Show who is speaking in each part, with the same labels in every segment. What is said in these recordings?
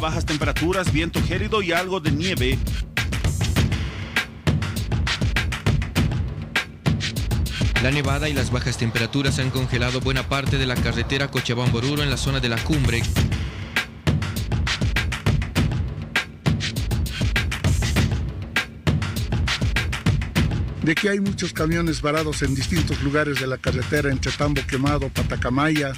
Speaker 1: Bajas temperaturas, viento gélido y algo de nieve.
Speaker 2: La nevada y las bajas temperaturas han congelado buena parte de la carretera Cochabamba-Oruro en la zona de la cumbre.
Speaker 3: de que hay muchos camiones varados en distintos lugares de la carretera entre Tambo Quemado, Patacamaya.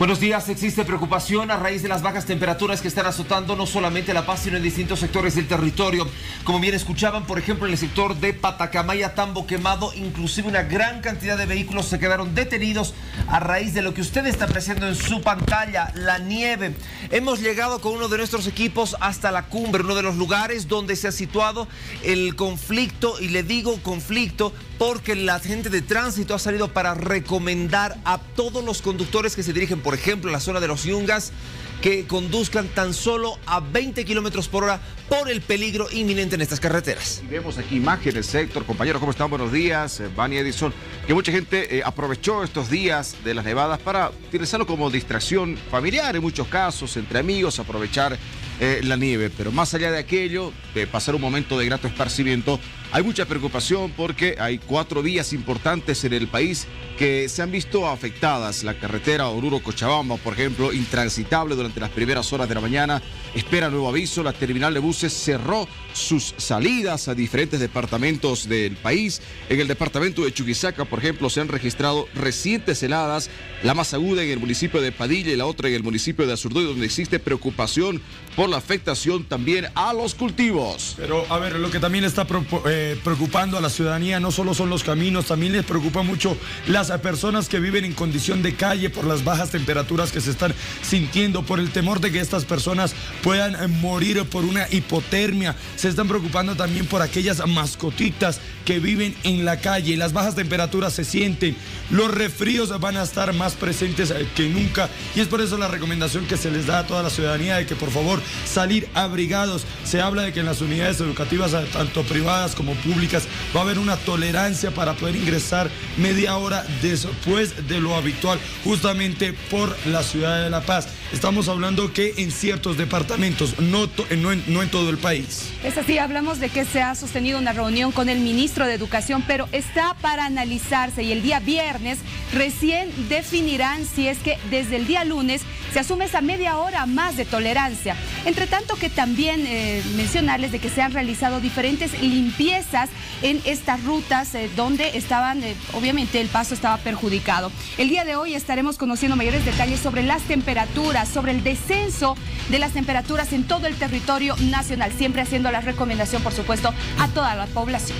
Speaker 4: Buenos días. Existe preocupación a raíz de las bajas temperaturas que están azotando no solamente La Paz, sino en distintos sectores del territorio. Como bien escuchaban, por ejemplo, en el sector de Patacamaya, Tambo Quemado, inclusive una gran cantidad de vehículos se quedaron detenidos a raíz de lo que usted está apreciando en su pantalla, la nieve. Hemos llegado con uno de nuestros equipos hasta la cumbre, uno de los lugares donde se ha situado el conflicto, y le digo conflicto porque la gente de tránsito ha salido para recomendar a todos los conductores que se dirigen, por ejemplo, a la zona de los Yungas, que conduzcan tan solo a 20 kilómetros por hora por el peligro inminente en estas carreteras.
Speaker 5: Y vemos aquí imágenes, Héctor, compañeros, ¿cómo están? Buenos días, Bani Edison, que mucha gente eh, aprovechó estos días de las nevadas para utilizarlo como distracción familiar en muchos casos, entre amigos, aprovechar eh, la nieve. Pero más allá de aquello, de pasar un momento de grato esparcimiento, hay mucha preocupación porque hay cuatro vías importantes en el país que se han visto afectadas. La carretera Oruro-Cochabamba, por ejemplo, intransitable durante las primeras horas de la mañana. Espera nuevo aviso. La terminal de buses cerró sus salidas a diferentes departamentos del país. En el departamento de Chuquisaca, por ejemplo, se han registrado recientes heladas, la más aguda en el municipio de Padilla y la otra en el municipio de Azurduy, donde existe preocupación por la afectación también a los cultivos.
Speaker 6: Pero, a ver, lo que también está eh, preocupando a la ciudadanía no solo son los caminos, también les preocupa mucho las personas que viven en condición de calle por las bajas temperaturas que se están sintiendo, por el temor de que estas personas puedan eh, morir por una hipotermia se están preocupando también por aquellas mascotitas que viven en la calle. Las bajas temperaturas se sienten, los resfríos van a estar más presentes eh, que nunca y es por eso la recomendación que se les da a toda la ciudadanía de que por favor salir abrigados. Se habla de que en las unidades educativas, eh, tanto privadas como públicas, va a haber una tolerancia para poder ingresar media hora después de lo habitual, justamente por la ciudad de La Paz. Estamos hablando que en ciertos departamentos, no, en todo el país.
Speaker 7: Es así, hablamos de que se ha sostenido una reunión con el ministro de Educación, pero está para analizarse y el día viernes recién definirán si es que desde el día lunes se asume esa media hora más de tolerancia. Entre tanto que también eh, mencionarles de que se han realizado diferentes limpiezas en estas rutas eh, donde estaban, eh, obviamente el paso estaba perjudicado. El día de hoy estaremos conociendo mayores detalles sobre las temperaturas, sobre el descenso de las temperaturas en todo el territorio nacional, siempre haciendo la recomendación, por supuesto, a toda la población.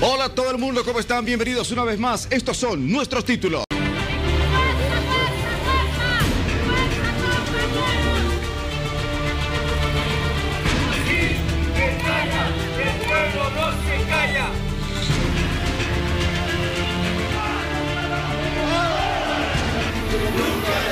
Speaker 5: Hola a todo el mundo, ¿cómo están? Bienvenidos una vez más. Estos son nuestros títulos. Lucas.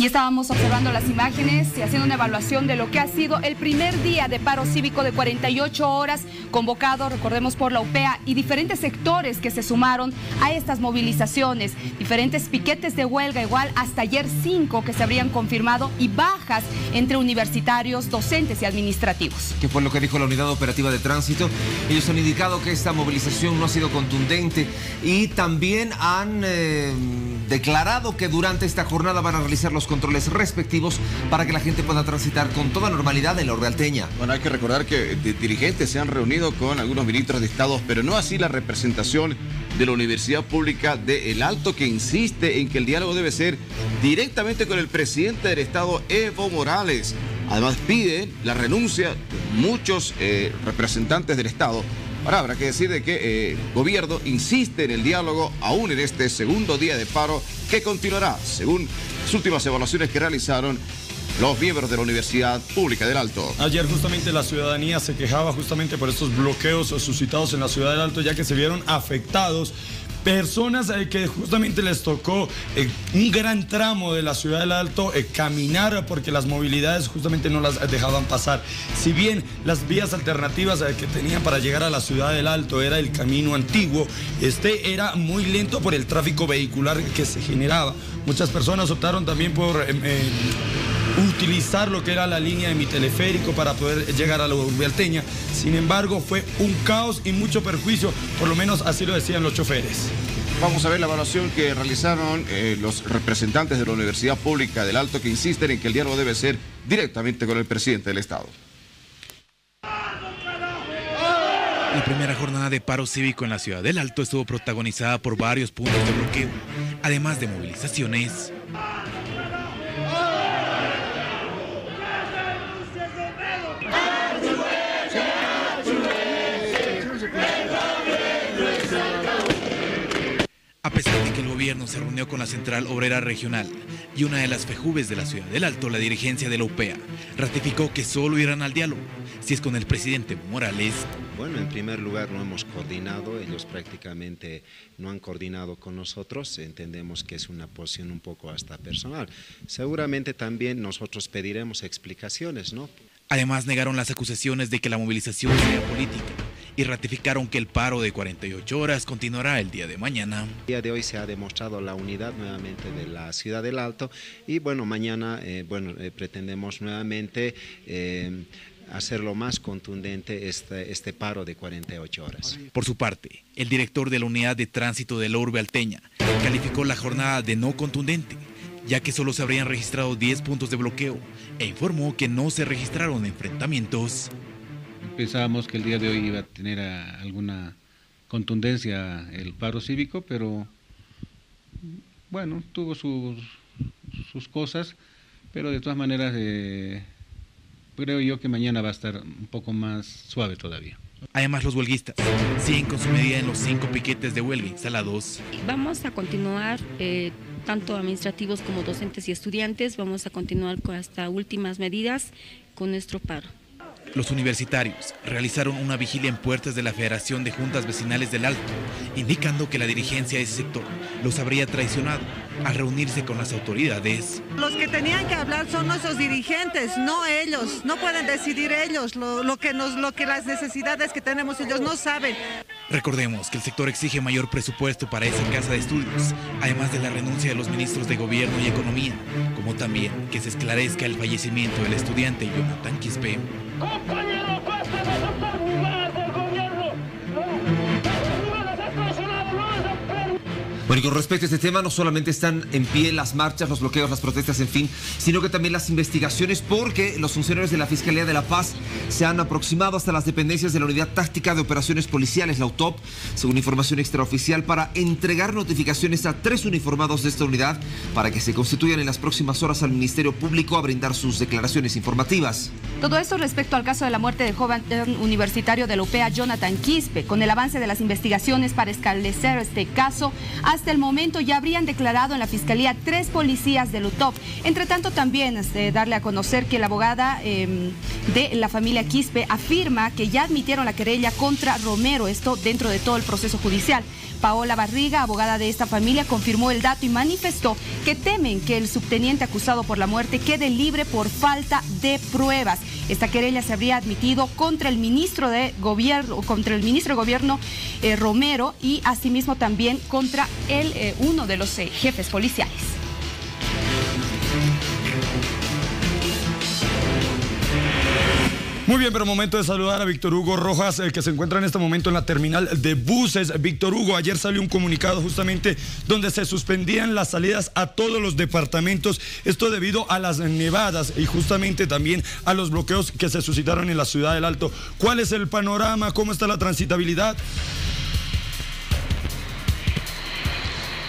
Speaker 7: Y estábamos observando las imágenes y haciendo una evaluación de lo que ha sido el primer día de paro cívico de 48 horas convocado, recordemos, por la UPEA y diferentes sectores que se sumaron a estas movilizaciones. Diferentes piquetes de huelga, igual hasta ayer cinco que se habrían confirmado y bajas entre universitarios, docentes y administrativos.
Speaker 4: ¿Qué fue lo que dijo la Unidad Operativa de Tránsito? Ellos han indicado que esta movilización no ha sido contundente y también han eh, declarado que durante esta jornada van a realizar los controles respectivos para que la gente pueda transitar con toda normalidad en la Orgalteña.
Speaker 5: Bueno, hay que recordar que dirigentes se han reunido con algunos ministros de Estado, pero no así la representación de la Universidad Pública de El Alto, que insiste en que el diálogo debe ser directamente con el presidente del Estado, Evo Morales. Además pide la renuncia de muchos eh, representantes del Estado Ahora habrá que decir de que el eh, gobierno insiste en el diálogo aún en este segundo día de paro que continuará, según las últimas evaluaciones que realizaron los miembros de la Universidad Pública del Alto.
Speaker 6: Ayer justamente la ciudadanía se quejaba justamente por estos bloqueos suscitados en la ciudad del Alto, ya que se vieron afectados personas eh, que justamente les tocó eh, un gran tramo de la ciudad del Alto eh, caminar porque las movilidades justamente no las dejaban pasar. Si bien las vías alternativas que tenían para llegar a la ciudad del Alto era el camino antiguo, este era muy lento por el tráfico vehicular que se generaba. Muchas personas optaron también por em, utilizar lo que era la línea de mi teleférico para poder llegar a la urbialteña. Sin embargo, fue un caos y mucho perjuicio, por lo menos así lo decían los choferes.
Speaker 5: Vamos a ver la evaluación que realizaron eh, los representantes de la Universidad Pública del Alto que insisten en que el diálogo debe ser directamente con el presidente del Estado.
Speaker 8: La primera jornada de paro cívico en la ciudad del Alto estuvo protagonizada por varios puntos de bloqueo, además de movilizaciones. Que el gobierno se reunió con la Central Obrera Regional y una de las fejubes de la ciudad del Alto, la dirigencia de la UPEA, ratificó que solo irán al diálogo si es con el presidente Morales.
Speaker 9: Bueno, en primer lugar no hemos coordinado, ellos prácticamente no han coordinado con nosotros, entendemos que es una posición un poco hasta personal. Seguramente también nosotros pediremos explicaciones, ¿no?
Speaker 8: Además negaron las acusaciones de que la movilización sea política y ratificaron que el paro de 48 horas continuará el día de mañana.
Speaker 9: El día de hoy se ha demostrado la unidad nuevamente de la ciudad del Alto y bueno, mañana eh, bueno, eh, pretendemos nuevamente eh, hacerlo más contundente este, este paro de 48 horas.
Speaker 8: Por su parte, el director de la unidad de tránsito de la urbe alteña calificó la jornada de no contundente ya que solo se habrían registrado 10 puntos de bloqueo e informó que no se registraron enfrentamientos
Speaker 10: pensábamos que el día de hoy iba a tener alguna contundencia el paro cívico, pero bueno, tuvo sus, sus cosas, pero de todas maneras eh, creo yo que mañana va a estar un poco más suave todavía.
Speaker 8: Además, los huelguistas siguen con su medida en los cinco piquetes de huelga instalados.
Speaker 11: Vamos a continuar, eh, tanto administrativos como docentes y estudiantes, vamos a continuar con hasta últimas medidas con nuestro paro.
Speaker 8: Los universitarios realizaron una vigilia en puertas de la Federación de Juntas Vecinales del Alto, indicando que la dirigencia de ese sector los habría traicionado al reunirse con las autoridades.
Speaker 12: Los que tenían que hablar son nuestros dirigentes, no ellos. No pueden decidir ellos lo, que, nos, lo que las necesidades que tenemos ellos no saben.
Speaker 8: Recordemos que el sector exige mayor presupuesto para esa casa de estudios, además de la renuncia de los ministros de Gobierno y Economía, como también que se esclarezca el fallecimiento del estudiante Jonathan Quispe.
Speaker 13: Compañero,
Speaker 14: Bueno, y con respecto a este tema, no solamente están en pie las marchas, los bloqueos, las protestas, en fin, sino que también las investigaciones, porque los funcionarios de la Fiscalía de La Paz se han aproximado hasta las dependencias de la Unidad Táctica de Operaciones Policiales, la UTOP, según información extraoficial, para entregar notificaciones a tres uniformados de esta unidad para que se constituyan en las próximas horas al Ministerio Público a brindar sus declaraciones informativas.
Speaker 7: Todo esto respecto al caso de la muerte del joven universitario de la UPEA, Jonathan Quispe, con el avance de las investigaciones para esclarecer este caso, hasta el momento ya habrían declarado en la fiscalía tres policías del UTOP. Entre tanto, también este, darle a conocer que la abogada em, de la familia Quispe afirma que ya admitieron la querella contra Romero, esto dentro de todo el proceso judicial. Paola Barriga, abogada de esta familia, confirmó el dato y manifestó que temen que el subteniente acusado por la muerte quede libre por falta de pruebas. Esta querella se habría admitido contra el ministro de gobierno, contra el ministro gobierno eh, Romero y asimismo también contra el, eh, uno de los eh, jefes policiales.
Speaker 6: Muy bien, pero momento de saludar a Víctor Hugo Rojas, el que se encuentra en este momento en la terminal de buses. Víctor Hugo, ayer salió un comunicado justamente donde se suspendían las salidas a todos los departamentos, esto debido a las nevadas y justamente también a los bloqueos que se suscitaron en la ciudad del Alto. ¿Cuál es el panorama? ¿Cómo está la transitabilidad?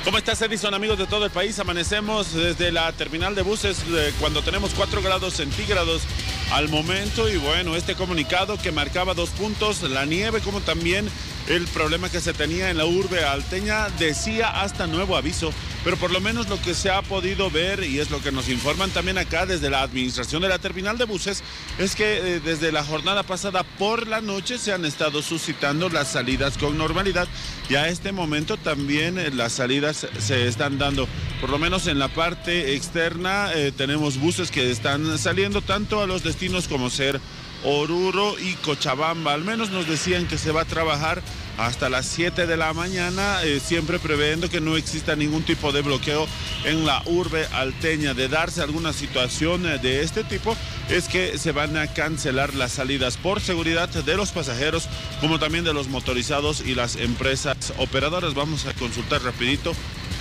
Speaker 1: ¿Cómo estás, Edison, amigos de todo el país? Amanecemos desde la terminal de buses eh, cuando tenemos 4 grados centígrados al momento y bueno, este comunicado que marcaba dos puntos, la nieve como también el problema que se tenía en la urbe alteña, decía hasta nuevo aviso pero por lo menos lo que se ha podido ver y es lo que nos informan también acá desde la administración de la terminal de buses es que eh, desde la jornada pasada por la noche se han estado suscitando las salidas con normalidad y a este momento también eh, las salidas se están dando, por lo menos en la parte externa eh, tenemos buses que están saliendo tanto a los destinos como ser Oruro y Cochabamba. Al menos nos decían que se va a trabajar hasta las 7 de la mañana, eh, siempre previendo que no exista ningún tipo de bloqueo en la urbe alteña. De darse alguna situación de este tipo, es que se van a cancelar las salidas por seguridad de los pasajeros, como también de los motorizados y las empresas operadoras. Vamos a consultar rapidito.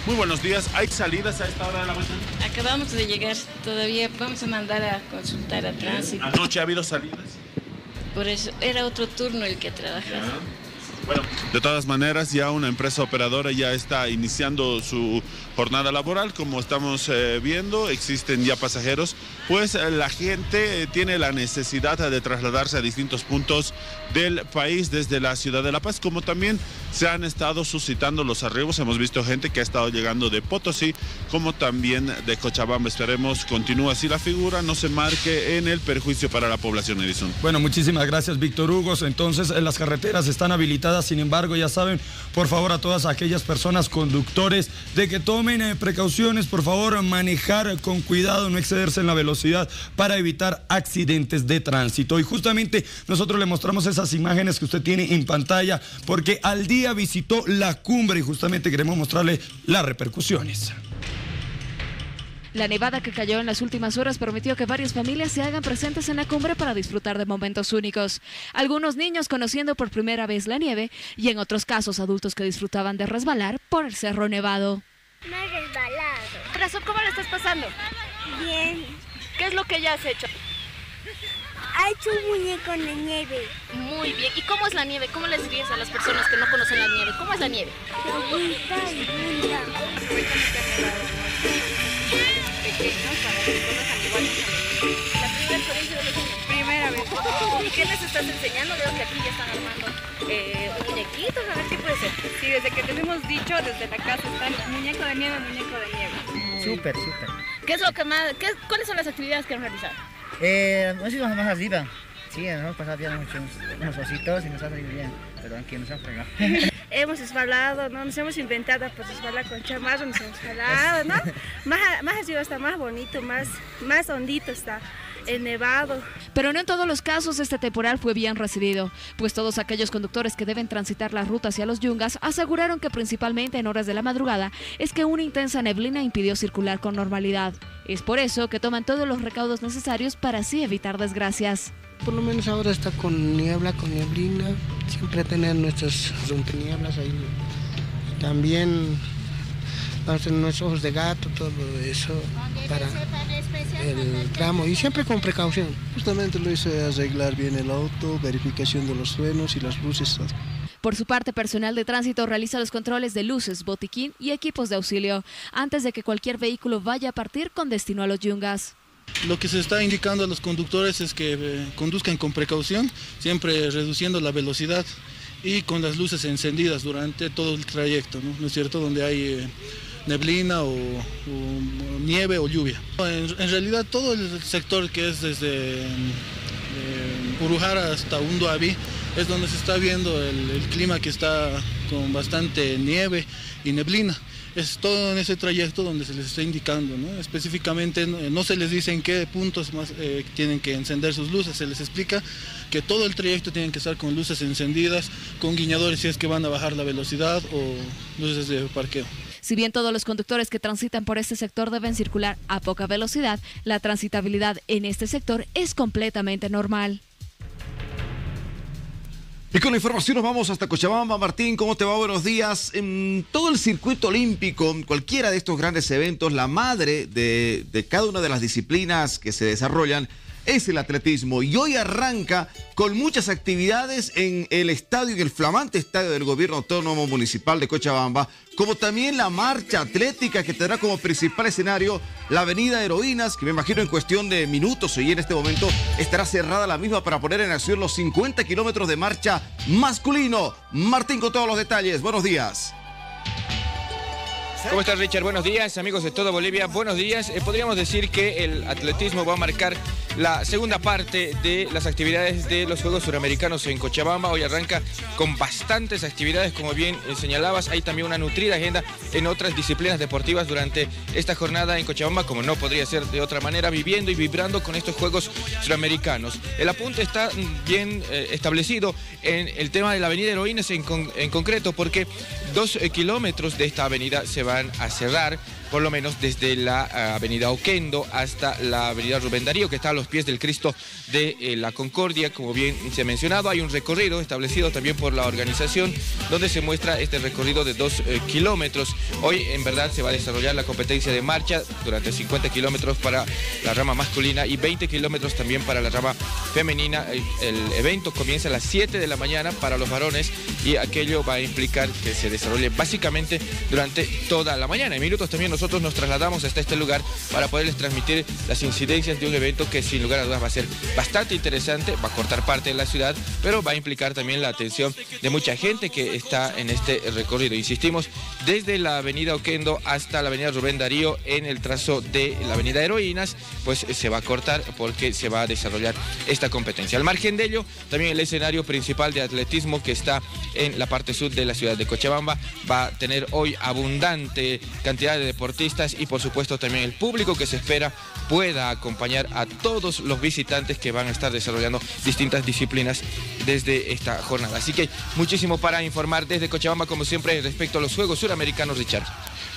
Speaker 1: Muy buenos días. ¿Hay salidas a esta hora de la mañana?
Speaker 13: Acabamos de llegar. Todavía vamos a mandar a consultar a tránsito.
Speaker 1: ¿Anoche ha habido salidas?
Speaker 13: Por eso era otro turno el que trabajaba.
Speaker 1: De todas maneras, ya una empresa operadora ya está iniciando su jornada laboral, como estamos eh, viendo, existen ya pasajeros, pues eh, la gente eh, tiene la necesidad de trasladarse a distintos puntos del país desde la ciudad de La Paz, como también se han estado suscitando los arribos, hemos visto gente que ha estado llegando de Potosí, como también de Cochabamba. Esperemos continúe así la figura, no se marque en el perjuicio para la población, Edison.
Speaker 6: Bueno, muchísimas gracias, Víctor Hugo. Entonces, las carreteras están habilitadas, sin embargo, ya saben, por favor, a todas aquellas personas conductores, de que tomen eh, precauciones, por favor, manejar con cuidado, no excederse en la velocidad para evitar accidentes de tránsito. Y justamente nosotros le mostramos esas imágenes que usted tiene en pantalla, porque al día visitó la cumbre y justamente queremos mostrarle las repercusiones.
Speaker 15: La nevada que cayó en las últimas horas permitió que varias familias se hagan presentes en la cumbre para disfrutar de momentos únicos. Algunos niños conociendo por primera vez la nieve y en otros casos adultos que disfrutaban de resbalar por el cerro nevado.
Speaker 16: Me he resbalado.
Speaker 15: ¿cómo le estás pasando?
Speaker 16: Bien.
Speaker 15: ¿Qué es lo que ya has hecho?
Speaker 16: Ha hecho un muñeco de nieve.
Speaker 15: Muy bien. ¿Y cómo es la nieve? ¿Cómo les dirías a las personas que no conocen la nieve? ¿Cómo es la nieve?
Speaker 16: Bonita y linda.
Speaker 15: Pequeños para que conozcan igual. La primera experiencia de los
Speaker 16: Primera vez.
Speaker 15: ¿Y qué les estás enseñando? Veo que aquí ya están armando eh, muñequitos. A ver qué puede ser.
Speaker 17: Sí, desde que tenemos dicho, desde la casa están muñeco de nieve, muñeco de nieve.
Speaker 18: Súper, súper.
Speaker 15: ¿Qué es lo que más, qué, cuáles son las actividades que han realizado?
Speaker 18: Eh, no sé si más arriba. Sí, nos hemos pasado bien muchos unos ositos y nos ha salido bien, pero aquí nos han fregado.
Speaker 17: hemos esbalado, ¿no? Nos hemos inventado pues esbalar con chamarro, nos hemos jalado, ¿no? más, más arriba está más bonito, más, más hondito está. El nevado.
Speaker 15: Pero no en todos los casos este temporal fue bien recibido, pues todos aquellos conductores que deben transitar la ruta hacia los yungas aseguraron que principalmente en horas de la madrugada es que una intensa neblina impidió circular con normalidad. Es por eso que toman todos los recaudos necesarios para así evitar desgracias.
Speaker 19: Por lo menos ahora está con niebla, con neblina, siempre tener nuestras rompenieblas ahí. También vamos a tener nuestros ojos de gato, todo eso para el tramo y siempre con precaución.
Speaker 20: Justamente lo hice arreglar bien el auto, verificación de los frenos y las luces.
Speaker 15: Por su parte, personal de tránsito realiza los controles de luces, botiquín y equipos de auxilio antes de que cualquier vehículo vaya a partir con destino a los yungas.
Speaker 21: Lo que se está indicando a los conductores es que eh, conduzcan con precaución, siempre reduciendo la velocidad y con las luces encendidas durante todo el trayecto, ¿no, ¿No es cierto? Donde hay eh, neblina o, nieve o lluvia. En, realidad todo el sector que es desde eh, Urujara hasta Unduabi es donde se está viendo el clima que está con bastante nieve y neblina es todo en ese trayecto donde se les está indicando, ¿no? específicamente no se les dice en qué puntos más eh, tienen que encender sus luces, se les explica que todo el trayecto tiene que estar con luces encendidas, con guiñadores si es que van a bajar la velocidad o luces de parqueo.
Speaker 15: Si bien todos los conductores que transitan por este sector deben circular a poca velocidad, la transitabilidad en este sector es completamente normal.
Speaker 5: Y con la información nos vamos hasta Cochabamba. Martín, ¿cómo te va? Buenos días. En todo el circuito olímpico, cualquiera de estos grandes eventos, la madre de, de cada una de las disciplinas que se desarrollan es el atletismo y hoy arranca con muchas actividades en el estadio, en el flamante estadio del gobierno autónomo municipal de Cochabamba, como también la marcha atlética que tendrá como principal escenario la avenida Heroínas, que me imagino en cuestión de minutos y en este momento estará cerrada la misma para poner en acción los 50 kilómetros de marcha masculino. Martín con todos los detalles, buenos días.
Speaker 2: ¿Cómo estás, Richard? Buenos días, amigos de todo Bolivia. Buenos días. Eh, podríamos decir que el atletismo va a marcar la segunda parte de las actividades de los Juegos Suramericanos en Cochabamba. Hoy arranca con bastantes actividades, como bien eh, señalabas. Hay también una nutrida agenda en otras disciplinas deportivas durante esta jornada en Cochabamba, como no podría ser de otra manera, viviendo y vibrando con estos Juegos Suramericanos. El apunte está bien eh, establecido en el tema de la Avenida Heroínas en, en concreto, porque dos kilómetros de esta avenida se van a cerrar por lo menos desde la ah, avenida Oquendo hasta la avenida Rubén Darío, que está a los pies del Cristo de eh, la Concordia, como bien se ha mencionado. Hay un recorrido establecido también por la organización, donde se muestra este recorrido de dos eh, kilómetros. Hoy, en verdad, se va a desarrollar la competencia de marcha durante 50 kilómetros para la rama masculina y 20 kilómetros también para la rama femenina. El, evento comienza a las 7 de la mañana para los varones y aquello va a implicar que se desarrolle básicamente durante toda la mañana. Minutos también nosotros nos trasladamos hasta este lugar para poderles transmitir las incidencias de un evento que sin lugar a dudas va a ser bastante interesante, va a cortar parte de la ciudad, pero va a implicar también la atención de mucha gente que está en este recorrido. Insistimos, desde la avenida Oquendo hasta la avenida Rubén Darío en el trazo de la avenida Heroínas, pues se va a cortar porque se va a desarrollar esta competencia. Al margen de ello, también el escenario principal de atletismo que está en la parte sur de la ciudad de Cochabamba va a tener hoy abundante cantidad de y por supuesto también el público que se espera pueda acompañar a todos los visitantes que van a estar desarrollando distintas disciplinas desde esta jornada. Así que muchísimo para informar desde Cochabamba como siempre respecto a los Juegos Suramericanos, Richard.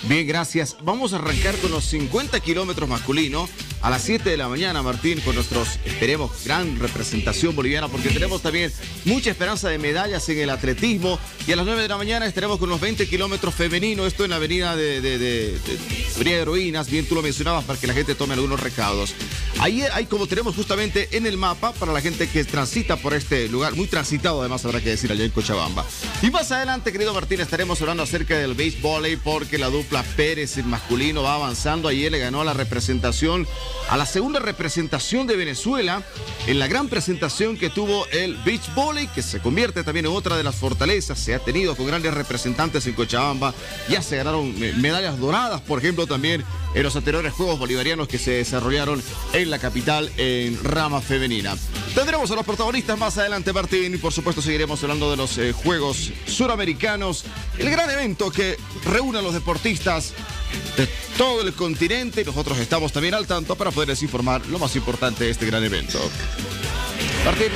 Speaker 5: Bien, gracias. Vamos a arrancar con los 50 kilómetros masculinos a las 7 de la mañana, Martín, con nuestros, esperemos, gran representación boliviana, porque tenemos también mucha esperanza de medallas en el atletismo. Y a las 9 de la mañana estaremos con los 20 kilómetros femeninos, esto en la avenida de, de, de, de- Heroínas, bien tú lo mencionabas, para que la gente tome algunos recaudos. Ahí hay como tenemos justamente en el mapa para la gente que transita por este lugar, muy transitado además habrá que decir allá en Cochabamba. Y más adelante, querido Martín, estaremos hablando acerca del béisbol porque la dupla Pérez en masculino va avanzando. Ayer le ganó a la representación, a la segunda representación de Venezuela en la gran presentación que tuvo el beach volley, que se convierte también en otra de las fortalezas. Se ha tenido con grandes representantes en Cochabamba. Ya se ganaron eh, medallas doradas, por ejemplo, también en los anteriores Juegos Bolivarianos que se desarrollaron en la capital en rama femenina. Tendremos a los protagonistas más adelante, Martín, y por supuesto seguiremos hablando de los eh, Juegos Suramericanos, el gran evento que reúne a los deportistas de todo el continente y nosotros estamos también al tanto para poderles informar lo más importante de este gran evento. Martín,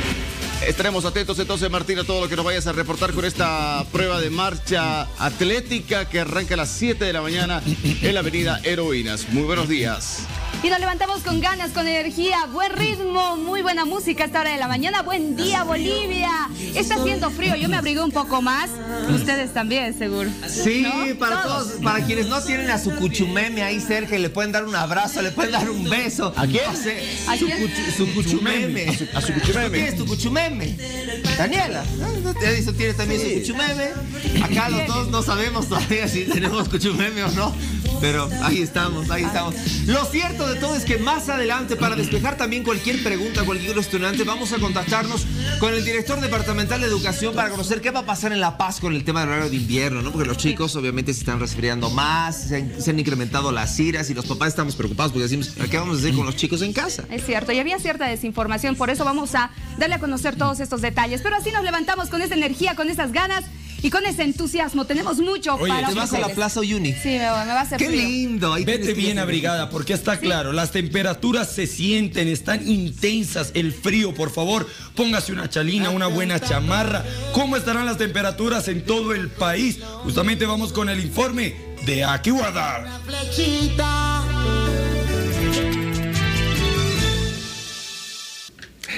Speaker 5: estaremos atentos entonces, Martín, a todo lo que nos vayas a reportar con esta prueba de marcha atlética que arranca a las 7 de la mañana en la avenida Heroínas. Muy buenos días.
Speaker 7: Y nos levantamos con ganas, con energía, buen ritmo, muy buena música a esta hora de la mañana. Buen día, Bolivia. Está haciendo frío, yo me abrigué un poco más. Ustedes también, seguro.
Speaker 14: Sí,
Speaker 7: ¿No?
Speaker 14: para todos, para quienes no tienen a su cuchumeme ahí cerca le pueden dar un abrazo, le pueden dar un beso. ¿A quién?
Speaker 7: ¿A
Speaker 14: su,
Speaker 7: quién?
Speaker 14: cuchu- su cuchumeme.
Speaker 5: A su- a su cuchumeme.
Speaker 14: ¿Quién es tu cuchumeme? Daniela. ¿no? Edison tiene también su cuchumeme. Acá los dos no sabemos todavía si tenemos cuchumeme o no. Pero ahí estamos, ahí estamos. Lo cierto de todo es que más adelante, para despejar también cualquier pregunta, cualquier cuestionante, vamos a contactarnos con el director departamental de educación para conocer qué va a pasar en La Paz con el tema del horario de invierno, ¿no? Porque los chicos obviamente se están resfriando más, se han, se han incrementado las iras y los papás estamos preocupados porque decimos, ¿qué vamos a hacer con los chicos en casa?
Speaker 7: Es cierto, y había cierta desinformación, por eso vamos a darle a conocer todos estos detalles. Pero así nos levantamos con esa energía, con esas ganas y con ese entusiasmo. Tenemos mucho
Speaker 6: Oye,
Speaker 7: para
Speaker 14: ¿Te vas a la. Plaza Uyuni?
Speaker 7: Sí, me, va- me va a hacer
Speaker 14: Qué
Speaker 7: frío.
Speaker 14: lindo. Ahí
Speaker 6: Vete bien abrigada, porque está claro, las temperaturas se sienten, están intensas, el frío, por favor, póngase una chalina, una buena chamarra. ¿Cómo estarán las temperaturas en todo el país? Justamente vamos con el informe de Aquí Guadar.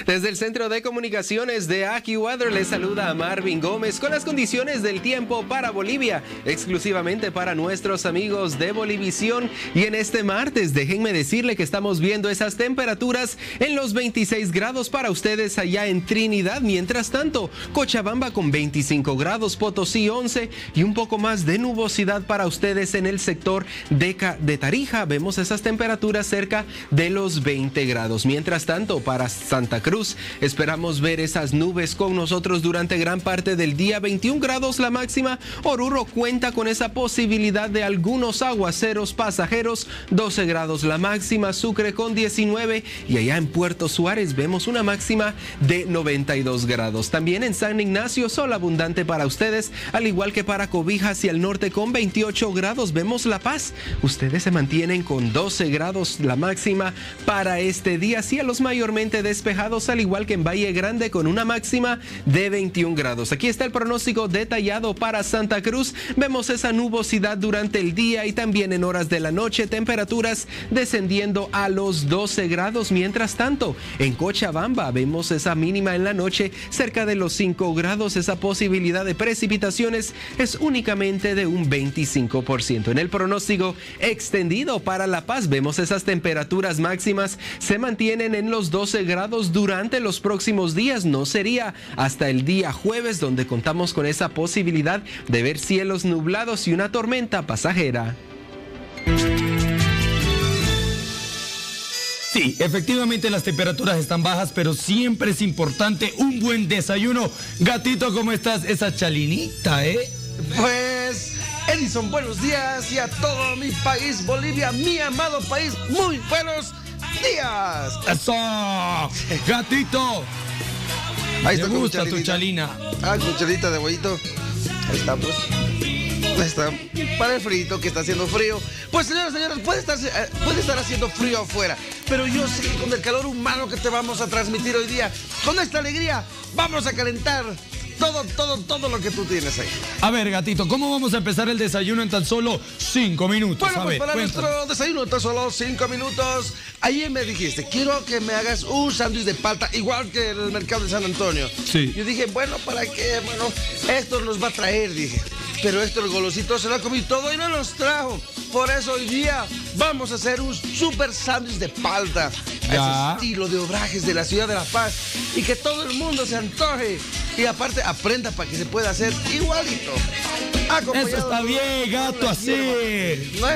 Speaker 22: Desde el Centro de Comunicaciones de AccuWeather les saluda a Marvin Gómez con las condiciones del tiempo para Bolivia, exclusivamente para nuestros amigos de Bolivisión. Y en este martes, déjenme decirle que estamos viendo esas temperaturas en los 26 grados para ustedes allá en Trinidad. Mientras tanto, Cochabamba con 25 grados, Potosí 11 y un poco más de nubosidad para ustedes en el sector de, de Tarija. Vemos esas temperaturas cerca de los 20 grados. Mientras tanto, para Santa Cruz, Cruz. Esperamos ver esas nubes con nosotros durante gran parte del día. 21 grados la máxima. Oruro cuenta con esa posibilidad de algunos aguaceros pasajeros. 12 grados la máxima. Sucre con 19. Y allá en Puerto Suárez vemos una máxima de 92 grados. También en San Ignacio, sol abundante para ustedes, al igual que para Cobijas y al norte con 28 grados. Vemos La Paz. Ustedes se mantienen con 12 grados la máxima para este día. Cielos mayormente despejados, al igual que en Valle Grande con una máxima de 21 grados. Aquí está el pronóstico detallado para Santa Cruz. Vemos esa nubosidad durante el día y también en horas de la noche, temperaturas descendiendo a los 12 grados. Mientras tanto, en Cochabamba vemos esa mínima en la noche cerca de los 5 grados. Esa posibilidad de precipitaciones es únicamente de un 25%. En el pronóstico extendido para La Paz vemos esas temperaturas máximas se mantienen en los 12 grados durante los próximos días. No sería hasta el día jueves donde contamos con esa posibilidad de ver cielos nublados y una tormenta pasajera.
Speaker 6: Sí, efectivamente las temperaturas están bajas, pero siempre es importante un buen desayuno. Gatito, ¿cómo estás? Esa chalinita, ¿eh?
Speaker 23: Pues, Edison, buenos días y a todo mi país, Bolivia, mi amado país, muy buenos días.
Speaker 6: ¡Eso! ¡Gatito!
Speaker 23: Ahí
Speaker 6: Me
Speaker 23: está con
Speaker 6: gusta tu chalina.
Speaker 23: Ah, cucharita de huevito. Ahí está, pues. Ahí está. Para el frito que está haciendo frío. Pues, señoras y señores, puede estar, eh, puede estar haciendo frío afuera. Pero yo sé que con el calor humano que te vamos a transmitir hoy día, con esta alegría, vamos a calentar todo, todo, todo lo que tú tienes ahí.
Speaker 6: A ver, gatito, ¿cómo vamos a empezar el desayuno en tan solo cinco minutos?
Speaker 23: Bueno,
Speaker 6: a
Speaker 23: pues
Speaker 6: ver,
Speaker 23: para nuestro desayuno, tan solo cinco minutos. Ayer me dijiste, quiero que me hagas un sándwich de palta, igual que en el mercado de San Antonio.
Speaker 6: Sí.
Speaker 23: Yo dije, bueno, ¿para qué? Bueno, esto nos va a traer, dije. Pero esto el golosito se lo ha comido todo y no nos trajo. Por eso hoy día vamos a hacer un super sándwich de palta. a. Ese estilo de obrajes de la ciudad de La Paz. Y que todo el mundo se antoje. Y aparte aprenda para que se pueda hacer igualito.
Speaker 6: Eso está bien, gato, así.
Speaker 23: ¿no?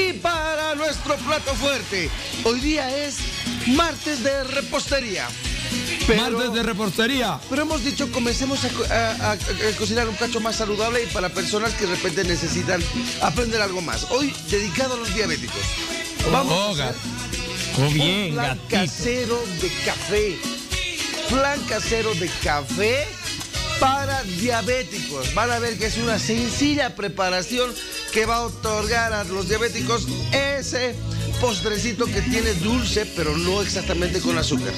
Speaker 23: Y para nuestro plato fuerte, hoy día es martes de repostería.
Speaker 6: Martes de repostería.
Speaker 23: Pero hemos dicho, comencemos a, co- a- a- a cocinar un cacho más saludable y para personas que de repente necesitan aprender algo más. Hoy dedicado a los diabéticos. Vamos
Speaker 6: Oh,
Speaker 23: a hacer
Speaker 6: Oh, bien,
Speaker 23: un plan
Speaker 6: gatito.
Speaker 23: casero de café. Plan casero de café para diabéticos. Van a ver que es una sencilla preparación que va a otorgar a los diabéticos ese postrecito que tiene dulce, pero no exactamente con azúcar.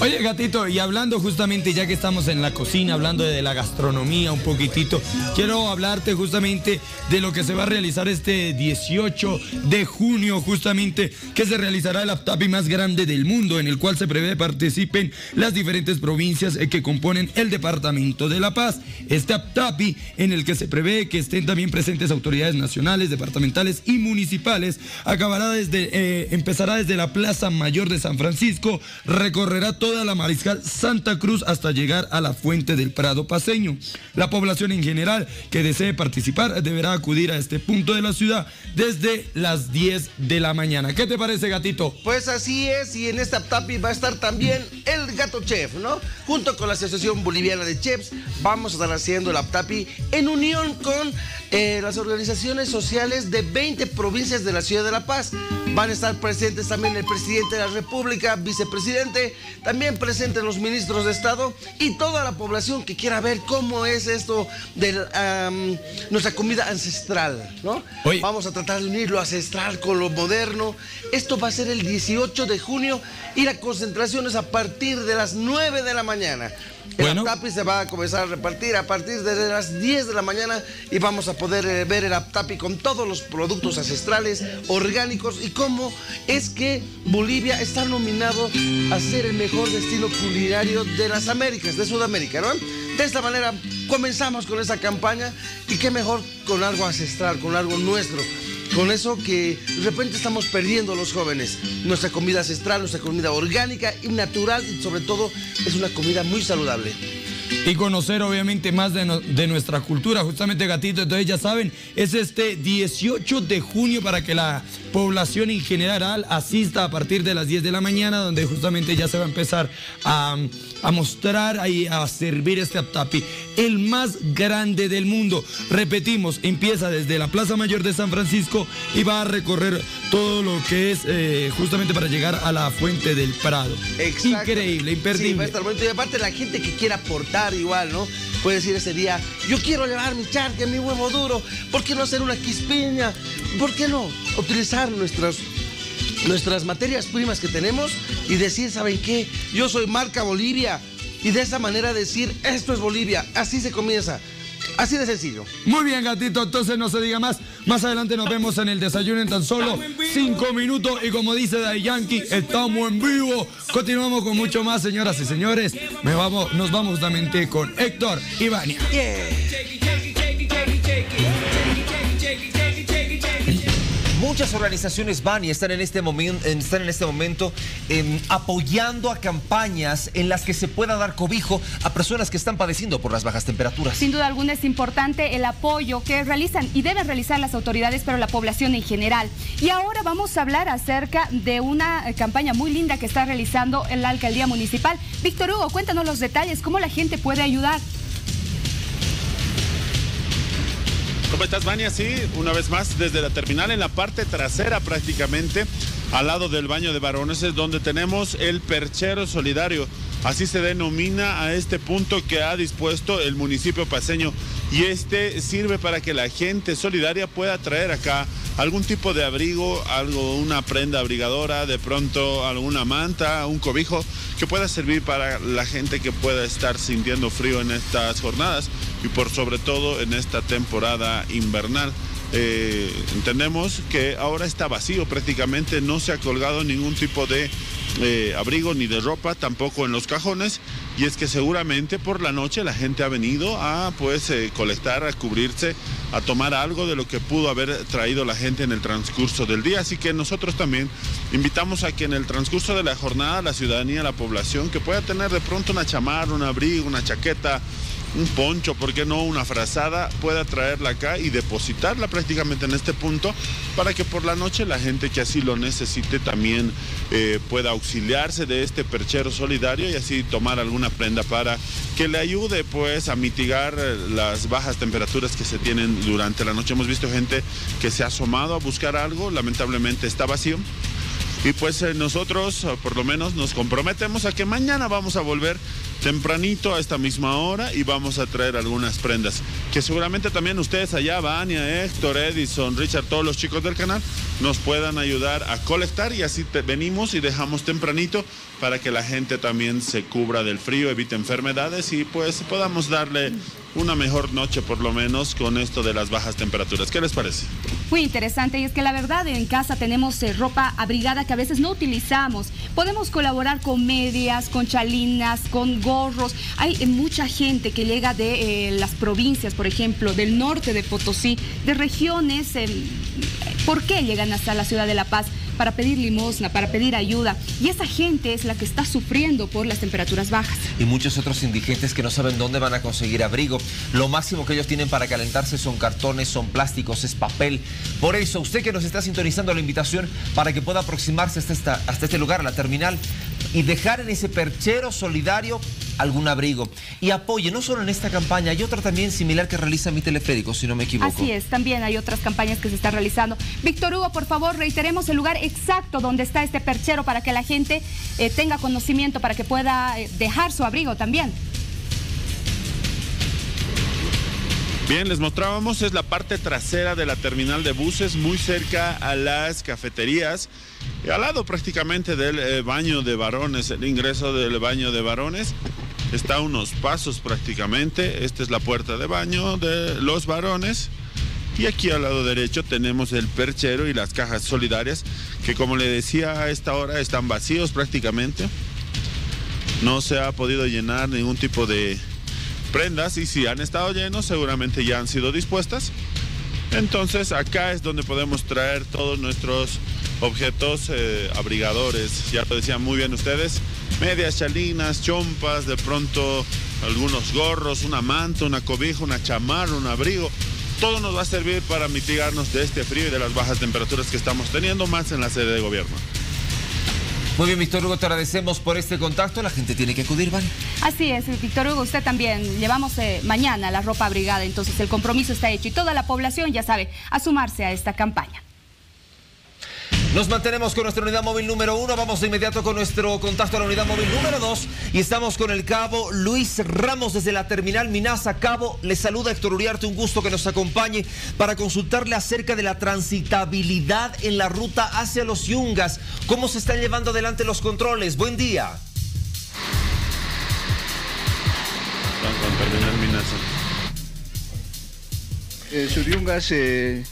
Speaker 6: Oye, gatito, y hablando justamente, ya que estamos en la cocina, hablando de la gastronomía un poquitito, quiero hablarte justamente de lo que se va a realizar este 18 de junio, justamente, que se realizará el Aptapi más grande del mundo, en el cual se prevé participen las diferentes provincias eh, que componen el departamento de La Paz. Este Aptapi, en el que se prevé que estén también presentes autoridades nacionales, departamentales y municipales, acabará desde, eh, empezará desde la Plaza Mayor de San Francisco, recorrerá toda la Mariscal Santa Cruz hasta llegar a la Fuente del Prado Paseño. La población en general que desee participar deberá acudir a este punto de la ciudad desde las 10 de la mañana. ¿Qué te parece, gatito?
Speaker 23: Pues así es, y en esta tapi va a estar también el Gato Chef, ¿no? Junto con la Asociación Boliviana de Chefs, vamos a estar haciendo el Aptapi en unión con eh, las organizaciones sociales de 20 provincias de la ciudad de La Paz. Van a estar presentes también el presidente de la República, vicepresidente, también presentes los ministros de Estado y toda la población que quiera ver cómo es esto de nuestra comida ancestral, ¿no? Vamos a tratar de unir lo ancestral con lo moderno. Esto va a ser el 18 de junio y la concentración es a partir de las 9 de la mañana. El Aptapi se va a comenzar a repartir a partir de las 10 de la mañana y vamos a poder eh, ver el Aptapi con todos los productos ancestrales, orgánicos y cómo es que Bolivia está nominado a ser el mejor destino culinario de las Américas, de Sudamérica, ¿no? De esta manera comenzamos con esa campaña y qué mejor con algo ancestral, con algo nuestro. Con eso que de repente estamos perdiendo los jóvenes. Nuestra comida ancestral, nuestra comida orgánica y natural y sobre todo es una comida muy saludable.
Speaker 6: y conocer obviamente más de, nuestra cultura. Justamente Gatito, entonces ya saben, es este 18 de junio para que la población en general asista a partir de las 10 de la mañana, donde justamente ya se va a empezar a, a mostrar y a servir este aptapi, el más grande del mundo. Repetimos, empieza desde la Plaza Mayor de San Francisco y va a recorrer todo lo que es eh, justamente para llegar a la Fuente del Prado. Increíble,
Speaker 23: Sí,
Speaker 6: imperdible.
Speaker 23: va a estar bonito. Y aparte la gente que quiera aportar igual, ¿no? Puede decir ese día, yo quiero llevar mi charque, mi huevo duro. ¿Por qué no hacer una quispiña? ¿Por qué no utilizar nuestras, nuestras materias primas que tenemos y decir, ¿saben qué? Yo soy marca Bolivia. Y de esa manera decir, esto es Bolivia. Así se comienza. Así de sencillo.
Speaker 6: Muy bien, gatito, entonces no se diga más. Más adelante nos vemos en el desayuno en tan solo cinco minutos. Y como dice Day Yankee, estamos en vivo. Continuamos con mucho más, señoras y señores. Me vamos, nos vamos justamente con Héctor Ivania.
Speaker 14: Muchas organizaciones van y están en este, momen- están en este momento em, apoyando a campañas en las que se pueda dar cobijo a personas que están padeciendo por las bajas temperaturas.
Speaker 7: Sin duda alguna es importante el apoyo que realizan y deben realizar las autoridades, pero la población en general. Y ahora vamos a hablar acerca de una eh, campaña muy linda que está realizando la alcaldía municipal. Víctor Hugo, cuéntanos los detalles, cómo la gente puede ayudar.
Speaker 1: ¿Cómo estás, Vania? Sí, una vez más, desde la terminal en la parte trasera prácticamente, al lado del baño de varones, es donde tenemos el perchero solidario. Así se denomina a este punto que ha dispuesto el municipio paseño. Y este sirve para que la gente solidaria pueda traer acá algún tipo de abrigo, algo, una prenda abrigadora, de pronto alguna manta, un cobijo, que pueda servir para la gente que pueda estar sintiendo frío en estas jornadas y por sobre todo en esta temporada invernal. Eh, entendemos que ahora está vacío prácticamente, no se ha colgado ningún tipo de eh, abrigo ni de ropa, tampoco en los cajones, y es que seguramente por la noche la gente ha venido a pues eh, colectar, a cubrirse, a tomar algo de lo que pudo haber traído la gente en el transcurso del día, así que nosotros también invitamos a que en el transcurso de la jornada la ciudadanía, la población, que pueda tener de pronto una chamarra, un abrigo, una chaqueta, un poncho, ¿por qué no una frazada? Pueda traerla acá y depositarla prácticamente en este punto para que por la noche la gente que así lo necesite también eh, pueda auxiliarse de este perchero solidario y así tomar alguna prenda para que le ayude pues a mitigar eh, las bajas temperaturas que se tienen durante la noche. Hemos visto gente que se ha asomado a buscar algo, lamentablemente está vacío. Y pues eh, nosotros por lo menos nos comprometemos a que mañana vamos a volver tempranito a esta misma hora y vamos a traer algunas prendas. Que seguramente también ustedes allá, Vania, Héctor, Edison, Richard, todos los chicos del canal, nos puedan ayudar a colectar y así venimos y dejamos tempranito para que la gente también se cubra del frío, evite enfermedades y pues podamos darle una mejor noche por lo menos con esto de las bajas temperaturas. ¿Qué les parece?
Speaker 7: Muy interesante y es que la verdad en casa tenemos eh, ropa abrigada que a veces no utilizamos. Podemos colaborar con medias, con chalinas, con gorros. Hay eh, mucha gente que llega de eh, las provincias, por ejemplo, del norte de Potosí, de regiones. ¿Por qué llegan hasta la ciudad de La Paz? Para pedir limosna, para pedir ayuda. Y esa gente es la que está sufriendo por las temperaturas bajas.
Speaker 14: y muchos otros indigentes que no saben dónde van a conseguir abrigo. Lo máximo que ellos tienen para calentarse son cartones, son plásticos, es papel. Por eso, usted que nos está sintonizando la invitación para que pueda aproximarse hasta, este lugar, la terminal, y dejar en ese perchero solidario algún abrigo. Y apoye, no solo en esta campaña, hay otra también similar que realiza mi teleférico, si no me equivoco.
Speaker 7: Así es, también hay otras campañas que se están realizando. Víctor Hugo, por favor, reiteremos el lugar exacto donde está este perchero para que la gente eh, tenga conocimiento, para que pueda eh, dejar su abrigo también.
Speaker 1: Bien, les mostrábamos, es la parte trasera de la terminal de buses, muy cerca a las cafeterías, y al lado prácticamente del eh, baño de varones, el ingreso del baño de varones. Está unos pasos prácticamente, esta es la puerta de baño de los varones. Y aquí al lado derecho tenemos el perchero y las cajas solidarias, que como le decía a esta hora están vacíos prácticamente. No se ha podido llenar ningún tipo de prendas y si han estado llenos seguramente ya han sido dispuestas. Entonces acá es donde podemos traer todos nuestros objetos eh, abrigadores. Ya lo decían muy bien ustedes, medias chalinas, chompas, de pronto algunos gorros, una manta, una cobija, una chamarra, un abrigo. Todo nos va a servir para mitigarnos de este frío y de las bajas temperaturas que estamos teniendo más en la sede de gobierno.
Speaker 4: Muy bien, Víctor Hugo, te agradecemos por este contacto. La gente tiene que acudir, ¿vale?
Speaker 7: Así es, Víctor Hugo, usted también. Llevamos eh, mañana la ropa abrigada, entonces el compromiso está hecho y toda la población ya sabe a sumarse a esta campaña.
Speaker 4: Nos mantenemos con nuestra unidad móvil número uno. Vamos de inmediato con nuestro contacto a la unidad móvil número dos. Y estamos con el cabo Luis Ramos desde la terminal Minasa. Cabo, le saluda Héctor Uriarte. Un gusto que nos acompañe para consultarle acerca de la transitabilidad en la ruta hacia los Yungas. ¿Cómo se están llevando adelante los controles? Buen día.
Speaker 1: Con terminal Minasa.
Speaker 24: Eh, yungas eh,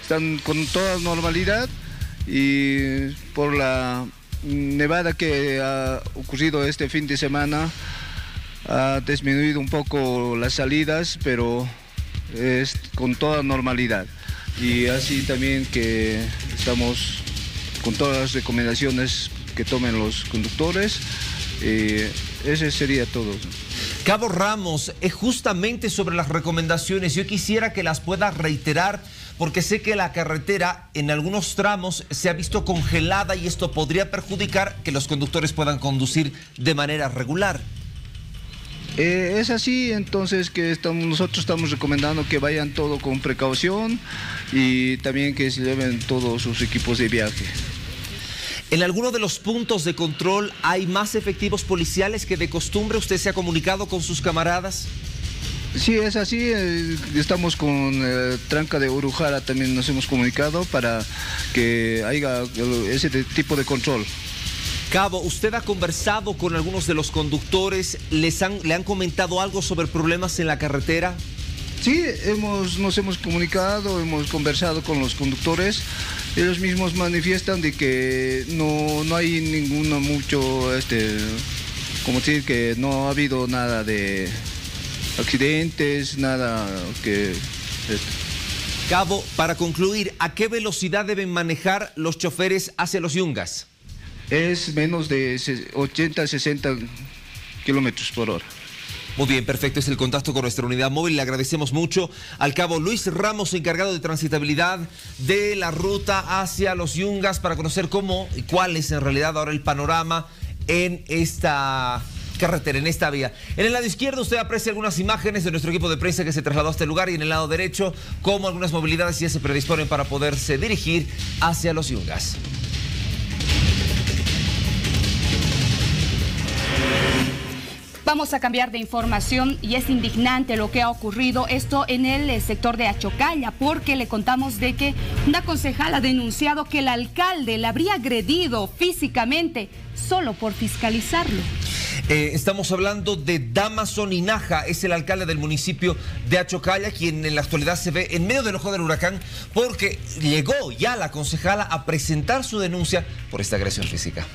Speaker 24: están con toda normalidad y por la nevada que ha ocurrido este fin de semana ha disminuido un poco las salidas, pero es con toda normalidad. Y así también que estamos con todas las recomendaciones que tomen los conductores. Eh, ese sería todo.
Speaker 4: Cabo Ramos, es justamente sobre las recomendaciones. Yo quisiera que las pueda reiterar porque sé que la carretera en algunos tramos se ha visto congelada y esto podría perjudicar que los conductores puedan conducir de manera regular.
Speaker 24: Eh, es así, entonces que estamos, nosotros estamos recomendando que vayan todo con precaución y también que se lleven todos sus equipos de viaje.
Speaker 4: ¿En alguno de los puntos de control hay más efectivos policiales que de costumbre? ¿Usted se ha comunicado con sus camaradas?
Speaker 24: Sí, es así. eh, Estamos con eh, Tranca de Urujara, también nos hemos comunicado para que haya eh, ese de- tipo de control.
Speaker 4: Cabo, ¿usted ha conversado con algunos de los conductores? ¿Les han, ¿Le han comentado algo sobre problemas en la carretera?
Speaker 24: Sí, hemos, nos hemos comunicado, hemos conversado con los conductores. Ellos mismos manifiestan de que no, no hay ninguno mucho, este, como decir, que no ha habido nada de accidentes, nada que... este,
Speaker 4: Cabo, para concluir, ¿a qué velocidad deben manejar los choferes hacia los yungas?
Speaker 24: Es menos de se- 80, 60 kilómetros por hora.
Speaker 4: Muy bien, perfecto. Es el contacto con nuestra unidad móvil. Le agradecemos mucho al cabo Luis Ramos, encargado de transitabilidad de la ruta hacia los Yungas, para conocer cómo y cuál es en realidad ahora el panorama en esta carretera, en esta vía. En el lado izquierdo usted aprecia algunas imágenes de nuestro equipo de prensa que se trasladó a este lugar y en el lado derecho cómo algunas movilidades ya se predisponen para poderse dirigir hacia los Yungas.
Speaker 7: Vamos a cambiar de información y es indignante lo que ha ocurrido esto en el eh, sector de Achocalla porque le contamos de que una concejal ha denunciado que el alcalde la habría agredido físicamente solo por fiscalizarlo.
Speaker 4: Eh, estamos hablando de Damason Inaja, es el alcalde del municipio de Achocalla, quien en la actualidad se ve en medio del ojo del huracán porque llegó ya la concejala a presentar su denuncia por esta agresión física.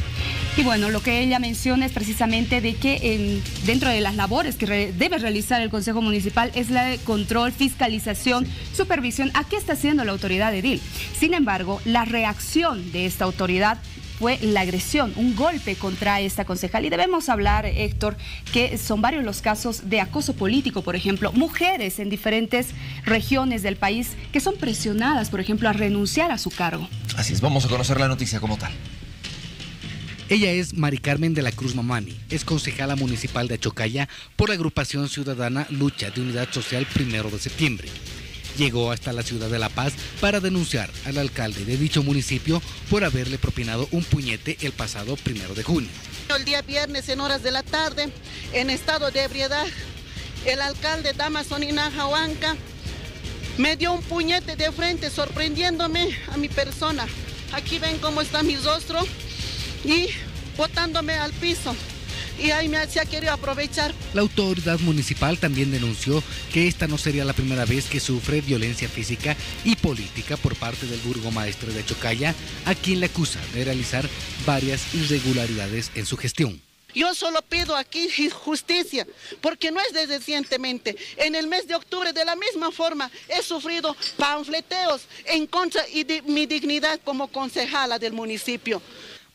Speaker 7: Y bueno, lo que ella menciona es precisamente de que en- dentro de las labores que debe realizar el Consejo Municipal es la de control, fiscalización, supervisión. ¿A qué está haciendo la autoridad edil? Sin embargo, la reacción de esta autoridad fue la agresión, un golpe contra esta concejal. Y debemos hablar, Héctor, que son varios los casos de acoso político, por ejemplo, mujeres en diferentes regiones del país que son presionadas, por ejemplo, a renunciar a su cargo.
Speaker 4: Así es, vamos a conocer la noticia como tal.
Speaker 25: Ella es Mari Carmen de la Cruz Mamani, es concejala municipal de Achocalla por la agrupación ciudadana Lucha de Unidad Social Primero de Septiembre. Llegó hasta la ciudad de La Paz para denunciar al alcalde de dicho municipio por haberle propinado un puñete el pasado primero de junio.
Speaker 26: El día viernes en horas de la tarde, en estado de ebriedad, el alcalde Damason Inajahuanca me dio un puñete de frente sorprendiéndome a mi persona. Aquí ven cómo está mi rostro y botándome al piso. Y ahí me ha querido aprovechar.
Speaker 25: La autoridad municipal también denunció que esta no sería la primera vez que sufre violencia física y política por parte del burgomaestre de Achocalla, a quien le acusa de realizar varias irregularidades en su gestión.
Speaker 26: Yo solo pido aquí justicia, porque no es de recientemente. En el mes de octubre, de la misma forma, he sufrido panfleteos en contra de mi dignidad como concejala del municipio.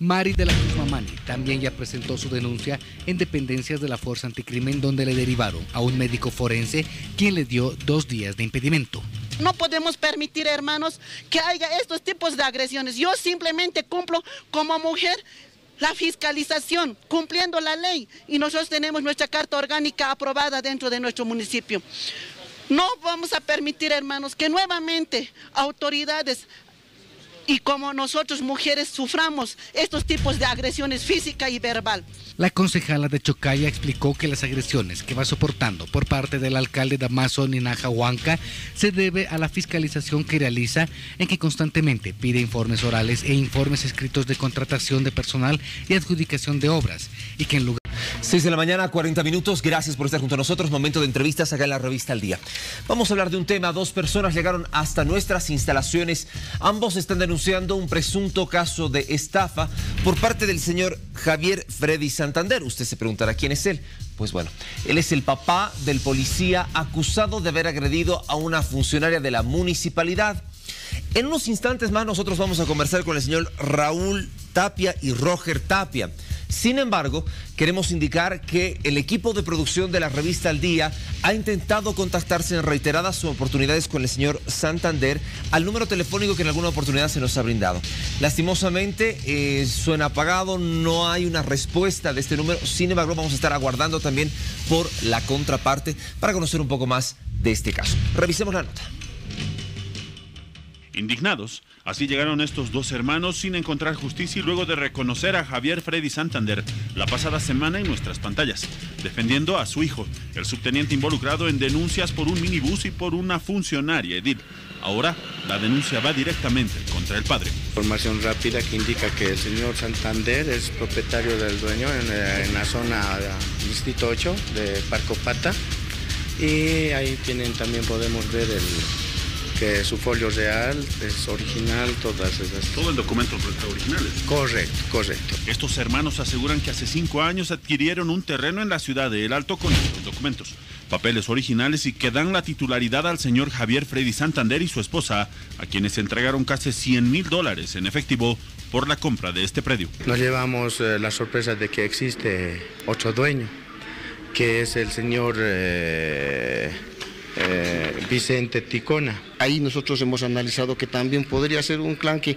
Speaker 25: Mari de la Cruz Mamani también ya presentó su denuncia en dependencias de la Fuerza Anticrimen donde le derivaron a un médico forense quien le dio dos días de impedimento.
Speaker 26: No podemos permitir, hermanos, que haya estos tipos de agresiones. Yo simplemente cumplo como mujer la fiscalización, cumpliendo la ley. Y nosotros tenemos nuestra carta orgánica aprobada dentro de nuestro municipio. No vamos a permitir, hermanos, que nuevamente autoridades y como nosotros mujeres suframos estos tipos de agresiones física y verbal.
Speaker 25: La concejala de Chocaya explicó que las agresiones que va soportando por parte del alcalde Damaso Ninaja Huanca se debe a la fiscalización que realiza en que constantemente pide informes orales e informes escritos de contratación de personal y adjudicación de obras y que en lugar
Speaker 4: 6 de la mañana, 40 minutos. Gracias por estar junto a nosotros. Momento de entrevistas acá en la revista Al Día. Vamos a hablar de un tema. Dos personas llegaron hasta nuestras instalaciones. Ambos están denunciando un presunto caso de estafa por parte del señor Javier Freddy Santander. Usted se preguntará quién es él. Pues bueno, él es el papá del policía acusado de haber agredido a una funcionaria de la municipalidad. En unos instantes más nosotros vamos a conversar con el señor Raúl Tapia y Roger Tapia. Sin embargo, queremos indicar que el equipo de producción de la revista Al Día ha intentado contactarse en reiteradas oportunidades con el señor Santander al número telefónico que en alguna oportunidad se nos ha brindado. Lastimosamente eh, suena apagado, no hay una respuesta de este número, sin embargo vamos a estar aguardando también por la contraparte para conocer un poco más de este caso. Revisemos la nota.
Speaker 1: Indignados, así llegaron estos dos hermanos sin encontrar justicia y luego de reconocer a Javier Freddy Santander la pasada semana en nuestras pantallas, defendiendo a su hijo, el subteniente involucrado en denuncias por un minibús y por una funcionaria edil. Ahora la denuncia va directamente contra el padre.
Speaker 27: Información rápida que indica que el señor Santander es propietario del dueño en, eh, la zona eh, Distrito 8 de Parcopata y ahí tienen también podemos ver el que su folio real es original, todas esas.
Speaker 1: Todo el documento original.
Speaker 27: Correcto, correcto.
Speaker 1: Estos hermanos aseguran que hace cinco años adquirieron un terreno en la ciudad de El Alto con estos documentos, papeles originales y que dan la titularidad al señor Javier Freddy Santander y su esposa, a quienes entregaron casi 100 mil dólares en efectivo por la compra de este predio.
Speaker 27: Nos llevamos eh, la sorpresa de que existe otro dueño, que es el señor eh, eh, Vicente Ticona.
Speaker 28: Ahí nosotros hemos analizado que también podría ser un clan que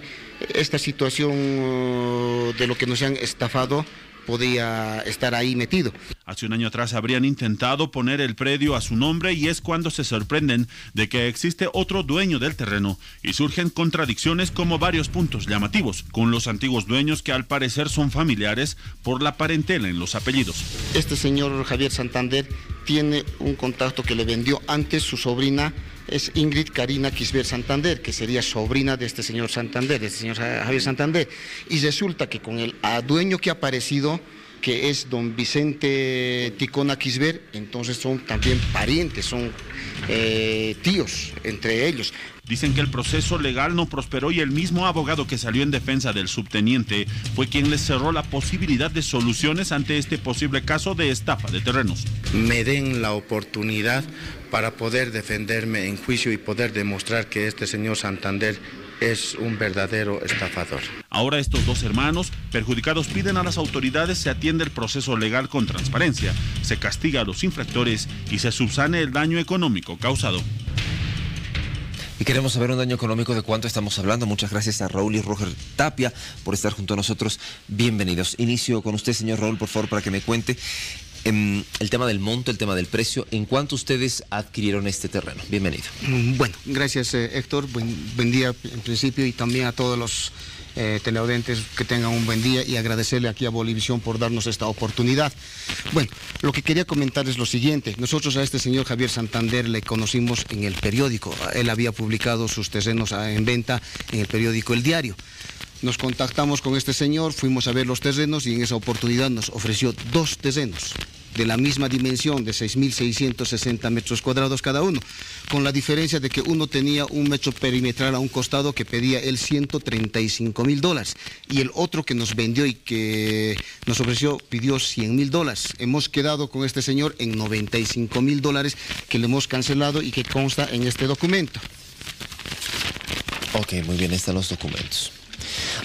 Speaker 28: esta situación uh, de lo que nos han estafado podía estar ahí metido.
Speaker 1: Hace un año atrás habrían intentado poner el predio a su nombre y es cuando se sorprenden de que existe otro dueño del terreno y surgen contradicciones como varios puntos llamativos con los antiguos dueños que al parecer son familiares por la parentela en los apellidos.
Speaker 28: Este señor Javier Santander tiene un contacto que le vendió antes su sobrina es Ingrid Karina Quisber Santander, que sería sobrina de este señor Santander, de este señor Javier Santander. Y resulta que con el dueño que ha aparecido, que es don Vicente Ticona Quisber, entonces son también parientes, son eh, tíos entre ellos.
Speaker 1: Dicen que el proceso legal no prosperó y el mismo abogado que salió en defensa del subteniente fue quien les cerró la posibilidad de soluciones ante este posible caso de estafa de terrenos.
Speaker 27: Me den la oportunidad para poder defenderme en juicio y poder demostrar que este señor Santander es un verdadero estafador.
Speaker 1: Ahora estos dos hermanos perjudicados piden a las autoridades se atienda el proceso legal con transparencia, se castiga a los infractores y se subsane el daño económico causado.
Speaker 4: Y queremos saber un daño económico de cuánto estamos hablando. Muchas gracias a Raúl y Roger Tapia por estar junto a nosotros. Bienvenidos. Inicio con usted, señor Raúl, por favor, para que me cuente em, el tema del monto, el tema del precio. ¿En cuánto ustedes adquirieron este terreno? Bienvenido.
Speaker 28: Mm, Bueno, gracias eh, Héctor. Buen, día en principio y también a todos los eh, que tengan un buen día y agradecerle aquí a Bolivisión por darnos esta oportunidad. Bueno, lo que quería comentar es lo siguiente. Nosotros a este señor Javier Santander le conocimos en el periódico. Él había publicado sus terrenos ah, en venta en el periódico El Diario. Nos contactamos con este señor, fuimos a ver los terrenos y en esa oportunidad nos ofreció dos terrenos de la misma dimensión, de 6.660 metros cuadrados cada uno, con la diferencia de que uno tenía un metro perimetral a un costado que pedía el 135 mil dólares y el otro que nos vendió y que nos ofreció pidió 100 mil dólares. Hemos quedado con este señor en 95 mil dólares que le hemos cancelado y que consta en este documento.
Speaker 4: Ok, muy bien, están los documentos.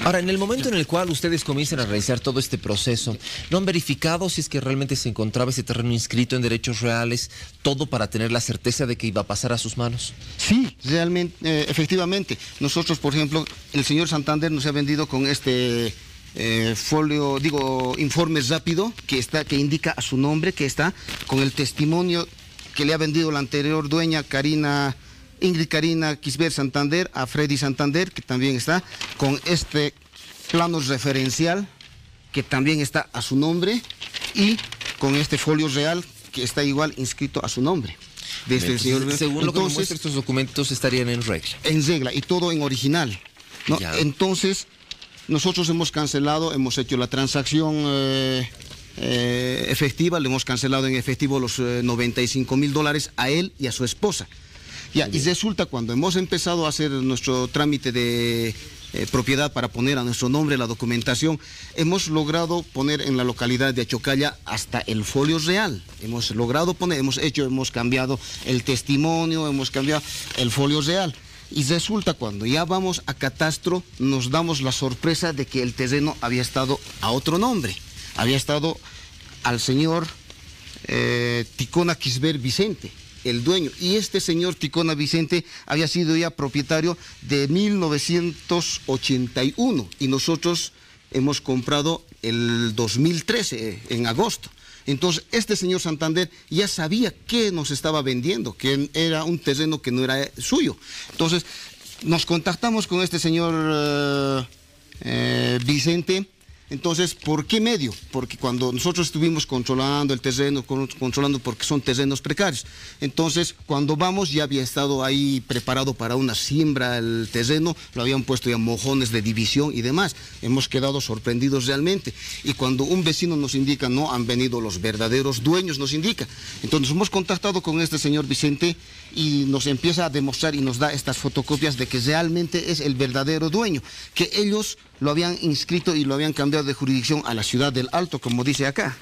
Speaker 4: Ahora, en el momento en el cual ustedes comienzan a realizar todo este proceso, ¿no han verificado si es que realmente se encontraba ese terreno inscrito en derechos reales, todo para tener la certeza de que iba a pasar a sus manos?
Speaker 28: Sí, realmente, eh, efectivamente. Nosotros, por ejemplo, el señor Santander nos ha vendido con este eh, folio, digo, informe rápido que está, que indica a su nombre, que está con el testimonio que le ha vendido la anterior dueña, Karina, Ingrid Karina Quisber Santander, a Freddy Santander, que también está con este plano referencial, que también está a su nombre, y con este folio real, que está igual inscrito a su nombre. Este señor.
Speaker 4: según lo que muestra, estos documentos estarían en regla.
Speaker 28: en regla y todo en original. ¿no? Entonces, nosotros hemos cancelado, hemos hecho la transacción eh, eh, efectiva, le hemos cancelado en efectivo los eh, 95 mil dólares a él y a su esposa. Ya, y resulta cuando hemos empezado a hacer nuestro trámite de eh, propiedad para poner a nuestro nombre la documentación, hemos logrado poner en la localidad de Achocalla hasta el folio real. Hemos logrado poner, hemos hecho, hemos cambiado el testimonio, hemos cambiado el folio real. Y resulta cuando ya vamos a catastro, nos damos la sorpresa de que el terreno había estado a otro nombre. Había estado al señor eh, Ticona Quisber Vicente, el dueño. Y este señor Ticona Vicente había sido ya propietario de 1981 y nosotros hemos comprado el 2013, eh, en agosto. Entonces, este señor Santander ya sabía qué nos estaba vendiendo, que era un terreno que no era suyo. Entonces, nos contactamos con este señor eh, eh, Vicente. Entonces, ¿por qué medio? Porque cuando nosotros estuvimos controlando el terreno, con- controlando porque son terrenos precarios. Entonces, cuando vamos ya había estado ahí preparado para una siembra el terreno, lo habían puesto ya mojones de división y demás. Hemos quedado sorprendidos realmente. Y cuando un vecino nos indica, no, han venido los verdaderos dueños, nos indica. Entonces, hemos contactado con este señor Vicente y nos empieza a demostrar y nos da estas fotocopias de que realmente es el verdadero dueño, que ellos lo habían inscrito y lo habían cambiado de jurisdicción a la ciudad del Alto, como dice acá,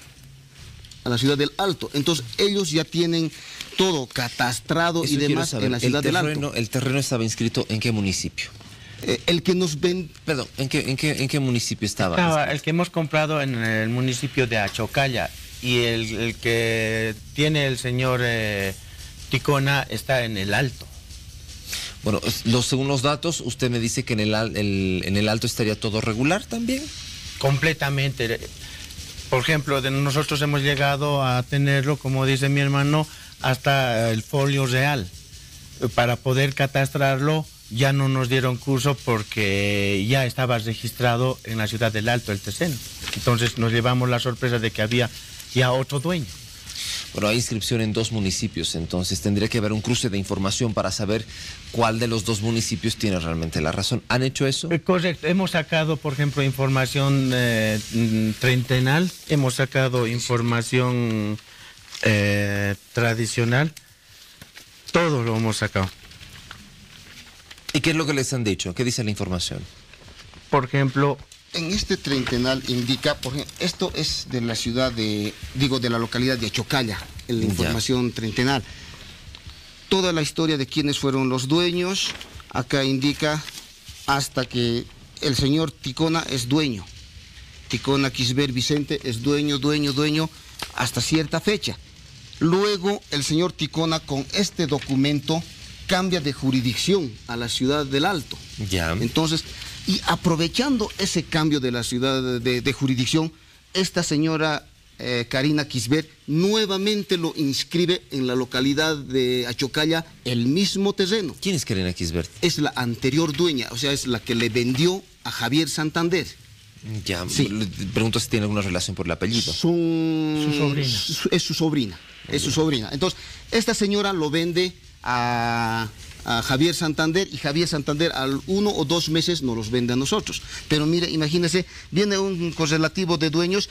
Speaker 28: a la ciudad del Alto. Entonces ellos ya tienen todo catastrado
Speaker 4: Eso
Speaker 28: y demás
Speaker 4: saber,
Speaker 28: en la ciudad
Speaker 4: el
Speaker 28: del Alto.
Speaker 4: ¿El terreno estaba inscrito en qué municipio?
Speaker 28: Eh, el que nos ven...
Speaker 4: Perdón, ¿en qué, en qué, en qué municipio estaba?
Speaker 27: Estaba el que hemos comprado en el municipio de Achocalla y el, el que tiene el señor eh, Ticona está en el Alto.
Speaker 4: Bueno, los, según los datos, usted me dice que en el, en el alto estaría todo regular también.
Speaker 27: Completamente. Por ejemplo, de nosotros hemos llegado a tenerlo, como dice mi hermano, hasta el folio real. Para poder catastrarlo ya no nos dieron curso porque ya estaba registrado en la ciudad del Alto el terreno. Entonces nos llevamos la sorpresa de que había ya otro dueño.
Speaker 4: Bueno, hay inscripción en dos municipios, entonces tendría que haber un cruce de información para saber cuál de los dos municipios tiene realmente la razón. ¿Han hecho eso?
Speaker 27: Eh, Correcto. Hemos sacado, por ejemplo, información eh, mm, trentenal, hemos sacado información eh, tradicional, todo lo hemos sacado.
Speaker 4: ¿Y qué es lo que les han dicho? ¿Qué dice la información?
Speaker 27: Por ejemplo,
Speaker 28: En este trentenal indica, por ejemplo, esto es de la ciudad de, digo, de la localidad de Achocalla, en la
Speaker 4: Ya.
Speaker 28: información trentenal. Toda la historia de quiénes fueron los dueños, acá indica hasta que el señor Ticona es dueño. Ticona Quisber Vicente es dueño, dueño, dueño, hasta cierta fecha. Luego el señor Ticona con este documento cambia de jurisdicción a la ciudad del Alto.
Speaker 4: Ya.
Speaker 28: Entonces, y aprovechando ese cambio de la ciudad de, de jurisdicción, esta señora eh, Karina Quisber nuevamente lo inscribe en la localidad de Achocalla, el mismo terreno.
Speaker 4: ¿Quién es Karina Quisbert?
Speaker 28: Es la anterior dueña, o sea, es la que le vendió a Javier Santander.
Speaker 4: Ya,
Speaker 28: Sí.
Speaker 4: le pregunto si tiene alguna relación por el apellido.
Speaker 28: Su,
Speaker 4: Su sobrina.
Speaker 28: su- es su sobrina. Es su sobrina. Entonces, esta señora lo vende a, a Javier Santander y Javier Santander al uno o dos meses nos los vende a nosotros. Pero mire, imagínese, viene un correlativo de dueños,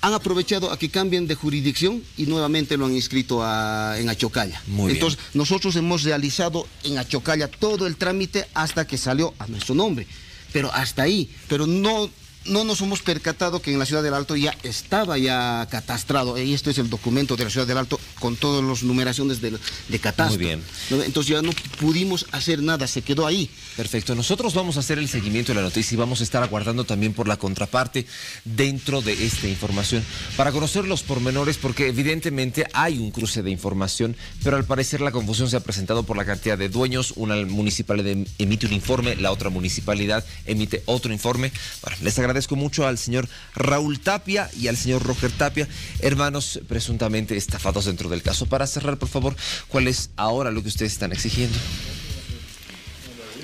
Speaker 28: han aprovechado a que cambien de jurisdicción y nuevamente lo han inscrito a- en Achocalla.
Speaker 4: Muy bien.
Speaker 28: Entonces, nosotros hemos realizado en Achocalla todo el trámite hasta que salió a nuestro nombre. Pero hasta ahí, pero no no nos hemos percatado que en la ciudad del Alto ya estaba ya catastrado. Y esto es el documento de la ciudad del Alto con todas las numeraciones de, de catastro.
Speaker 4: Muy bien.
Speaker 28: ¿no? Entonces ya no pudimos hacer nada, se quedó ahí.
Speaker 4: Perfecto. Nosotros vamos a hacer el seguimiento de la noticia y vamos a estar aguardando también por la contraparte dentro de esta información para conocer los pormenores porque evidentemente hay un cruce de información, pero al parecer la confusión se ha presentado por la cantidad de dueños. Una municipalidad emite un informe, la otra municipalidad emite otro informe. Bueno, les agradezco mucho al señor Raúl Tapia y al señor Roger Tapia, hermanos presuntamente estafados dentro del caso. Para cerrar, por favor, ¿cuál es ahora lo que ustedes están exigiendo?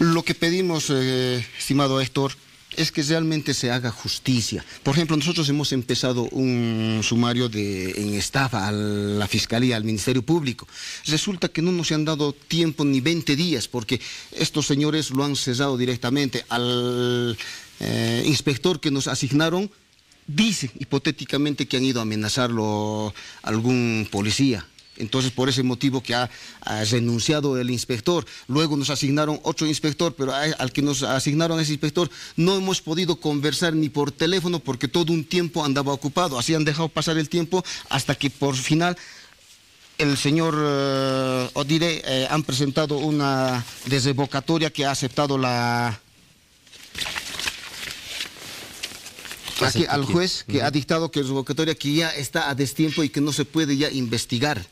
Speaker 28: Lo que pedimos, eh, estimado Héctor, es que realmente se haga justicia. Por ejemplo, nosotros hemos empezado un sumario de, en estafa a la Fiscalía, al Ministerio Público. Resulta que no nos han dado tiempo ni 20 días porque estos señores lo han cesado directamente al eh, inspector que nos asignaron. Dice hipotéticamente que han ido a amenazarlo algún policía. Entonces, por ese motivo que ha, renunciado el inspector. Luego nos asignaron otro inspector, pero al que nos asignaron ese inspector no hemos podido conversar ni por teléfono porque todo un tiempo andaba ocupado. Así han dejado pasar el tiempo hasta que por final el señor eh, eh, han presentado una desrevocatoria que ha aceptado la... Aquí, al juez que ha dictado que es revocatoria que ya está a destiempo y que no se puede ya investigar.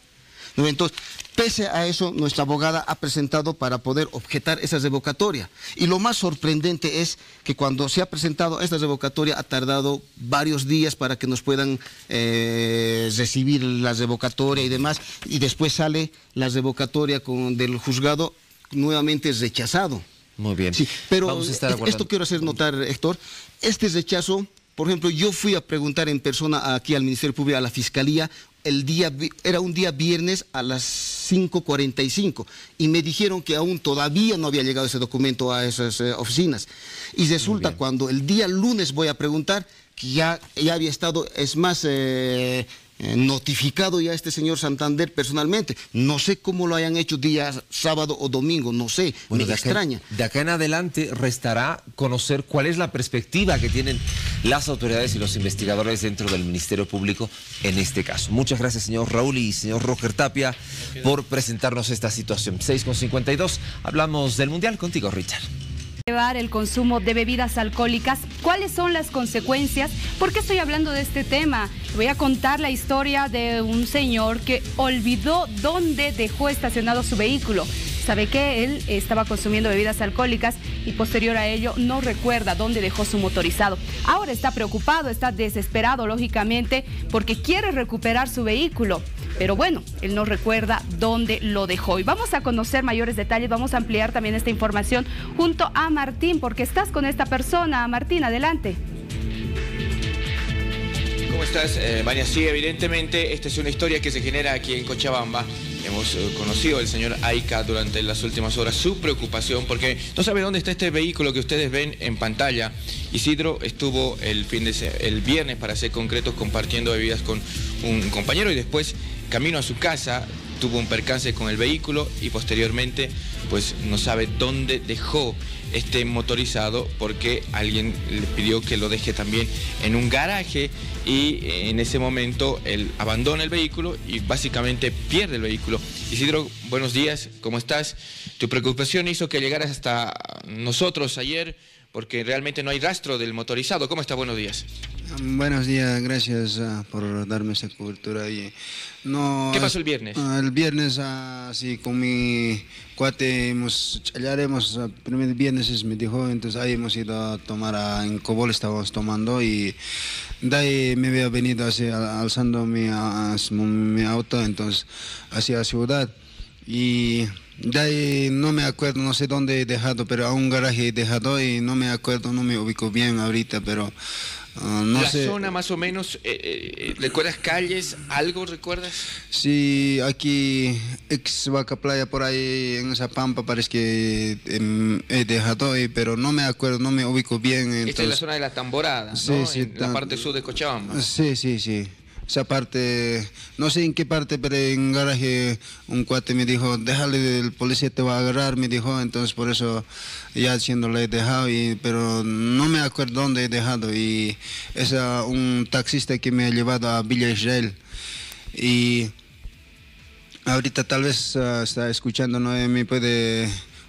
Speaker 28: Entonces, pese a eso, nuestra abogada ha presentado para poder objetar esa revocatoria. Y lo más sorprendente es que cuando se ha presentado esta revocatoria ha tardado varios días para que nos puedan eh, recibir la revocatoria y demás, y después sale la revocatoria con, del juzgado nuevamente rechazado.
Speaker 4: Muy bien.
Speaker 28: Sí, pero esto quiero hacer notar, Héctor, este rechazo por ejemplo, yo fui a preguntar en persona aquí al Ministerio Público, a la Fiscalía, el día, era un día viernes a las 5.45 y me dijeron que aún todavía no había llegado ese documento a esas eh, oficinas. Y resulta cuando el día lunes voy a preguntar que ya, ya había estado, es más... Eh, notificado ya a este señor Santander personalmente. No sé cómo lo hayan hecho día sábado o domingo, no sé,
Speaker 4: bueno,
Speaker 28: me
Speaker 4: de
Speaker 28: extraña.
Speaker 4: Acá, de acá en adelante restará conocer cuál es la perspectiva que tienen las autoridades y los investigadores dentro del Ministerio Público en este caso. Muchas gracias, señor Raúl y señor Roger Tapia, por presentarnos esta situación. 6.52, hablamos del Mundial contigo, Richard
Speaker 7: el consumo de bebidas alcohólicas. ¿Cuáles son las consecuencias? ¿Por qué estoy hablando de este tema? Voy a contar la historia de un señor que olvidó dónde dejó estacionado su vehículo. Sabe que él estaba consumiendo bebidas alcohólicas y posterior a ello no recuerda dónde dejó su motorizado. Ahora está preocupado, está desesperado, lógicamente, porque quiere recuperar su vehículo. Pero bueno, él no recuerda dónde lo dejó. Y vamos a conocer mayores detalles, vamos a ampliar también esta información junto a Martín, porque estás con esta persona. Martín, adelante.
Speaker 2: ¿Cómo estás, eh, María? Sí, evidentemente esta es una historia que se genera aquí en Cochabamba. Hemos eh, conocido al señor Aika durante las últimas horas su preocupación porque no sabe dónde está este vehículo que ustedes ven en pantalla. Isidro estuvo el, fin de el viernes, para ser concretos, compartiendo bebidas con un compañero y después, camino a su casa, tuvo un percance con el vehículo y posteriormente pues no sabe dónde dejó este motorizado porque alguien le pidió que lo deje también en un garaje y en ese momento él abandona el vehículo y básicamente pierde el vehículo. Isidro, buenos días, ¿cómo estás? Tu preocupación hizo que llegaras hasta nosotros ayer porque realmente no hay rastro del motorizado. ¿Cómo está? Buenos días.
Speaker 27: Buenos días, gracias uh, por darme esta cobertura. Y no,
Speaker 2: ¿Qué pasó el viernes?
Speaker 27: Uh, el viernes, así uh, con mi cuate, hemos, charlaremos, primer viernes me dijo, entonces ahí hemos ido a tomar, a, en Cobol estábamos tomando y de ahí me había venido así, alzando mi, mi auto, entonces hacia la ciudad. Y de ahí no me acuerdo, no sé dónde he dejado, pero a un garaje he dejado y no me acuerdo, no me ubico bien ahorita, pero uh, no
Speaker 2: la
Speaker 27: sé.
Speaker 2: zona más o menos, eh, eh, ¿recuerdas calles? ¿Algo recuerdas?
Speaker 27: Sí, aquí, ex Vaca Playa, por ahí en esa pampa parece que eh, he dejado, y, pero no me acuerdo, no me ubico bien. Entonces...
Speaker 2: Esta es la zona de la Tamborada,
Speaker 27: sí,
Speaker 2: ¿no?
Speaker 27: sí,
Speaker 2: en la parte sur de Cochabamba.
Speaker 27: Sí, sí, sí.
Speaker 24: Esa parte, no sé en qué parte, pero en garaje un cuate me dijo, déjale, el policía te va a agarrar, me dijo, entonces por eso ya haciéndole he dejado, pero no me acuerdo dónde he dejado, y es un taxista que me ha llevado a Villa Israel, y ahorita tal vez ah, está escuchando, no me puede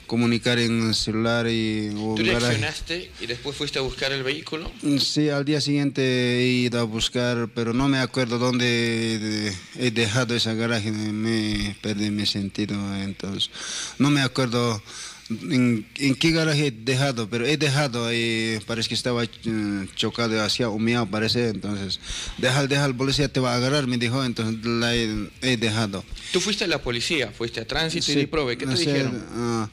Speaker 24: comunicar en el celular y o
Speaker 2: ¿Tú reaccionaste y después fuiste a buscar el vehículo?
Speaker 24: Sí, al día siguiente he ido a buscar, pero no me acuerdo dónde he dejado esa garaje, me perdí mi sentido, entonces no me acuerdo en, en qué garaje he dejado, pero he dejado y parece que estaba eh, chocado hacia humeado, parece, entonces deja, deja, el policía te va a agarrar, me dijo, entonces la he, he dejado.
Speaker 2: Tú fuiste a la policía, fuiste a tránsito y
Speaker 24: Sí,
Speaker 2: di prove, ¿qué te
Speaker 24: no sé,
Speaker 2: dijeron?
Speaker 24: ah,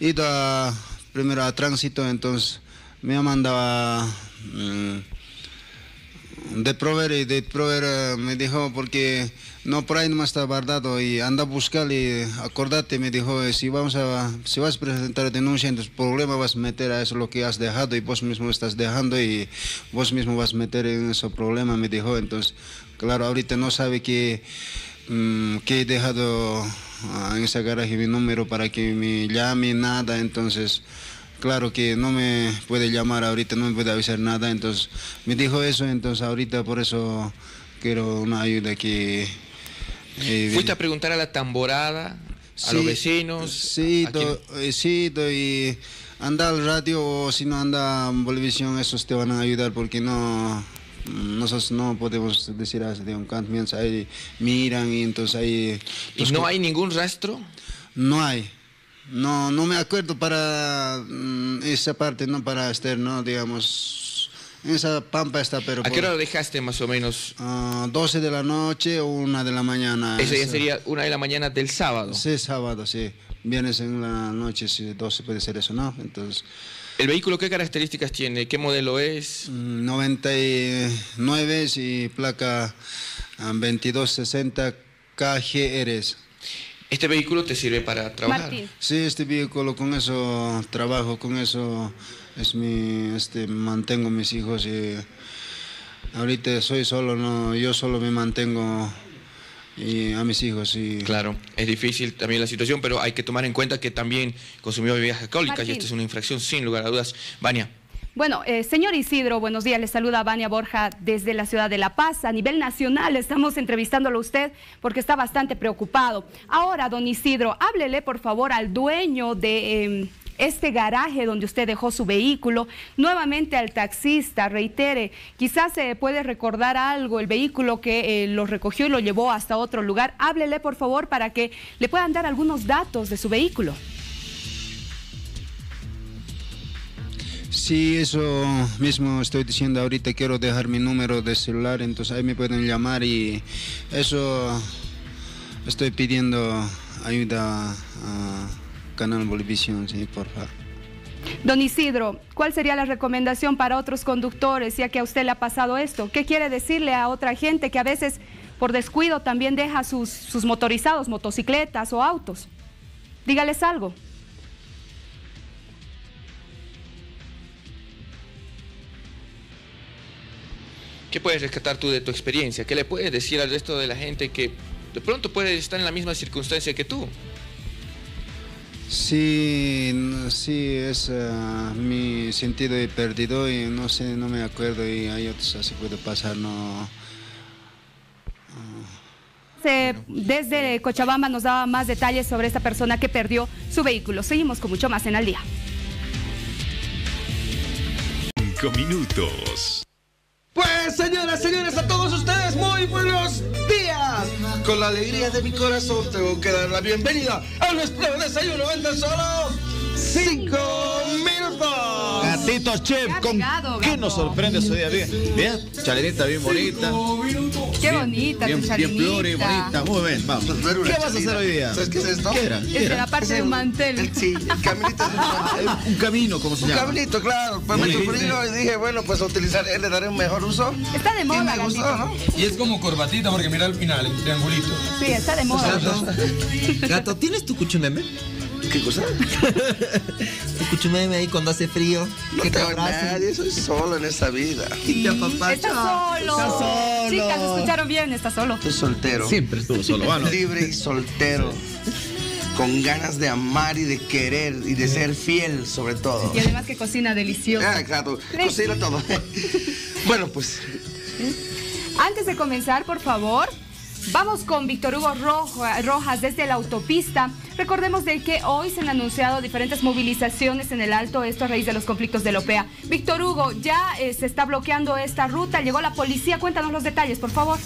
Speaker 24: ido a, primero a tránsito, entonces me mandaba mm, de proveer y de proveer eh, me dijo porque no por ahí no está guardado y anda a buscar y acordate me dijo eh, si vamos a si vas a presentar denuncia entonces problema vas a meter a eso lo que has dejado y vos mismo estás dejando y vos mismo vas a meter en ese problema me dijo. Entonces claro ahorita no sabe que mm, que he dejado en ese garaje mi número para que me llame nada entonces claro que no me puede llamar ahorita no me puede avisar nada entonces me dijo eso entonces ahorita por eso quiero una ayuda que eh,
Speaker 2: ¿Fuiste a preguntar a la tamborada, a los vecinos?
Speaker 24: Sí,
Speaker 2: ¿A
Speaker 24: eh, sí, doy, anda al radio o si no anda en Bolivisión, esos te van a ayudar porque no, nosotros no podemos decir así de un mientras ahí miran y entonces ahí...
Speaker 2: ¿Y no hay ningún rastro?
Speaker 24: No hay. No, no me acuerdo para mm, esa parte, no para estar, no, digamos, esa pampa está, pero...
Speaker 2: ¿A qué hora lo dejaste más o menos?
Speaker 24: Ah, 12 de la noche o 1 de la mañana.
Speaker 2: Ese día
Speaker 24: Esa-
Speaker 2: sería una de la mañana del sábado.
Speaker 24: Sí, sábado, sí. Viernes en la noche, sí, 12 puede ser eso, ¿no? Entonces...
Speaker 2: ¿El vehículo qué características tiene? ¿Qué modelo es?
Speaker 24: 99 y placa ah, 2260 KGRs.
Speaker 2: ¿Este vehículo te sirve para trabajar?
Speaker 24: Sí, este vehículo con eso trabajo, con eso es mi, este, mantengo mis hijos y ahorita soy solo, no, yo solo me mantengo y a mis hijos y
Speaker 2: Claro, es difícil también la situación, pero hay que tomar en cuenta que también consumió bebidas alcohólicas y esta es una infracción sin lugar a dudas. Vania.
Speaker 7: Bueno, eh, señor Isidro, buenos días. Le saluda Vania Borja desde la ciudad de La Paz. A nivel nacional estamos entrevistándolo a usted porque está bastante preocupado. Ahora, don Isidro, háblele por favor al dueño de eh, este garaje donde usted dejó su vehículo. Nuevamente al taxista, reitere, quizás se puede recordar algo, el vehículo que eh, lo recogió y lo llevó hasta otro lugar. Háblele por favor para que le puedan dar algunos datos de su vehículo.
Speaker 24: Sí, eso mismo estoy diciendo ahorita, quiero dejar mi número de celular, entonces ahí me pueden llamar y eso estoy pidiendo ayuda a Canal Bolivisión, sí, por favor.
Speaker 7: Don Isidro, ¿cuál sería la recomendación para otros conductores, ya que a usted le ha pasado esto? ¿Qué quiere decirle a otra gente que a veces por descuido también deja sus, sus motorizados, motocicletas o autos? Dígales algo.
Speaker 2: ¿Qué puedes rescatar tú de tu experiencia? ¿Qué le puedes decir al resto de la gente que de pronto puede estar en la misma circunstancia que tú?
Speaker 24: Sí, sí, es ah, mi sentido de perdido y no sé, no me acuerdo y hay otros así puede pasar, no.
Speaker 7: Desde Cochabamba nos daba más detalles sobre esta persona que perdió su vehículo. Seguimos con mucho más en al día.
Speaker 29: Cinco minutos.
Speaker 23: Pues señoras, señores, a todos ustedes, muy buenos días. Con la alegría de mi corazón tengo que dar la bienvenida a nuestro desayuno en solo cinco minutos.
Speaker 30: Gatitos Chef, ¿con qué nos sorprende su día? Bien, bien, chalenita bien bonita.
Speaker 7: Qué bonita
Speaker 30: bien,
Speaker 7: tu
Speaker 30: bien
Speaker 7: chalinita.
Speaker 30: bonita, muy bien, vamos. ¿Qué vas a hacer hoy día?
Speaker 23: ¿Sabes qué es esto?
Speaker 30: ¿Qué era?
Speaker 7: Es
Speaker 30: ¿Qué
Speaker 7: de
Speaker 30: era?
Speaker 7: la parte de un mantel.
Speaker 23: Sí, el caminito de un mantel.
Speaker 30: Un camino, ¿cómo se
Speaker 23: Un
Speaker 30: llama?
Speaker 23: caminito, claro. Pues me frío y dije, bueno, pues utilizaré, le daré un mejor uso.
Speaker 7: Está de
Speaker 23: Y
Speaker 7: moda,
Speaker 23: me gustó,
Speaker 7: gatito.
Speaker 23: ¿no?
Speaker 31: Y es como corbatita porque mira al final, el triangulito.
Speaker 7: Sí, está de moda.
Speaker 30: Gato, ¿tienes tu cuchumeme?
Speaker 23: ¿Qué cosa?
Speaker 4: Escúchame ahí cuando hace frío.
Speaker 23: No
Speaker 4: que te
Speaker 23: nadie, soy solo en esta vida.
Speaker 4: Y te
Speaker 7: solo.
Speaker 4: Está solo.
Speaker 7: Chicas, escucharon bien, está solo.
Speaker 23: Estoy soltero.
Speaker 5: Siempre estuvo solo, bueno.
Speaker 23: Libre y soltero. Con ganas de amar y de querer y de ser fiel sobre todo.
Speaker 7: Y además que cocina delicioso.
Speaker 23: Ah, claro, cocina todo. bueno, pues
Speaker 7: Antes de comenzar, por favor, vamos con Víctor Hugo Roja- Rojas desde la autopista. Recordemos de que hoy se han anunciado diferentes movilizaciones en el Alto, esto a raíz de los conflictos de la OPEA. Víctor Hugo, ya eh, se está bloqueando esta ruta, llegó la policía, cuéntanos los detalles, por favor.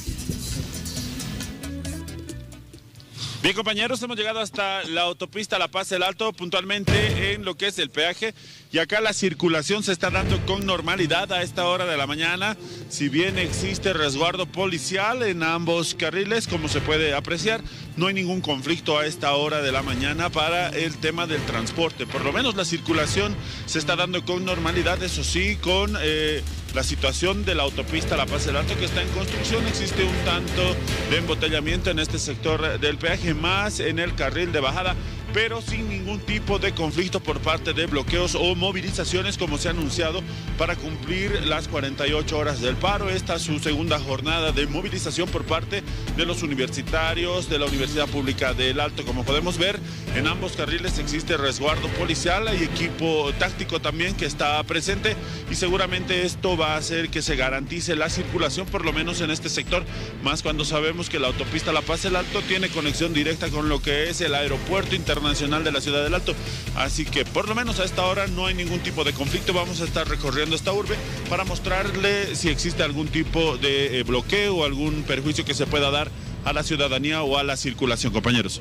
Speaker 1: Bien, compañeros, hemos llegado hasta la autopista La Paz El Alto, puntualmente en lo que es el peaje. Y acá la circulación se está dando con normalidad a esta hora de la mañana. Si bien existe resguardo policial en ambos carriles, como se puede apreciar, no hay ningún conflicto a esta hora de la mañana para el tema del transporte. Por lo menos la circulación se está dando con normalidad, eso sí, con eh, la situación de la autopista La Paz del Alto que está en construcción. Existe un tanto de embotellamiento en este sector del peaje, más en el carril de bajada pero sin ningún tipo de conflicto por parte de bloqueos o movilizaciones como se ha anunciado para cumplir las 48 horas del paro. Esta es su segunda jornada de movilización por parte de los universitarios de la Universidad Pública del Alto. Como podemos ver, en ambos carriles existe resguardo policial, hay equipo táctico también que está presente y seguramente esto va a hacer que se garantice la circulación, por lo menos en este sector, más cuando sabemos que la autopista La Paz del Alto tiene conexión directa con lo que es el aeropuerto internacional de la Ciudad del Alto. Así que por lo menos a esta hora no hay ningún tipo de conflicto. Vamos a estar recorriendo esta urbe para mostrarle si existe algún tipo de eh, bloqueo o algún perjuicio que se pueda dar a la ciudadanía o a la circulación, compañeros.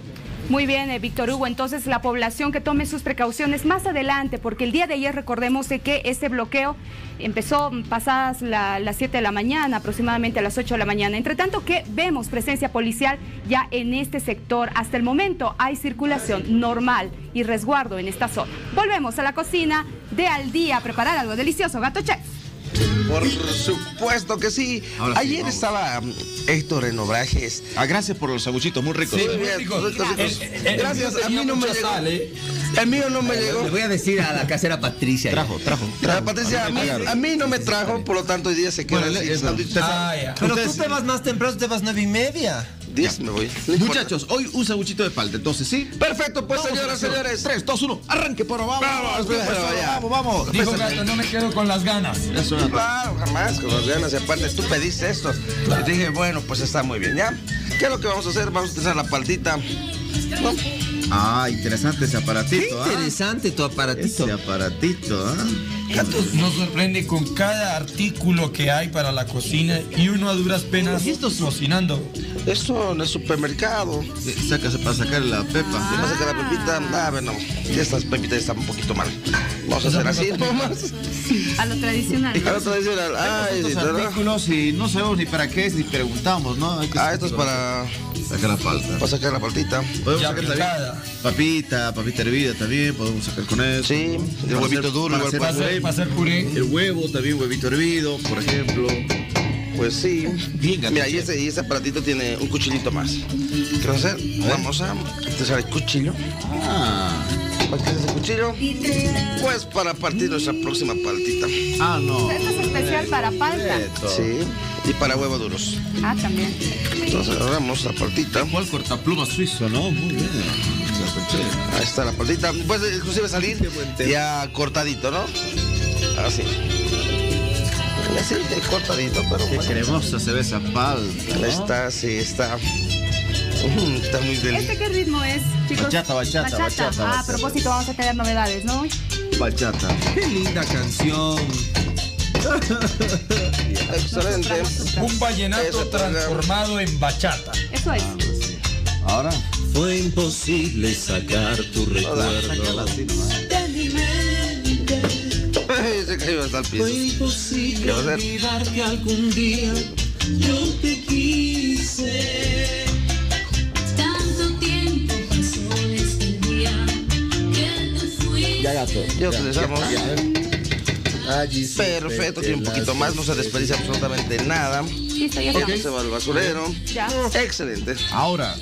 Speaker 7: Muy bien, eh, Víctor Hugo. Entonces, la población que tome sus precauciones más adelante, porque el día de ayer recordemos de que este bloqueo empezó pasadas la- las 7 de la mañana, aproximadamente a las 8 de la mañana. Entre tanto que vemos presencia policial ya en este sector. Hasta el momento hay circulación normal y resguardo en esta zona. Volvemos a la cocina de al día a preparar algo delicioso, Gato Chef.
Speaker 23: Por supuesto que sí.
Speaker 5: Ahora
Speaker 23: Ayer estaba mm, Héctor en Obrajes.
Speaker 5: Ah, gracias por los sabuchitos, muy ricos.
Speaker 23: Sí, muy bien, ricos, ricos. Gracias, a mí no me llegó. El mío no me llegó.
Speaker 4: Le voy a decir a la casera Patricia.
Speaker 5: Trajo, trajo.
Speaker 23: Ah, Patricia, a mí, a mí no me trajo, por lo tanto hoy día se queda
Speaker 5: Bueno,
Speaker 23: así.
Speaker 4: Ah, ya. Pero tú te vas más temprano, te vas nueve y media.
Speaker 23: 10 me voy.
Speaker 5: Muchachos, hoy un sabuchito de palta, entonces sí.
Speaker 23: Perfecto, pues
Speaker 5: Vamos,
Speaker 23: señoras,
Speaker 5: señor.
Speaker 23: señores.
Speaker 5: 3, 2, 1, arranque, pero vamos.
Speaker 23: Vamos, pues,
Speaker 5: Vamos, vamos, vamos.
Speaker 6: Dijo Gato, no me quedo con las ganas.
Speaker 5: Eso es.
Speaker 23: Claro, jamás, con las ganas. Y aparte, tú pediste esto. Y dije, bueno, pues está muy bien, ¿ya? ¿Qué es lo que vamos a hacer? Vamos a utilizar la paltita.
Speaker 5: Ah, interesante ese
Speaker 4: Qué
Speaker 5: aparatito, ¿ah?
Speaker 4: interesante tu aparatito.
Speaker 5: Ese aparatito, ¿ah?
Speaker 6: Nos sorprende con cada artículo que hay para la cocina y uno a duras penas cocinando.
Speaker 23: Esto en el supermercado.
Speaker 5: Sácase para sacar la pepa.
Speaker 23: ¿Qué pasa que la pepita? A ver, no. Estas pepitas están un poquito mal. Vamos a hacer así nomás.
Speaker 7: A lo tradicional.
Speaker 23: A la tradicional. Ay,
Speaker 5: Estos artículos y no sabemos ni para qué es ni preguntamos, ¿no?
Speaker 23: Ah, esto es para,
Speaker 5: sacar la palta.
Speaker 23: para sacar la paltita.
Speaker 5: Podemos
Speaker 6: Ya
Speaker 5: sacar también
Speaker 6: picada.
Speaker 5: papita, papita hervida también, podemos sacar con eso.
Speaker 23: Sí, el huevito
Speaker 5: hacer-
Speaker 23: duro
Speaker 5: para
Speaker 23: igual
Speaker 5: hacer
Speaker 6: Para hacer,
Speaker 5: puré.
Speaker 6: para hacer puré.
Speaker 5: El huevo, también huevito hervido, por ejemplo.
Speaker 23: Pues sí.
Speaker 5: Bien, gato.
Speaker 23: Mira, y ese, y ese aparatito tiene un cuchillito más. ¿Qué vamos a hacer? Vamos a utilizar el cuchillo.
Speaker 5: Ah,
Speaker 23: ¿Para qué es ese cuchillo? Pues para partir nuestra próxima paltita.
Speaker 5: ah no.
Speaker 7: Esto es especial para palta.
Speaker 23: Sí. Y para huevos duros.
Speaker 7: Ah, también.
Speaker 23: Entonces agarramos la paltita.
Speaker 5: ¿Cuál cortapluma suizo, no? Muy bien.
Speaker 23: Ahí está la paltita. Puede inclusive salir ya cortadito, ¿no? Así. Así, de cortadito, pero
Speaker 5: Qué
Speaker 23: bueno.
Speaker 5: cremosa se ve esa palta. ¿no?
Speaker 23: está, sí, está. Está muy
Speaker 7: ¿Este
Speaker 23: delicioso.
Speaker 7: qué ritmo es, chicos?
Speaker 5: Bachata, bachata, bachata,
Speaker 7: Ah, a propósito, vamos a tener novedades, ¿no?
Speaker 5: Bachata.
Speaker 4: Qué linda canción.
Speaker 23: Excelente.
Speaker 6: Un vallenato transformado en bachata.
Speaker 7: Eso es.
Speaker 5: Ahora.
Speaker 4: Fue imposible sacar tu
Speaker 5: así
Speaker 23: cayó hasta el piso.
Speaker 4: Fue
Speaker 23: ¿Qué
Speaker 4: imposible
Speaker 23: va a hacer?
Speaker 4: olvidar que algún día yo te quise.
Speaker 32: Tanto tiempo pasó este día que te fuiste.
Speaker 5: Ya, gato.
Speaker 23: Ya utilizamos.
Speaker 4: Allí sí
Speaker 23: Perfecto,
Speaker 4: te
Speaker 23: tiene un poquito más, no se desperdicia absolutamente nada.
Speaker 7: Listo, ya.
Speaker 23: Se va al basurero.
Speaker 7: Ya.
Speaker 23: Excelente.
Speaker 5: Ahora.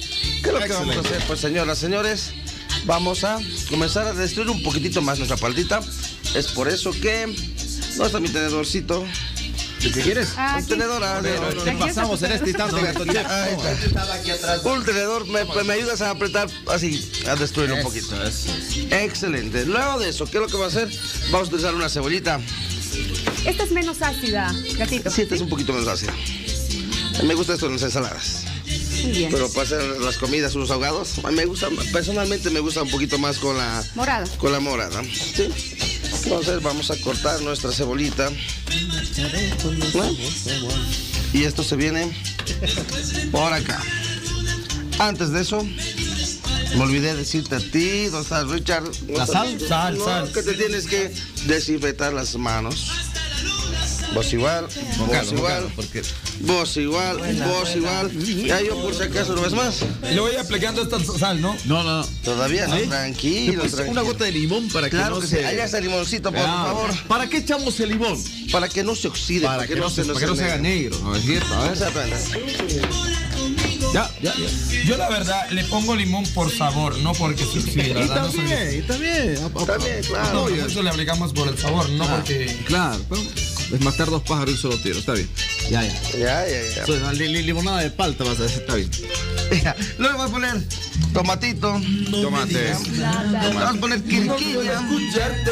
Speaker 23: ¿Qué es lo que vamos a hacer? Pues señoras, señores, vamos a comenzar a destruir un poquitito más nuestra paltita. Es por eso que no está mi tenedorcito.
Speaker 5: ¿De qué quieres?
Speaker 7: Ah,
Speaker 23: un tenedor. ah,
Speaker 5: Pero
Speaker 23: no, no,
Speaker 5: te
Speaker 23: no.
Speaker 5: pasamos en este instante, gato.
Speaker 23: Un tenedor, me, me ayudas a apretar así, a destruirlo un poquito. Excelente. Luego de eso, ¿qué es lo que va a hacer? Vamos a utilizar una cebollita.
Speaker 7: Esta es menos ácida, gatito.
Speaker 23: Sí, esta es un poquito menos ácida. Me gusta esto en las ensaladas.
Speaker 7: Muy bien.
Speaker 23: Pero para hacer las comidas, unos ahogados, me gusta, personalmente me gusta un poquito más con la,
Speaker 7: Morada.
Speaker 23: con la morada. ¿sí? Entonces vamos a cortar nuestra cebolita. ¿no? Y esto se viene por acá. Antes de eso, me olvidé decirte a ti, ¿dónde estás, Richard?
Speaker 5: ¿La sal?
Speaker 6: Sal,
Speaker 23: No,
Speaker 6: sal.
Speaker 23: que te tienes que desinfectar las manos. Vos igual, vos igual,
Speaker 5: porque
Speaker 23: vos igual, vos igual. Ya yo por si acaso no ves más.
Speaker 6: Le voy aplicando esta sal, ¿no?
Speaker 5: No, no, no.
Speaker 23: Todavía no,
Speaker 5: ¿Sí?
Speaker 23: tranquilo, tranquilo.
Speaker 5: Una gota de limón para que
Speaker 23: Claro
Speaker 5: no
Speaker 23: que
Speaker 5: se...
Speaker 23: Allá limoncito, por
Speaker 5: Ah,
Speaker 23: favor.
Speaker 5: ¿Para qué echamos el limón?
Speaker 23: Para que no se oxide,
Speaker 5: Para que no se, para que no se haga negro. ¿no es cierto? A ver. Ya, ya, ya.
Speaker 6: Yo la verdad le pongo limón por sabor, no porque se oxide. la
Speaker 5: Y
Speaker 6: verdad, no soy-
Speaker 5: también, y también.
Speaker 23: También, claro.
Speaker 6: No, eso le aplicamos por el sabor, no
Speaker 5: Ah,
Speaker 6: porque...
Speaker 5: Claro, pero es matar dos pájaros de un solo tiro, está bien. Ya, ya.
Speaker 23: Ya, ya, ya.
Speaker 5: Soy una li- li- limonada de palta vas a decir, está bien.
Speaker 23: Luego vamos a poner tomatito.
Speaker 5: Tomate.
Speaker 23: Vamos a poner quirquilla.
Speaker 6: escucharte,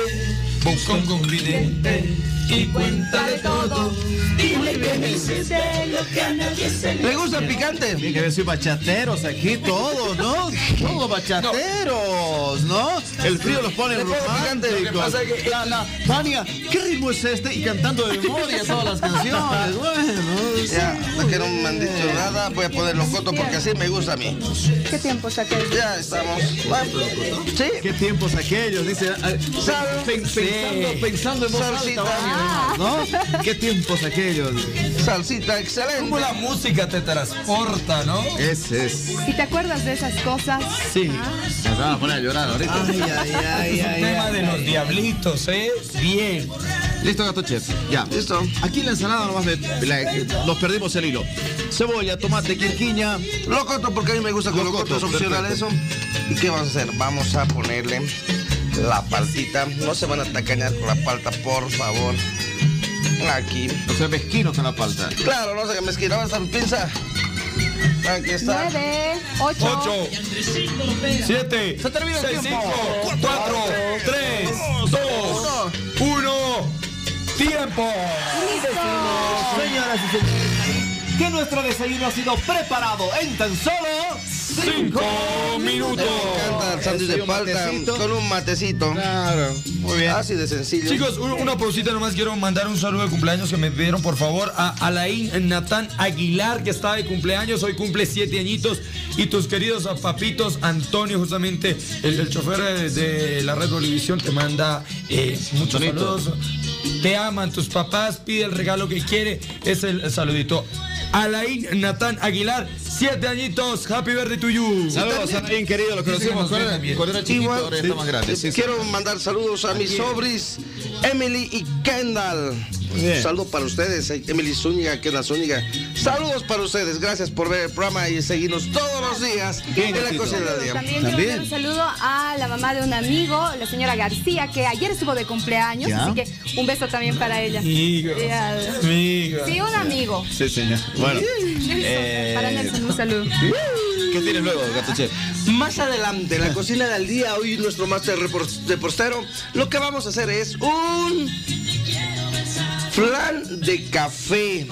Speaker 6: confidente y cuéntale todo.
Speaker 33: Dile que me hiciste lo que a nadie se le
Speaker 23: ¿Le gusta el picante?
Speaker 5: Bien que soy bachateros aquí, todos, ¿no? Todos bachateros, ¿no? El frío los pone
Speaker 23: picante,
Speaker 5: románticos.
Speaker 23: lo que pasa es que-
Speaker 5: La, la, Tania, ¿qué ritmo es este? Y cantando de memoria todas las canciones. Bueno,
Speaker 23: Ya, hasta que no me han dicho nada, voy a poner locoto porque así me gusta a mí.
Speaker 7: ¿Qué tiempo saqué?
Speaker 23: Ya estamos. ¿Sí?
Speaker 5: ¿Qué tiempos aquellos? Dice, ah, pensando, pensando en voz alta,
Speaker 23: Salsita.
Speaker 5: Vania, ¿no? ¿Qué tiempos aquellos?
Speaker 23: Salsita, excelente.
Speaker 6: Como la música te transporta, ¿no?
Speaker 5: Ese es.
Speaker 7: ¿Y te acuerdas de esas cosas?
Speaker 6: Sí.
Speaker 5: Nos van a poner a llorar ahorita. Ay, ay, ay,
Speaker 6: Es un tema de los diablitos, ¿eh? Bien.
Speaker 5: Listo, gato chef. Ya.
Speaker 23: Listo.
Speaker 5: Aquí en la ensalada nomás me- la- nos perdimos el hilo. Cebolla, tomate, quirquiña.
Speaker 23: Locoto porque a mí me gusta con locoto,
Speaker 5: Locoto,
Speaker 23: es opcional eso. ¿Y qué vamos a hacer? Vamos a ponerle la paltita. No se van a tacañar con la palta, por favor. Aquí.
Speaker 5: No sean mezquinos en la palta.
Speaker 23: Claro, no se que mezquina. ¿Dónde está mi pinza? Aquí está.
Speaker 7: Nueve, ocho.
Speaker 6: 8, 7,
Speaker 5: Se termina el
Speaker 6: 6, 5,
Speaker 5: tiempo.
Speaker 6: 4, 3, 2, 1. ¡Tiempo!
Speaker 5: Señoras y señores, que nuestro desayuno ha sido preparado en tan solo
Speaker 6: 5 minutos.
Speaker 23: Me encanta el sándwich de palta con un matecito.
Speaker 5: Claro, muy bien.
Speaker 23: Así de sencillo.
Speaker 6: Chicos, un- una pausita nomás. Quiero mandar un saludo de cumpleaños que me pidieron, por favor, a Alain Natán Aguilar, que está de cumpleaños. Hoy cumple siete añitos. Y tus queridos papitos, Antonio, justamente, el, el chofer de, de la red Bolivisión, te manda eh, muchos
Speaker 5: Antonito.
Speaker 6: saludos. Te aman tus papás, pide el regalo que quiere. Es el saludito. Alain Natán Aguilar, siete añitos. Happy birthday to you.
Speaker 5: Saludos a bien querido, lo
Speaker 6: nos
Speaker 5: cuando era, chiquito, ahora está más grande.
Speaker 23: Quiero mandar saludos a mis sobris, Emily y Kendall.
Speaker 5: Bien.
Speaker 23: Un saludo para ustedes, eh, Emily Zúñiga, Kendall Zúñiga. Saludos para ustedes, gracias por ver el programa y seguirnos todos los días
Speaker 5: Bien,
Speaker 23: en la cocina del día.
Speaker 7: También,
Speaker 5: También.
Speaker 7: quiero mandar un saludo a la mamá de un amigo, la señora García, que ayer estuvo de cumpleaños,
Speaker 5: Ya.
Speaker 7: así que un beso también para ella.
Speaker 6: Amigo.
Speaker 7: Ya.
Speaker 6: Amigo.
Speaker 7: Sí, un amigo.
Speaker 5: Sí, señor. Bueno, eh,
Speaker 7: Para Nelson, un saludo.
Speaker 5: ¿qué tienes luego, gato chef?
Speaker 23: Más adelante, en la cocina del día, hoy nuestro máster repor- repostero, lo que vamos a hacer es un flan de café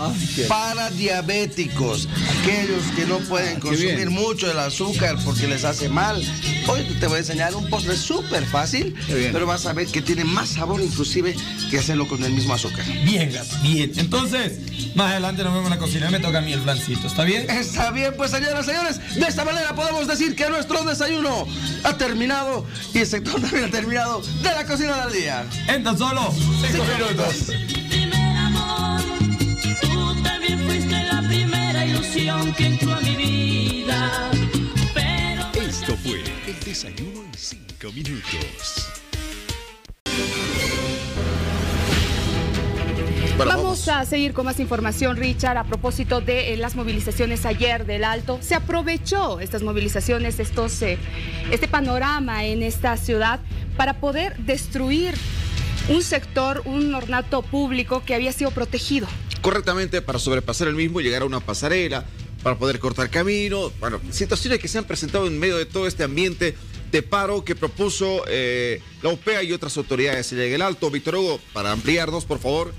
Speaker 23: para diabéticos, aquellos que no pueden consumir
Speaker 5: bien.
Speaker 23: mucho el azúcar porque les hace mal. Hoy te voy a enseñar un postre súper fácil, pero vas a ver que tiene más sabor inclusive que hacerlo con el mismo azúcar.
Speaker 6: Bien, bien. Entonces, más adelante nos vemos en la cocina me toca a mí el flancito, ¿está bien?
Speaker 23: Está bien, pues señoras y señores, de esta manera podemos decir que nuestro desayuno ha terminado y el sector también ha terminado de la cocina del día.
Speaker 6: En tan solo 5 minutos.
Speaker 32: Que entró a mi vida. Pero
Speaker 34: Esto fue el desayuno en 5 minutos.
Speaker 23: Bueno,
Speaker 7: Vamos Vamos a seguir con más información, Richard, a propósito de eh, las movilizaciones ayer del Alto. Se aprovechó estas movilizaciones, estos, eh, este panorama en esta ciudad para poder destruir un sector, un ornato público que había sido protegido.
Speaker 5: Correctamente para sobrepasar el mismo y llegar a una pasarela, para poder cortar camino. Bueno, situaciones que se han presentado en medio de todo este ambiente de paro que propuso eh, la OPEA y otras autoridades. Se el alto. Víctor Hugo, para ampliarnos, por favor.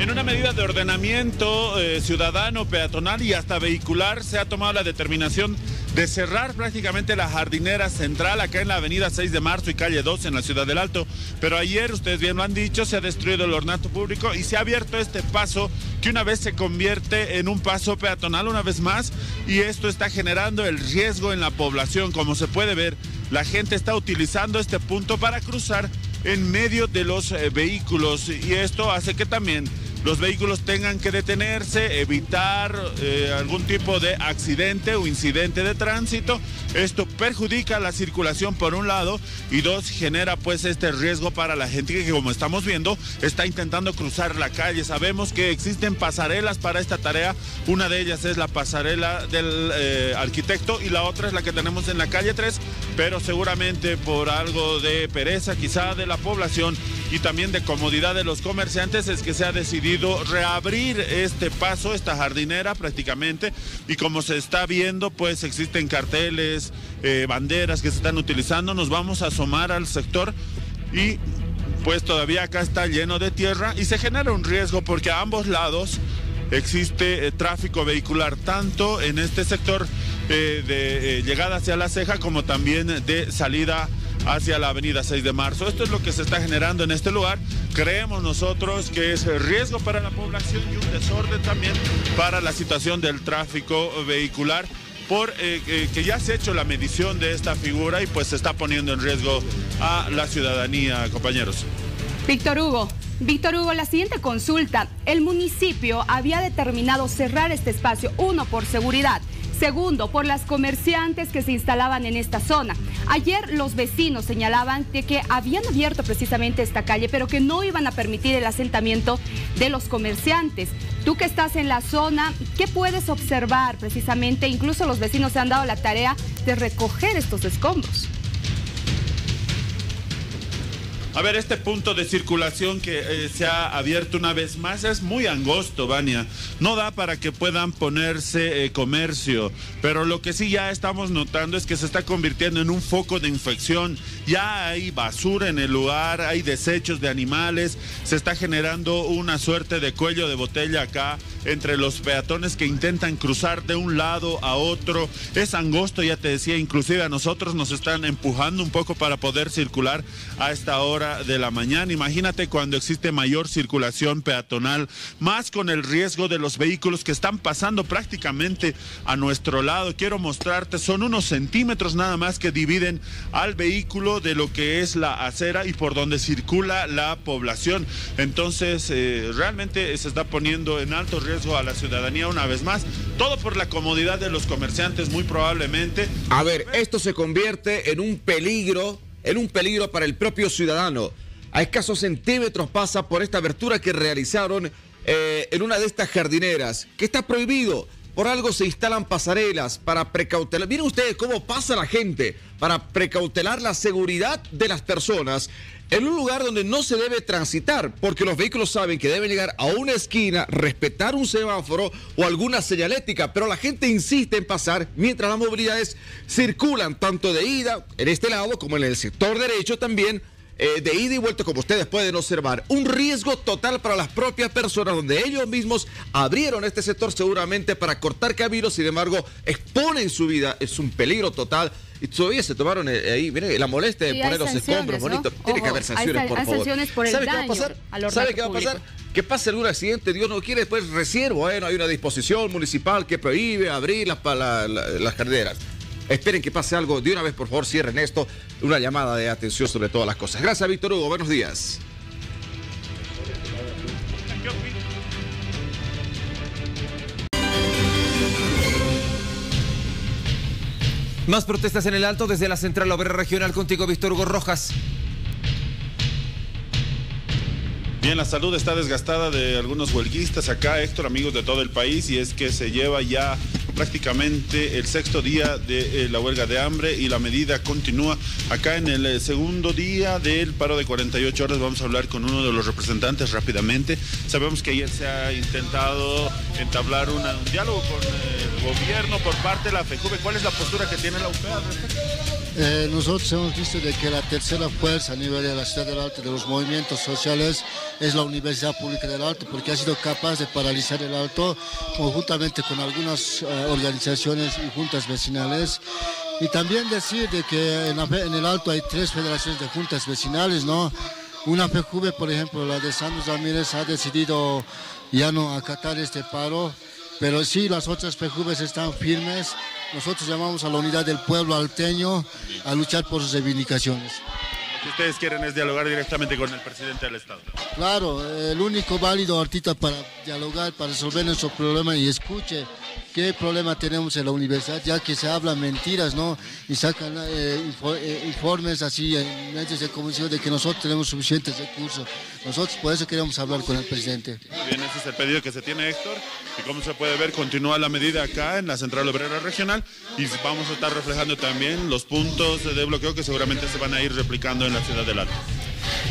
Speaker 1: En una medida de ordenamiento eh, ciudadano, peatonal y hasta vehicular, se ha tomado la determinación de cerrar prácticamente la jardinera central acá en la avenida 6 de marzo y calle 2 en la ciudad del Alto. Pero ayer, ustedes bien lo han dicho, se ha destruido el ornato público y se ha abierto este paso que una vez se convierte en un paso peatonal una vez más y esto está generando el riesgo en la población. Como se puede ver, la gente está utilizando este punto para cruzar en medio de los eh, vehículos y esto hace que también los vehículos tengan que detenerse, evitar eh, algún tipo de accidente o incidente de tránsito. Esto perjudica la circulación por un lado y dos, genera pues este riesgo para la gente que como estamos viendo está intentando cruzar la calle. Sabemos que existen pasarelas para esta tarea. Una de ellas es la pasarela del eh, arquitecto y la otra es la que tenemos en la calle 3, pero seguramente por algo de pereza quizá de la población y también de comodidad de los comerciantes es que se ha decidido reabrir este paso, esta jardinera prácticamente. Y como se está viendo pues existen carteles, eh, banderas que se están utilizando, nos vamos a asomar al sector y pues todavía acá está lleno de tierra y se genera un riesgo porque a ambos lados existe eh, tráfico vehicular tanto en este sector eh, de llegada hacia la ceja como también de salida hacia la avenida 6 de marzo. Esto es lo que se está generando en este lugar. Creemos nosotros que es riesgo para la población y un desorden también para la situación del tráfico vehicular por eh, eh, que ya se ha hecho la medición de esta figura y pues se está poniendo en riesgo a la ciudadanía, compañeros.
Speaker 7: Víctor Hugo. Víctor Hugo, la siguiente consulta. El municipio había determinado cerrar este espacio, uno, por seguridad. Segundo, por las comerciantes que se instalaban en esta zona. Ayer los vecinos señalaban de que habían abierto precisamente esta calle, pero que no iban a permitir el asentamiento de los comerciantes. Tú que estás en la zona, ¿qué puedes observar precisamente? Incluso los vecinos se han dado la tarea de recoger estos escombros.
Speaker 1: A ver, este punto de circulación que eh, se ha abierto una vez más es muy angosto, Vania. No da para que puedan ponerse eh, comercio, pero lo que sí ya estamos notando es que se está convirtiendo en un foco de infección. Ya hay basura en el lugar, hay desechos de animales, se está generando una suerte de cuello de botella acá entre los peatones que intentan cruzar de un lado a otro. Es angosto, ya te decía, inclusive a nosotros nos están empujando un poco para poder circular a esta hora de la mañana. Imagínate cuando existe mayor circulación peatonal, más con el riesgo de los vehículos que están pasando prácticamente a nuestro lado. Quiero mostrarte, son unos centímetros nada más que dividen al vehículo de lo que es la acera y por donde circula la población. Entonces, eh, realmente se está poniendo en alto riesgo a la ciudadanía una vez más. Todo por la comodidad de los comerciantes, muy probablemente.
Speaker 5: A ver, esto se convierte en un peligro, en un peligro para el propio ciudadano. A escasos centímetros pasa por esta abertura que realizaron eh, en una de estas jardineras, que está prohibido. Por algo se instalan pasarelas para precautelar. Miren ustedes cómo pasa la gente para precautelar la seguridad de las personas en un lugar donde no se debe transitar, porque los vehículos saben que deben llegar a una esquina, respetar un semáforo o alguna señalética, pero la gente insiste en pasar mientras las movilidades circulan tanto de ida en este lado como en el sector derecho también. eh, de ida y vuelta, como ustedes pueden observar, un riesgo total para las propias personas, donde ellos mismos abrieron este sector seguramente para cortar caminos, sin embargo, exponen su vida, es un peligro total. Y todavía se tomaron eh, ahí, miren, la molestia de
Speaker 7: hay
Speaker 5: poner los escombros,
Speaker 7: ¿no?
Speaker 5: bonito. Tiene que
Speaker 7: Ojo,
Speaker 5: haber
Speaker 7: hay
Speaker 5: sanciones,
Speaker 7: san-
Speaker 5: por
Speaker 7: hay
Speaker 5: favor.
Speaker 7: sanciones por el
Speaker 5: ¿Sabe qué va a pasar? ¿Sabe qué va a pasar? Que pase algún accidente, Dios no quiere, después recién, bueno, hay una disposición municipal que prohíbe abrir las, la- las carreteras. Esperen que pase algo, de una vez por favor cierren esto, una llamada de atención sobre todas las cosas. Gracias, Víctor Hugo, buenos días.
Speaker 4: Más protestas en el Alto desde la Central Obrera Regional contigo, Víctor Hugo Rojas.
Speaker 1: Bien, la salud está desgastada de algunos huelguistas acá, Héctor, amigos de todo el país, y es que se lleva ya prácticamente el sexto día de eh, la huelga de hambre y la medida continúa. Acá en el eh, segundo día del paro de 48 horas vamos a hablar con uno de los representantes rápidamente. Sabemos que ayer se ha intentado entablar un diálogo con eh, el gobierno por parte de la FEJUVE. ¿Cuál es la postura que tiene la?
Speaker 35: Eh, nosotros hemos visto de que la tercera fuerza a nivel de la ciudad del Alto de los movimientos sociales es la Universidad Pública del Alto porque ha sido capaz de paralizar el Alto conjuntamente con algunas organizaciones y juntas vecinales y también decir de que en, el Alto hay tres federaciones de juntas vecinales, ¿no? Una FEJUVE, por ejemplo, la de Santos Ramírez ha decidido ya no acatar este paro, pero sí las otras FEJUVES están firmes. Nosotros llamamos a la unidad del pueblo alteño a luchar por sus reivindicaciones.
Speaker 1: Que ustedes quieren es dialogar directamente con el presidente del Estado.
Speaker 35: Claro, el único válido ahorita para dialogar, para resolver nuestro problema y escuche qué problema tenemos en la universidad, ya que se hablan mentiras, ¿no? Y sacan eh, eh, informes así en medios de comunicación de que nosotros tenemos suficientes recursos. Nosotros por eso queremos hablar con el presidente.
Speaker 1: Muy bien, ese es el pedido que se tiene, Héctor. Y como se puede ver, continúa la medida acá en la Central Obrera Regional y vamos a estar reflejando también los puntos de bloqueo que seguramente se van a ir replicando en la ciudad Alto.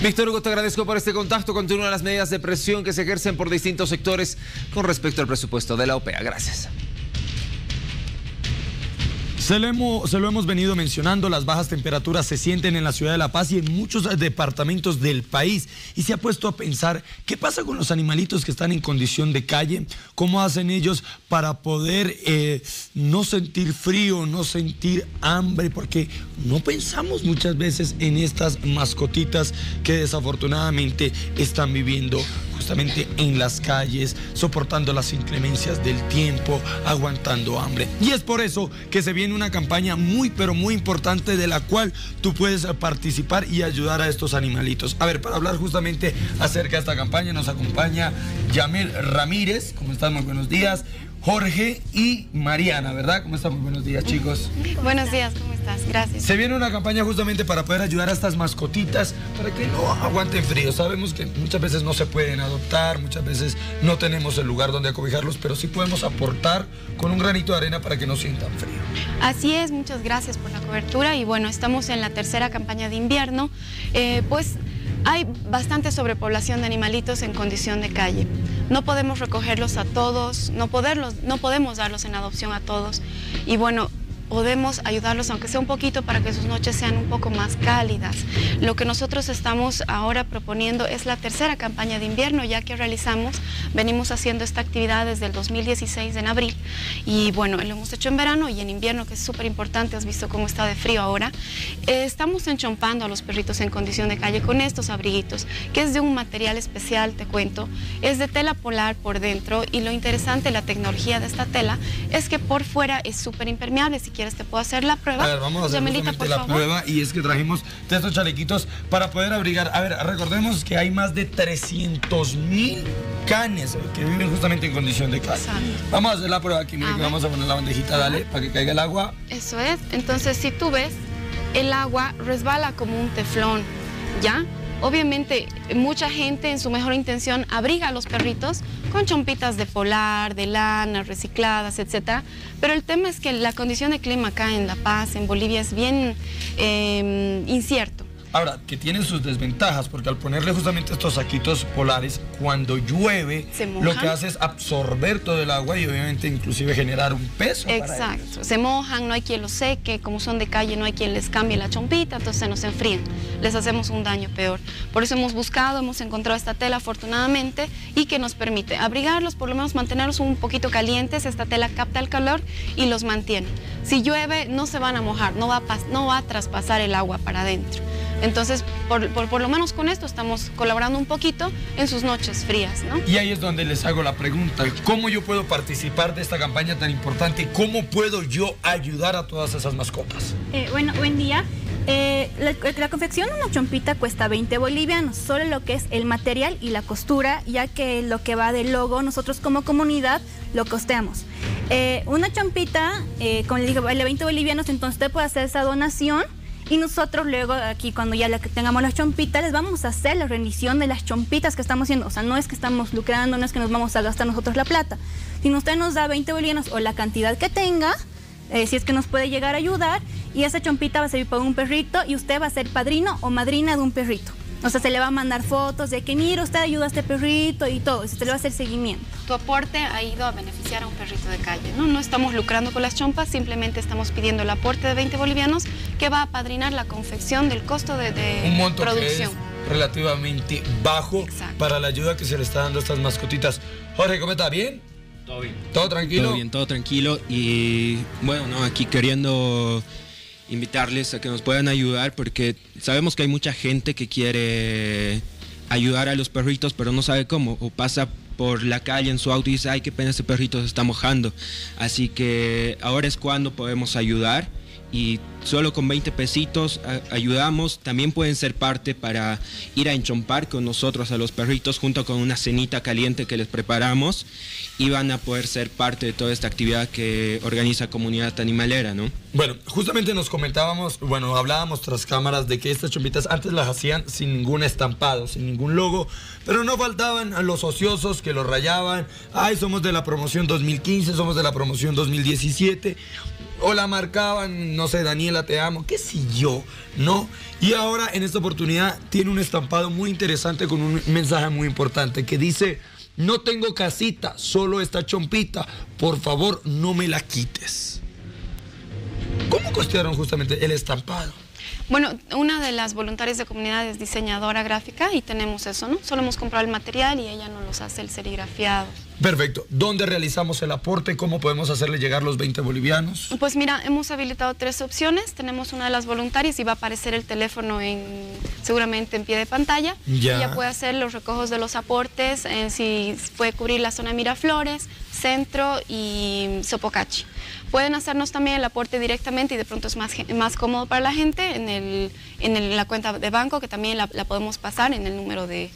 Speaker 4: Víctor Hugo, te agradezco por este contacto. Continúan las medidas de presión que se ejercen por distintos sectores con respecto al presupuesto de la OPEA. Gracias.
Speaker 6: Se lo, hemos, se lo hemos venido mencionando, las bajas temperaturas se sienten en la ciudad de La Paz y en muchos departamentos del país. Y se ha puesto a pensar, ¿qué pasa con los animalitos que están en condición de calle? ¿Cómo hacen ellos para poder eh, no sentir frío, no sentir hambre? Porque no pensamos muchas veces en estas mascotitas que desafortunadamente están viviendo justamente en las calles, soportando las inclemencias del tiempo, aguantando hambre. Y es por eso que se viene una campaña muy, pero muy importante de la cual tú puedes participar y ayudar a estos animalitos. A ver, para hablar justamente acerca de esta campaña nos acompaña Yamel Ramírez. ¿Cómo están? Muy buenos días. Jorge y Mariana, ¿verdad? ¿Cómo están? Muy buenos días, chicos.
Speaker 36: Buenos días, ¿cómo estás? Gracias.
Speaker 6: Se viene una campaña justamente para poder ayudar a estas mascotitas para que no aguanten frío. Sabemos que muchas veces no se pueden adoptar, muchas veces no tenemos el lugar donde acobijarlos, pero sí podemos aportar con un granito de arena para que no sientan frío.
Speaker 36: Así es, muchas gracias por la cobertura y bueno, estamos en la tercera campaña de invierno. Eh, pues hay bastante sobrepoblación de animalitos en condición de calle. No podemos recogerlos a todos, no, poderlos, no podemos darlos en adopción a todos y bueno, podemos ayudarlos aunque sea un poquito para que sus noches sean un poco más cálidas. Lo que nosotros estamos ahora proponiendo es la tercera campaña de invierno ya que realizamos, venimos haciendo esta actividad desde el 2016 en abril y bueno, lo hemos hecho en verano y en invierno que es súper importante, has visto cómo está de frío ahora. Eh, estamos enchompando a los perritos en condición de calle con estos abriguitos, que es de un material especial, te cuento, es de tela polar por dentro y lo interesante, la tecnología de esta tela es que por fuera es súper impermeable, si quieres te puedo hacer la prueba.
Speaker 6: A ver, vamos a hacer
Speaker 36: Yamelita,
Speaker 6: justamente
Speaker 36: por
Speaker 6: la
Speaker 36: favor.
Speaker 6: prueba y es que trajimos de estos chalequitos para poder abrigar. A ver, recordemos que hay más de 300 mil canes que viven justamente en condición de calle. Vamos a hacer la prueba aquí, mire
Speaker 36: A
Speaker 6: que vamos a poner la bandejita, dale, para que caiga el agua.
Speaker 36: Eso es. Entonces, si tú ves, el agua resbala como un teflón, ¿ya? Obviamente, mucha gente en su mejor intención abriga a los perritos con chompitas de polar, de lana, recicladas, etc. Pero el tema es que la condición de clima acá en La Paz, en Bolivia, es bien eh, incierto.
Speaker 6: Ahora, que tienen sus desventajas, porque al ponerle justamente estos saquitos polares, cuando llueve, lo que hace es absorber todo el agua y obviamente inclusive generar un peso. para.
Speaker 36: Exacto, se mojan, no hay quien los seque, como son de calle no hay quien les cambie la chompita, entonces se nos enfrían, les hacemos un daño peor. Por eso hemos buscado, hemos encontrado esta tela afortunadamente y que nos permite abrigarlos, por lo menos mantenerlos un poquito calientes, esta tela capta el calor y los mantiene. Si llueve no se van a mojar, no va a, no va a traspasar el agua para adentro. Entonces, por, por- por lo menos con esto estamos colaborando un poquito en sus noches frías, ¿no?
Speaker 6: Y ahí es donde les hago la pregunta, ¿cómo yo puedo participar de esta campaña tan importante? ¿Cómo puedo yo ayudar a todas esas mascotas?
Speaker 37: Eh, bueno, buen día. Eh, la, la confección de una chompita cuesta 20 bolivianos, solo lo que es el material y la costura, ya que lo que va del logo nosotros como comunidad lo costeamos. Eh, una chompita, eh, como le dije, vale 20 bolivianos, entonces usted puede hacer esa donación Y nosotros luego aquí cuando ya la- tengamos las chompitas, les vamos a hacer la rendición de las chompitas que estamos haciendo. O sea, no es que estamos lucrando, no es que nos vamos a gastar nosotros la plata. Si usted nos da 20 bolivianos o la cantidad que tenga, eh, si es que nos puede llegar a ayudar, y esa chompita va a servir para un perrito y usted va a ser padrino o madrina de un perrito. O sea, se le va a mandar fotos de que, mira, usted ayuda a este perrito y todo, se le va a hacer seguimiento.
Speaker 36: Tu aporte ha ido a beneficiar a un perrito de calle. No, no estamos lucrando con las chompas, simplemente estamos pidiendo el aporte de 20 bolivianos que va a padrinar la confección del costo de, de
Speaker 6: Un monto que
Speaker 36: producción.
Speaker 6: es relativamente bajo para la ayuda que se le está dando a estas mascotitas. Jorge, ¿cómo está? ¿Bien?
Speaker 32: Todo bien.
Speaker 6: ¿Todo tranquilo?
Speaker 32: Todo bien, todo tranquilo. Y bueno, no, aquí queriendo invitarles a que nos puedan ayudar porque sabemos que hay mucha gente que quiere ayudar a los perritos, pero no sabe cómo. O pasa por la calle en su auto y dice, ay, qué pena, ese perrito se está mojando. Así que ahora es cuando podemos ayudar y solo con 20 pesitos ayudamos. También pueden ser parte para ir a enchompar con nosotros a los perritos junto con una cenita caliente que les preparamos y van a poder ser parte de toda esta actividad que organiza Comunidad Animalera, ¿no?
Speaker 6: Bueno, justamente nos comentábamos, bueno, hablábamos tras cámaras de que estas chompitas antes las hacían sin ningún estampado, sin ningún logo, pero no faltaban a los ociosos que los rayaban. Ay, somos de la promoción 2015, somos de la promoción 2017. O la marcaban, no sé, Daniela, te amo, qué sé yo, ¿no? Y ahora en esta oportunidad tiene un estampado muy interesante con un mensaje muy importante que dice, no tengo casita, solo esta chompita, por favor no me la quites. ¿Cómo costearon justamente el estampado?
Speaker 36: Bueno, una de las voluntarias de comunidad es diseñadora gráfica y tenemos eso, ¿no? Solo hemos comprado el material y ella nos los hace el serigrafiado.
Speaker 6: Perfecto. ¿Dónde realizamos el aporte? ¿Cómo podemos hacerle llegar los 20 bolivianos?
Speaker 36: Pues mira, hemos habilitado tres opciones. Tenemos una de las voluntarias y va a aparecer el teléfono en, seguramente en pie de pantalla.
Speaker 6: Ya.
Speaker 36: Ella puede hacer los recojos de los aportes, eh, si puede cubrir la zona Miraflores, Centro y Sopocachi. Pueden hacernos también el aporte directamente y de pronto es más, más cómodo para la gente en, el, en la cuenta de banco, que también la, podemos pasar en el número de,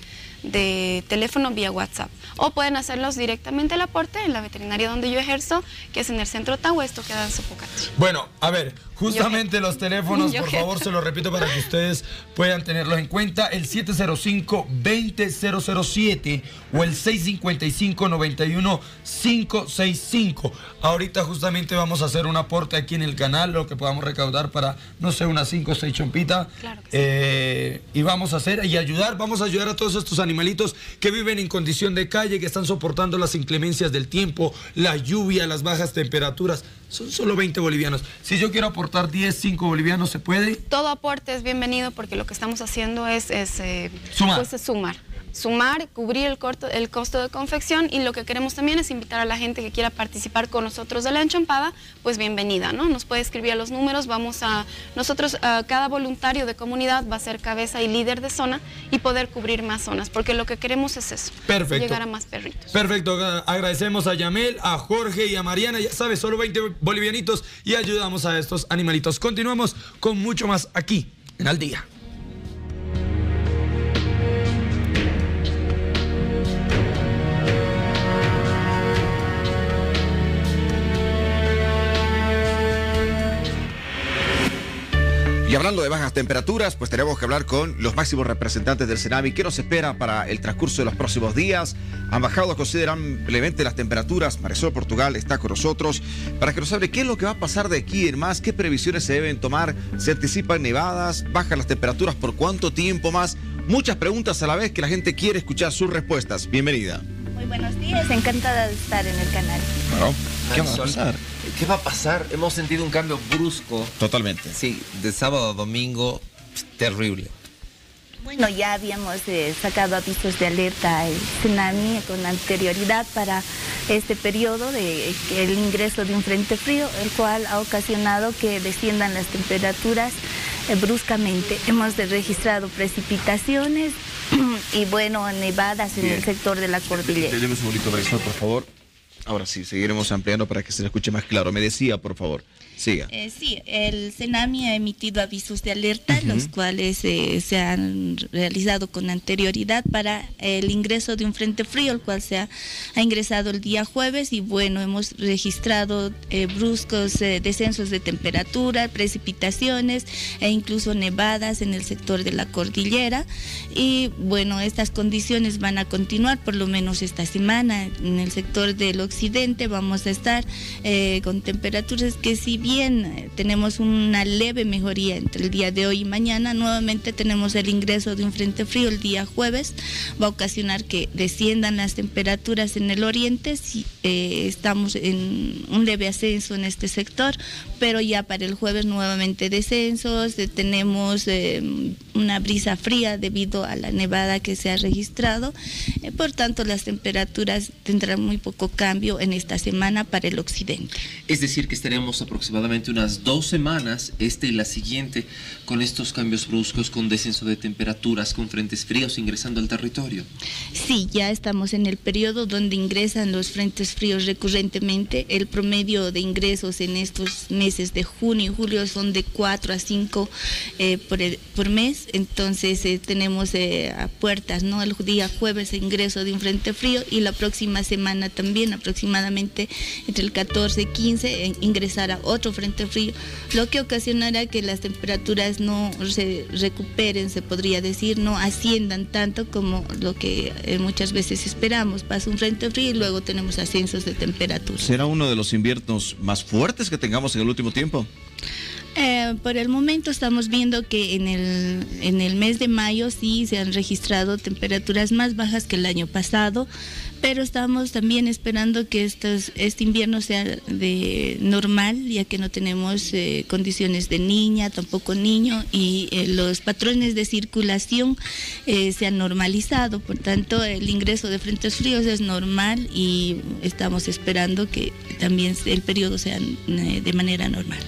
Speaker 36: de teléfono vía WhatsApp. O pueden hacerlos directamente el aporte en la veterinaria donde yo ejerzo, que es en el centro Tagua, esto queda en Sopocachi.
Speaker 6: Bueno, a ver, justamente los teléfonos, por favor, se los repito para que ustedes puedan tenerlos en cuenta. El 705-20007 o el 655-91-565. Ahorita justamente vamos a hacer un aporte aquí en el canal, lo que podamos recaudar para, no sé, unas 5 o 6 chompitas. Eh, y vamos a hacer y ayudar, vamos a ayudar a todos estos animalitos que viven en condición de calle, que están soportando las inclemencias del tiempo, la lluvia, las bajas temperaturas. Son solo 20 bolivianos. Si yo quiero aportar 10, 5 bolivianos, ¿se puede?
Speaker 36: Todo aporte es bienvenido porque lo que estamos haciendo es, es, eh,
Speaker 6: Sumar.
Speaker 36: pues, es sumar. Sumar, cubrir el, corto- el costo de confección y lo que queremos también es invitar a la gente que quiera participar con nosotros de la enchompada, pues bienvenida, ¿no? Nos puede escribir a los números, vamos a, nosotros, a cada voluntario de comunidad va a ser cabeza y líder de zona y poder cubrir más zonas, porque lo que queremos es eso,
Speaker 6: Perfecto.
Speaker 36: llegar a más perritos.
Speaker 6: Perfecto, agradecemos a Yamel, a Jorge y a Mariana, ya sabes, solo 20 bolivianitos y ayudamos a estos animalitos. Continuamos con mucho más aquí en Al Día.
Speaker 38: Y hablando de bajas temperaturas, pues tenemos que hablar con los máximos representantes del Senami. ¿Qué nos espera para el transcurso de los próximos días? Han bajado considerablemente las temperaturas. Marisol Portugal está con nosotros para que nos hable qué es lo que va a pasar de aquí en más, qué previsiones se deben tomar. ¿Se anticipan nevadas? ¿Bajan las temperaturas por cuánto tiempo más? Muchas preguntas a la vez que la gente quiere escuchar sus respuestas. Bienvenida.
Speaker 37: Muy buenos días, encantada de estar en el canal.
Speaker 4: ¿Qué va a pasar? ¿Qué va a pasar? Hemos sentido un cambio brusco.
Speaker 38: Totalmente.
Speaker 4: Sí, de sábado a domingo, terrible.
Speaker 37: Bueno, ya habíamos eh, sacado avisos de alerta al tsunami con anterioridad para este periodo de eh, el ingreso de un frente frío, el cual ha ocasionado que desciendan las temperaturas eh, bruscamente. Hemos registrado precipitaciones y bueno, nevadas en el
Speaker 38: Bien.
Speaker 37: Sector de la cordillera.
Speaker 38: Deme un segundito, Marisol, por favor. Ahora sí, seguiremos ampliando para que se le escuche más claro. Me decía, por favor, siga.
Speaker 39: Eh, sí, el CENAMI ha emitido avisos de alerta, los cuales eh, se han realizado con anterioridad para el ingreso de un frente frío, el cual se ha, ha ingresado el día jueves. Y bueno, hemos registrado eh, bruscos eh, descensos de temperatura, precipitaciones e incluso nevadas en el sector de la cordillera. Y bueno, estas condiciones van a continuar por lo menos esta semana. En el sector del occidente vamos a estar con temperaturas que si bien eh, tenemos una leve mejoría entre el día de hoy y mañana, nuevamente tenemos el ingreso de un frente frío el día jueves, va a ocasionar que desciendan las temperaturas en el oriente, si, eh, estamos en un leve ascenso en este sector, pero ya para el jueves nuevamente descensos, eh, tenemos eh, una brisa fría debido a la nevada que se ha registrado, eh, por tanto las temperaturas tendrán muy poco cambio en esta semana para el occidente.
Speaker 4: Es decir, que estaremos aproximadamente unas dos semanas, este y la siguiente, con estos cambios bruscos, con descenso de temperaturas, con frentes fríos ingresando al territorio.
Speaker 39: Sí, ya estamos en el periodo donde ingresan los frentes fríos recurrentemente. El promedio de ingresos en estos meses de junio y julio son de 4 a 5 eh, por, mes. Entonces eh, tenemos eh, a puertas, ¿no? El día jueves ingreso de un frente frío y la próxima semana también, aproximadamente entre el 14 y 15, eh, ingresará otro frente frío, lo que ocasionará que las temperaturas no se recuperen, se podría decir, no asciendan tanto como lo que eh, muchas veces esperamos. Pasa un frente frío y luego tenemos ascensos de temperatura.
Speaker 38: ¿Será uno de los inviernos más fuertes que tengamos en el último tiempo?
Speaker 39: Eh, por el momento estamos viendo que en el, en el mes de mayo sí se han registrado temperaturas más bajas que el año pasado, pero estamos también esperando que estos, este invierno sea de normal, ya que no tenemos eh, condiciones de niña, tampoco niño, y eh, los patrones de circulación eh, se han normalizado, por tanto el ingreso de frentes fríos es normal y estamos esperando que también el periodo sea eh, de manera normal.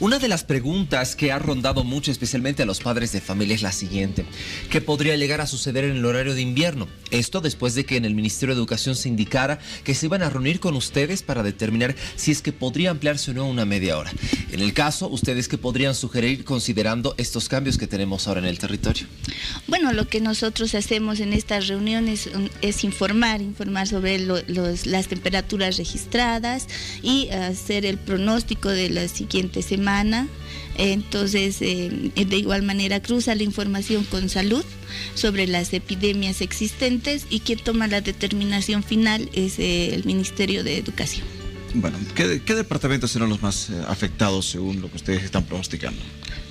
Speaker 4: Una de las preguntas que ha rondado mucho, especialmente a los padres de familia, es la siguiente. ¿Qué podría llegar a suceder en el horario de invierno? Esto después de que en el Ministerio de Educación se indicara que se iban a reunir con ustedes para determinar si es que podría ampliarse o no una media hora. En el caso, ¿ustedes qué podrían sugerir considerando estos cambios que tenemos ahora en el territorio?
Speaker 39: Bueno, lo que nosotros hacemos en estas reuniones es informar, informar sobre lo- los- las temperaturas registradas y hacer el pronóstico de la siguiente semana. Entonces, eh, de igual manera, cruza la información con salud sobre las epidemias existentes y quien toma la determinación final es eh, el Ministerio de Educación.
Speaker 38: Bueno, ¿qué, qué departamentos serán los más eh, afectados según lo que ustedes están pronosticando?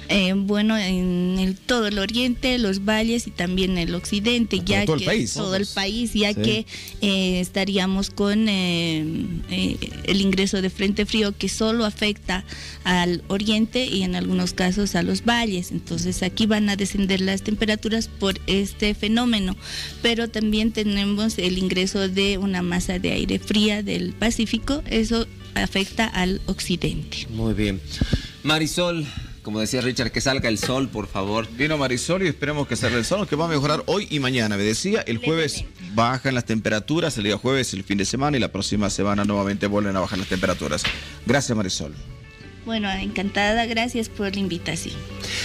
Speaker 39: Eh, bueno, en el, todo el oriente, los valles y también el occidente, ya
Speaker 38: todo el
Speaker 39: que
Speaker 38: país.
Speaker 39: todo el país, ya
Speaker 38: Sí.
Speaker 39: que eh, estaríamos con eh, eh, el ingreso de frente frío que solo afecta al oriente y en algunos casos a los valles. Entonces aquí van a descender las temperaturas por este fenómeno, pero también tenemos el ingreso de una masa de aire fría del Pacífico, eso afecta al occidente.
Speaker 4: Muy bien. Marisol, como decía Richard, que salga el sol, por favor.
Speaker 38: Vino Marisol y esperemos que salga el sol, que va a mejorar hoy y mañana. Me decía, el jueves bajan las temperaturas, el día jueves, el fin de semana y la próxima semana nuevamente vuelven a bajar las temperaturas. Gracias Marisol.
Speaker 39: Bueno, encantada, gracias por la invitación.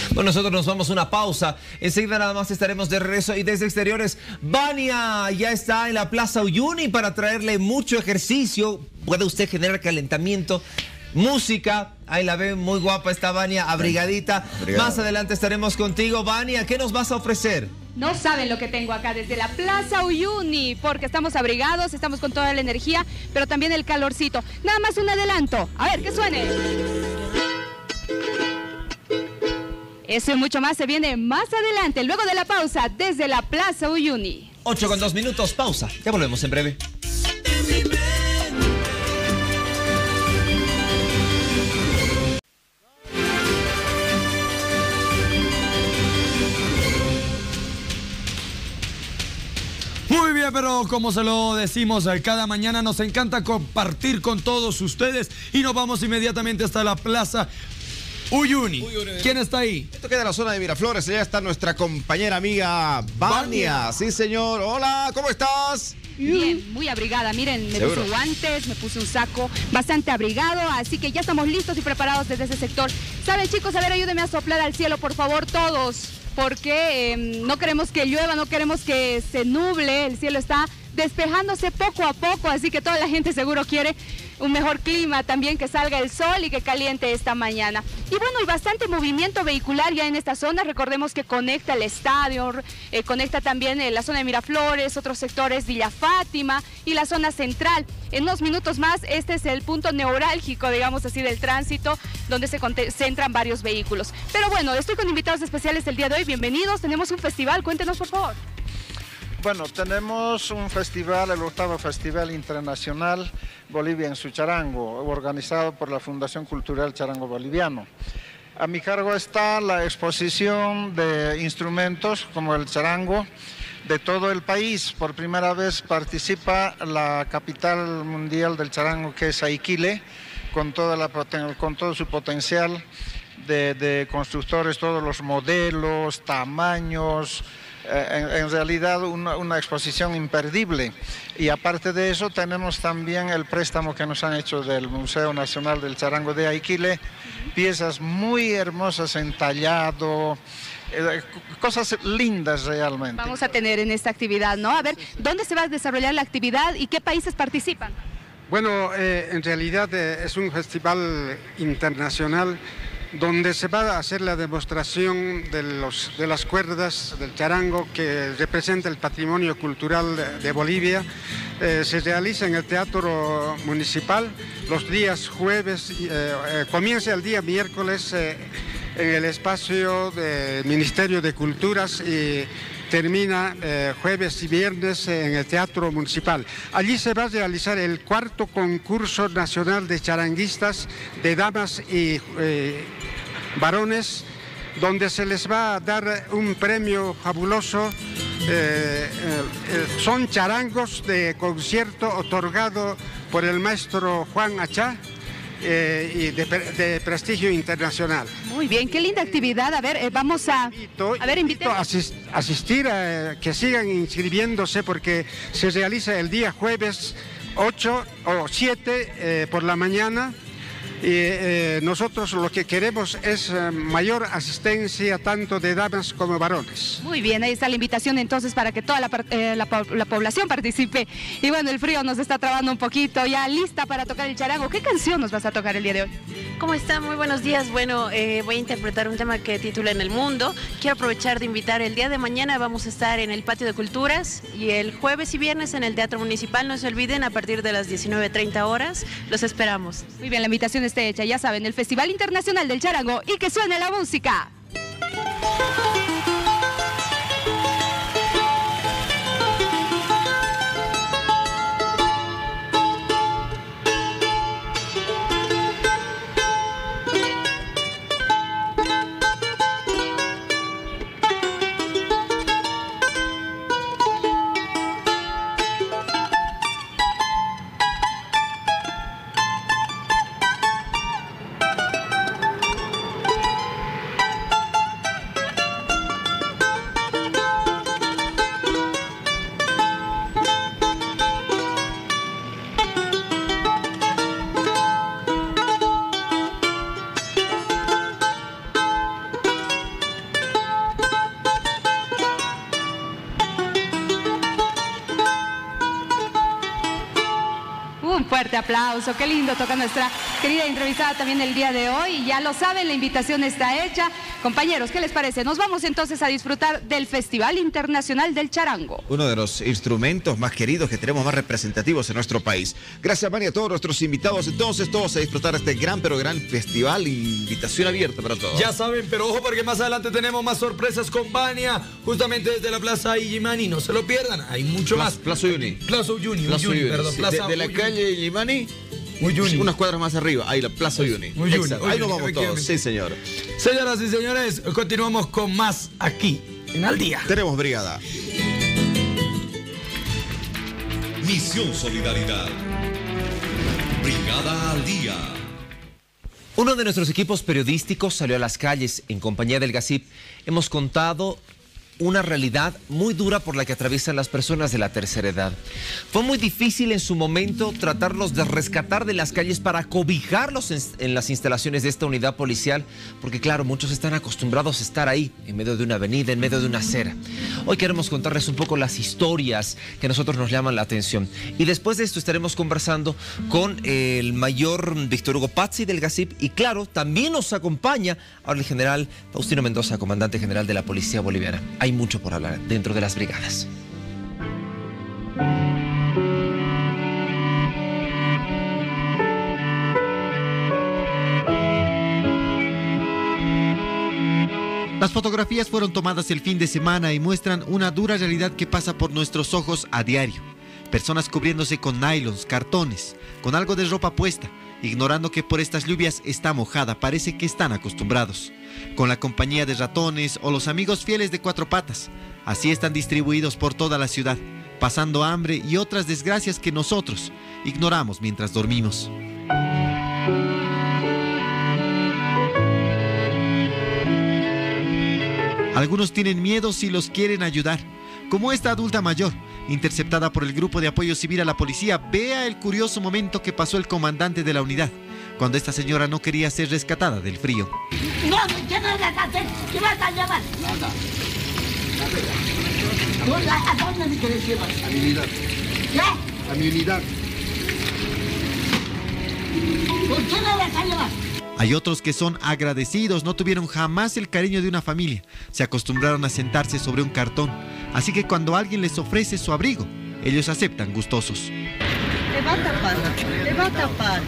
Speaker 4: Bueno, nosotros nos vamos a una pausa. Enseguida nada más estaremos de regreso y desde exteriores. Vania ya está en la Plaza Uyuni para traerle mucho ejercicio. Puede usted generar calentamiento. Música, ahí la ve, muy guapa esta Vania, abrigadita. Más adelante estaremos contigo. Vania, ¿qué nos vas a ofrecer?
Speaker 7: No saben lo que tengo acá desde la Plaza Uyuni, porque estamos abrigados, estamos con toda la energía, pero también el calorcito. Nada más un adelanto. A ver, que suene. Eso y mucho más se viene más adelante, luego de la pausa, desde la Plaza Uyuni.
Speaker 4: 8 con 2 minutos, pausa. Ya volvemos en breve.
Speaker 6: Pero como se lo decimos eh, cada mañana, nos encanta compartir con todos ustedes y nos vamos inmediatamente hasta la plaza Uyuni. ¿Quién está ahí?
Speaker 38: Esto queda en la zona de Miraflores, allá está nuestra compañera amiga Vania. Sí, señor. Hola, ¿cómo estás?
Speaker 7: Bien, muy abrigada. Miren, me
Speaker 38: Seguro.
Speaker 7: puse guantes, me puse un saco bastante abrigado, así que ya estamos listos y preparados desde ese sector. ¿Saben, chicos? A ver, ayúdenme a soplar al cielo, por favor, todos, porque eh, no queremos que llueva, no queremos que se nuble, el cielo está despejándose poco a poco, así que toda la gente seguro quiere un mejor clima, también que salga el sol y que caliente esta mañana. Y bueno, hay bastante movimiento vehicular ya en esta zona, recordemos que conecta el estadio, eh, conecta también eh, la zona de Miraflores, otros sectores Villa Fátima y la zona central. En unos minutos más, este es el punto neurálgico, digamos así, del tránsito, donde se concentran varios vehículos. Pero bueno, estoy con invitados especiales el día de hoy, bienvenidos, tenemos un festival, cuéntenos por favor.
Speaker 40: Bueno, tenemos un festival, el octavo Festival Internacional Bolivia en su charango, organizado por la Fundación Cultural Charango Boliviano. A mi cargo está la exposición de instrumentos como el charango de todo el país. Por primera vez participa la capital mundial del charango que es Aiquile, con, todo su potencial de, constructores, todos los modelos, tamaños, en, en realidad una, una exposición imperdible. Y aparte de eso tenemos también el préstamo que nos han hecho del Museo Nacional del Charango de Aiquile, piezas muy hermosas en tallado, eh, cosas lindas realmente.
Speaker 7: Vamos a tener en esta actividad, ¿no? A ver, ¿dónde se va a desarrollar la actividad y qué países participan?
Speaker 41: Bueno, eh, en realidad eh, es un festival internacional donde se va a hacer la demostración de, los, de las cuerdas del charango que representa el patrimonio cultural de, Bolivia. Eh, se realiza en el Teatro Municipal los días jueves, eh, eh, comienza el día miércoles eh, en el espacio del Ministerio de Culturas y termina eh, jueves y viernes en el Teatro Municipal. Allí se va a realizar el cuarto concurso nacional de charanguistas de damas y eh, varones, donde se les va a dar un premio fabuloso. Eh, son charangos de concierto otorgado por el maestro Juan Achá eh, y de, de prestigio internacional.
Speaker 7: Muy bien, qué linda actividad. A ver, eh, vamos a... A ver,
Speaker 41: invito a asis- asistir, a, que sigan inscribiéndose porque se realiza el día jueves 8 o 7 eh, por la mañana. Y eh, nosotros lo que queremos es eh, mayor asistencia tanto de damas como varones.
Speaker 7: Muy bien, ahí está la invitación entonces para que toda la, par- eh, la po- la población participe. Y bueno, el frío nos está trabando un poquito. Ya lista para tocar el charango. ¿Qué canción nos vas a tocar el día de hoy?
Speaker 42: ¿Cómo están? Muy buenos días. Bueno, eh, voy a interpretar un tema que titula En el Mundo. Quiero aprovechar de invitar el día de mañana. Vamos a estar en el Patio de Culturas y el jueves y viernes en el Teatro Municipal. No se olviden, a partir de las 19.30 horas. Los esperamos.
Speaker 7: Muy bien, la invitación está hecha. Ya saben, el Festival Internacional del Charango y que suene la música. Aplauso, qué lindo toca nuestra querida entrevistada también el día de hoy. Y ya lo saben, la invitación está hecha. Compañeros, ¿qué les parece? Nos vamos entonces a disfrutar del Festival Internacional del Charango.
Speaker 38: Uno de los instrumentos más queridos que tenemos más representativos en nuestro país. Gracias, Mani, a todos nuestros invitados. Entonces, todos a disfrutar este gran, pero gran festival. Invitación abierta para todos.
Speaker 6: Ya saben, pero ojo porque más adelante tenemos más sorpresas con Bania, justamente desde la Plaza Illimani. No se lo pierdan, hay mucho
Speaker 38: Plaza-
Speaker 6: más.
Speaker 38: Plaza Uyuni.
Speaker 6: Plaza Uyuni,
Speaker 38: Plaza
Speaker 6: Uyuni,
Speaker 38: Uyuni,
Speaker 6: perdón.
Speaker 38: sí.
Speaker 6: Plaza
Speaker 38: de, de la
Speaker 6: Uyuni.
Speaker 38: calle Illimani,
Speaker 6: Uyuni.
Speaker 38: unas cuadras más arriba. Ahí, la Plaza Uyuni.
Speaker 6: Uyuni,
Speaker 38: Exacto. Ahí nos vamos todos. Sí, señor.
Speaker 6: Señoras y señores, continuamos con más aquí, en Al Día.
Speaker 38: Tenemos brigada.
Speaker 29: Misión Solidaridad. Brigada al día.
Speaker 4: Uno de nuestros equipos periodísticos salió a las calles en compañía del GACIP. Hemos contado una realidad muy dura por la que atraviesan las personas de la tercera edad. Fue muy difícil en su momento tratarlos de rescatar de las calles para cobijarlos en, las instalaciones de esta unidad policial, porque claro, muchos están acostumbrados a estar ahí, en medio de una avenida, en medio de una acera. Hoy queremos contarles un poco las historias que a nosotros nos llaman la atención. Y después de esto estaremos conversando con el mayor Víctor Hugo Pazzi del GACIP y claro, también nos acompaña ahora el general Faustino Mendoza, comandante general de la Policía Boliviana. Hay mucho por hablar dentro de las brigadas.
Speaker 43: Las fotografías fueron tomadas el fin de semana y muestran una dura realidad que pasa por nuestros ojos a diario. Personas cubriéndose con nylons, cartones, con algo de ropa puesta, ignorando que por estas lluvias está mojada, parece que están acostumbrados. Con la compañía de ratones o los amigos fieles de cuatro patas. Así están distribuidos por toda la ciudad, pasando hambre y otras desgracias que nosotros ignoramos mientras dormimos. Algunos tienen miedo si los quieren ayudar, como esta adulta mayor, interceptada por el grupo de apoyo civil a la policía. Vea el curioso momento que pasó el comandante de la unidad, cuando esta señora no quería ser rescatada del frío.
Speaker 44: No, ¿qué no vas a hacer? ¿Qué vas a llevar? ¿Dónde- ¿A dónde me quieres llevar?
Speaker 35: A mi unidad.
Speaker 44: ¿Qué?
Speaker 35: A mi unidad.
Speaker 44: ¿Por qué me vas a llevar?
Speaker 43: Hay otros que son agradecidos, no tuvieron jamás el cariño de una familia, se acostumbraron a sentarse sobre un cartón, así que cuando alguien les ofrece su abrigo, ellos aceptan gustosos.
Speaker 45: Le va a tapar, le va a tapar.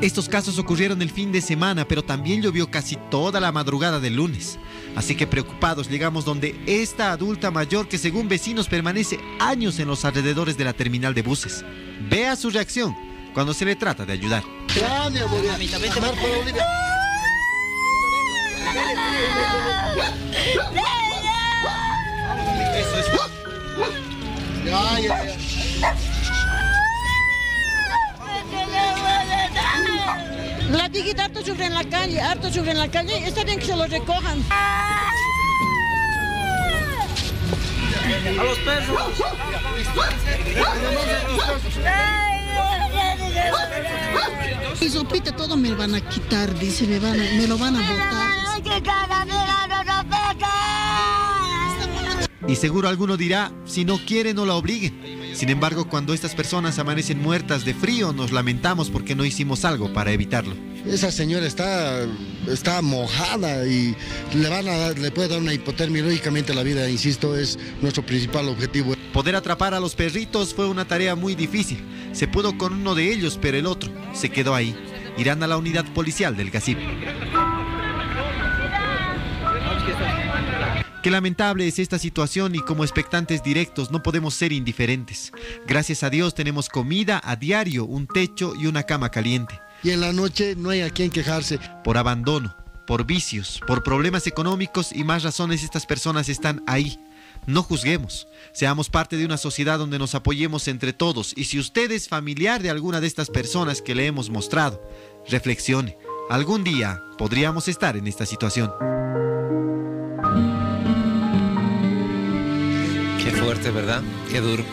Speaker 43: Estos casos ocurrieron el fin de semana, pero también llovió casi toda la madrugada del lunes. Así que preocupados llegamos donde esta adulta mayor que según vecinos permanece años en los alrededores de la terminal de buses. Vea su reacción cuando se le trata de ayudar.
Speaker 35: Ya, mi amor, ya. Amar por Bolivia.
Speaker 44: Eso es.
Speaker 35: Ya, ya, ya.
Speaker 45: La viejita harto sufre en la calle, harto sufre en la calle. Está bien que se lo recojan.
Speaker 44: A los perros.
Speaker 45: Y sopita todo me van a quitar, dice, me, van a- me lo van a botar.
Speaker 43: Y seguro alguno dirá, si no quiere no la obliguen. Sin embargo, cuando estas personas amanecen muertas de frío, nos lamentamos porque no hicimos algo para evitarlo.
Speaker 35: Esa señora está, está mojada y le, van a dar- le puede dar una hipotermia. Lógicamente la vida, insisto, es nuestro principal objetivo.
Speaker 43: Poder atrapar a los perritos fue una tarea muy difícil. Se pudo con uno de ellos, pero el otro se quedó ahí. Irán a la unidad policial del GACIP. Qué lamentable es esta situación y como expectantes directos no podemos ser indiferentes. Gracias a Dios tenemos comida a diario, un techo y una cama caliente.
Speaker 35: Y en la noche no hay a quien quejarse.
Speaker 43: Por abandono, por vicios, por problemas económicos y más razones estas personas están ahí. No juzguemos, seamos parte de una sociedad donde nos apoyemos entre todos y si usted es familiar de alguna de estas personas que le hemos mostrado, reflexione. Algún día podríamos estar en esta situación.
Speaker 4: Fuerte, ¿verdad? Qué duro.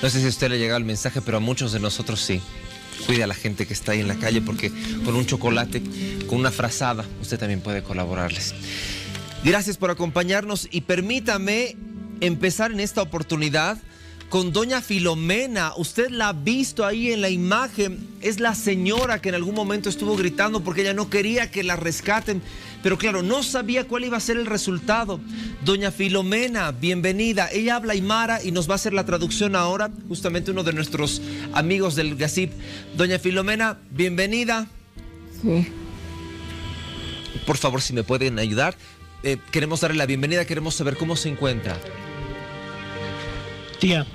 Speaker 4: No sé si a usted le llega el mensaje, pero a muchos de nosotros sí. Cuide a la gente que está ahí en la calle porque con un chocolate, con una frazada, usted también puede colaborarles. Gracias por acompañarnos y permítame empezar en esta oportunidad con doña Filomena. Usted la ha visto ahí en la imagen. Es la señora que en algún momento estuvo gritando porque ella no quería que la rescaten. Pero claro, no sabía cuál iba a ser el resultado. Doña Filomena, bienvenida. Ella habla Aymara y nos va a hacer la traducción ahora. Justamente uno de nuestros amigos del GACIP. Doña Filomena, bienvenida.
Speaker 45: Sí.
Speaker 4: Por favor, si me pueden ayudar. Eh, queremos darle la bienvenida, queremos saber cómo se encuentra.
Speaker 46: Tía,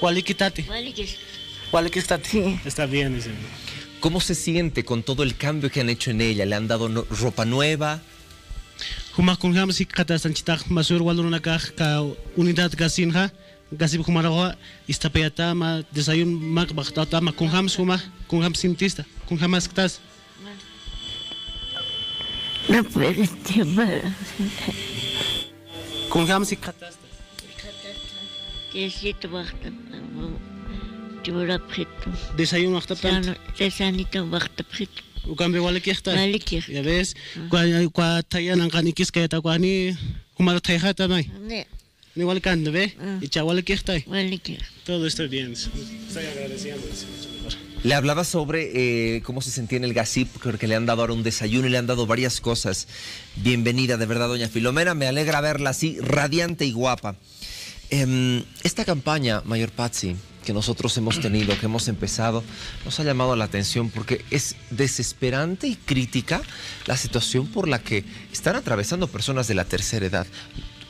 Speaker 46: eh, estás toma con jamas tas con jamas khatas sabsa toma. Con jamas khatas tu manchita, o con jamas khatas ta. ¿Cuál quitate? ¿Cuál quitate? Está bien, dice.
Speaker 4: ¿Cómo se siente con todo el cambio que han hecho en ella? ¿Le han dado no- ropa nueva?
Speaker 46: Huma con jamas khatas anchita masur ka unidad gasinha, istapayatama desayun mak baktatama suma.
Speaker 47: No puedes
Speaker 46: si katas.
Speaker 47: Que si te basta. Tibura preto.
Speaker 46: Desayun maktaptan.
Speaker 47: Tesanito basta preto.
Speaker 46: Ukambe wala kihta.
Speaker 47: Wala kih.
Speaker 46: Ya ves, kwa kwa tayan ang kanikis kaya ta kwa ni kumara tayha tamay.
Speaker 47: Ne.
Speaker 46: Ni wala kan ve. Icha wala kihta.
Speaker 47: Wala kih.
Speaker 46: Todo está bien. Estoy agradeciendo.
Speaker 4: Le hablaba sobre eh, cómo se sentía en el GASIP, creo que le han dado ahora un desayuno y le han dado varias cosas. Bienvenida, de verdad, doña Filomena, me alegra verla así, radiante y guapa. Em, esta campaña, Mayor Patsy, que nosotros hemos tenido, que hemos empezado, nos ha llamado la atención porque es desesperante y crítica la situación por la que están atravesando personas de la tercera edad.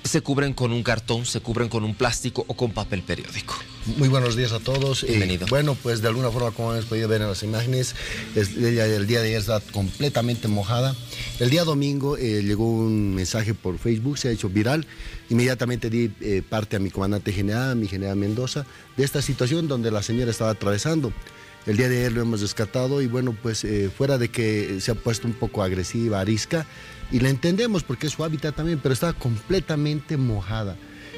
Speaker 4: Se cubren con un cartón, se cubren con un plástico o con papel periódico.
Speaker 48: Muy buenos días a todos. Eh,
Speaker 4: Bienvenido.
Speaker 48: bueno, pues de alguna forma, como hemos podido ver en las imágenes, es- ella el día de ayer está completamente mojada. El día domingo eh, llegó un mensaje por Facebook, se ha hecho viral. Inmediatamente di eh, parte a mi comandante general, a mi general Mendoza, de esta situación donde la señora estaba atravesando. El día de ayer lo hemos rescatado y bueno, pues eh, fuera de que se ha puesto un poco agresiva, arisca, y la entendemos porque es su hábitat también, pero está completamente mojada.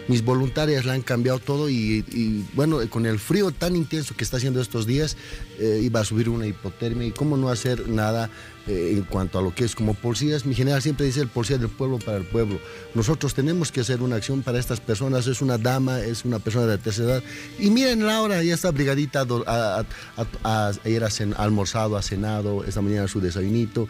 Speaker 48: Mis voluntarias la han cambiado todo y, bueno, con el frío tan intenso que está haciendo estos días, eh, iba a subir una hipotermia y cómo no hacer nada eh, en cuanto a lo que es como policías. Mi general siempre dice el policía del pueblo para el pueblo. Nosotros tenemos que hacer una acción para estas personas. Es una dama, es una persona de tercera edad. Y miren ahora, ya está brigadita, a, a- a- a- ha almorzado, ha cenado, esta mañana su desayunito.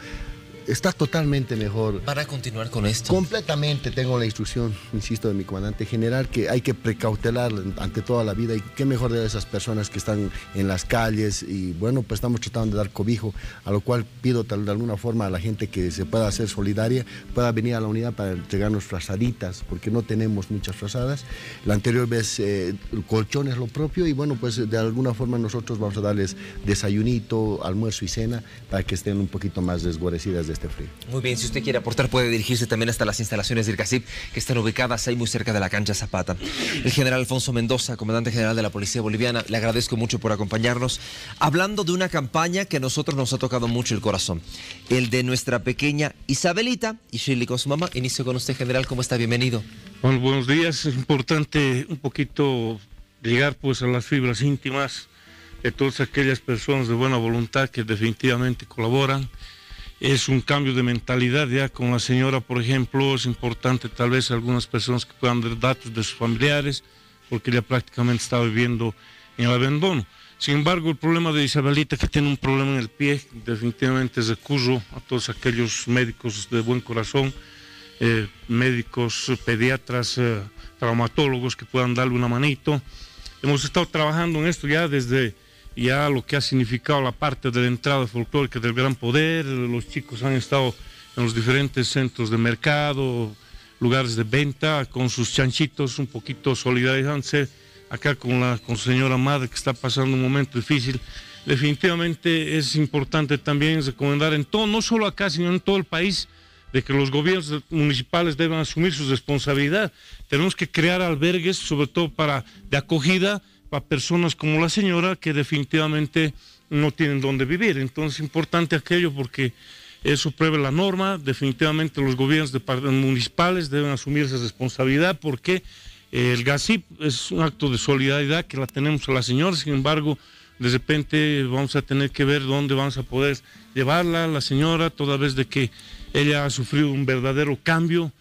Speaker 48: Está totalmente mejor.
Speaker 4: Para continuar con esto.
Speaker 48: Completamente tengo la instrucción, insisto, de mi comandante general, que hay que precautelar ante toda la vida y qué mejor de esas personas que están en las calles y bueno, pues estamos tratando de dar cobijo, a lo cual pido tal- de alguna forma a la gente que se pueda hacer solidaria, pueda venir a la unidad para entregarnos frazaditas, porque no tenemos muchas frazadas. La anterior vez eh, el colchón es lo propio y bueno, pues de alguna forma nosotros vamos a darles desayunito, almuerzo y cena para que estén un poquito más desguarecidas de este frío.
Speaker 4: Muy bien, si usted quiere aportar puede dirigirse también hasta las instalaciones del CACIP que están ubicadas ahí muy cerca de la cancha Zapata. El general Alfonso Mendoza, comandante general de la Policía Boliviana, le agradezco mucho por acompañarnos, hablando de una campaña que a nosotros nos ha tocado mucho el corazón, el de nuestra pequeña Isabelita y Shirley con su mamá. Inicio con usted, general, ¿cómo está? Bienvenido.
Speaker 49: Bueno, buenos días. Es importante un poquito llegar pues a las fibras íntimas de todas aquellas personas de buena voluntad que definitivamente colaboran. Es un cambio de mentalidad ya con la señora, por ejemplo, es importante tal vez algunas personas que puedan dar datos de sus familiares, porque ella prácticamente está viviendo en el abandono. Sin embargo, el problema de Isabelita, que tiene un problema en el pie, definitivamente recurro a todos aquellos médicos de buen corazón, eh, médicos, pediatras, eh, traumatólogos que puedan darle una manito. Hemos estado trabajando en esto ya desde ya lo que ha significado la parte de la entrada folclórica del Gran Poder. Los chicos han estado en los diferentes centros de mercado, lugares de venta, con sus chanchitos un poquito solidarizándose acá con la con señora madre que está pasando un momento difícil. Definitivamente es importante también recomendar en todo, no solo acá, sino en todo el país, de que los gobiernos municipales deben asumir su responsabilidad. Tenemos que crear albergues, sobre todo para de acogida para personas como la señora que definitivamente no tienen dónde vivir. Entonces es importante aquello porque eso prueba la norma. Definitivamente los gobiernos depart- municipales deben asumir esa responsabilidad porque eh, el GASIP es un acto de solidaridad que la tenemos a la señora. Sin embargo, de repente vamos a tener que ver dónde vamos a poder llevarla a la señora, toda vez de que ella ha sufrido un verdadero cambio,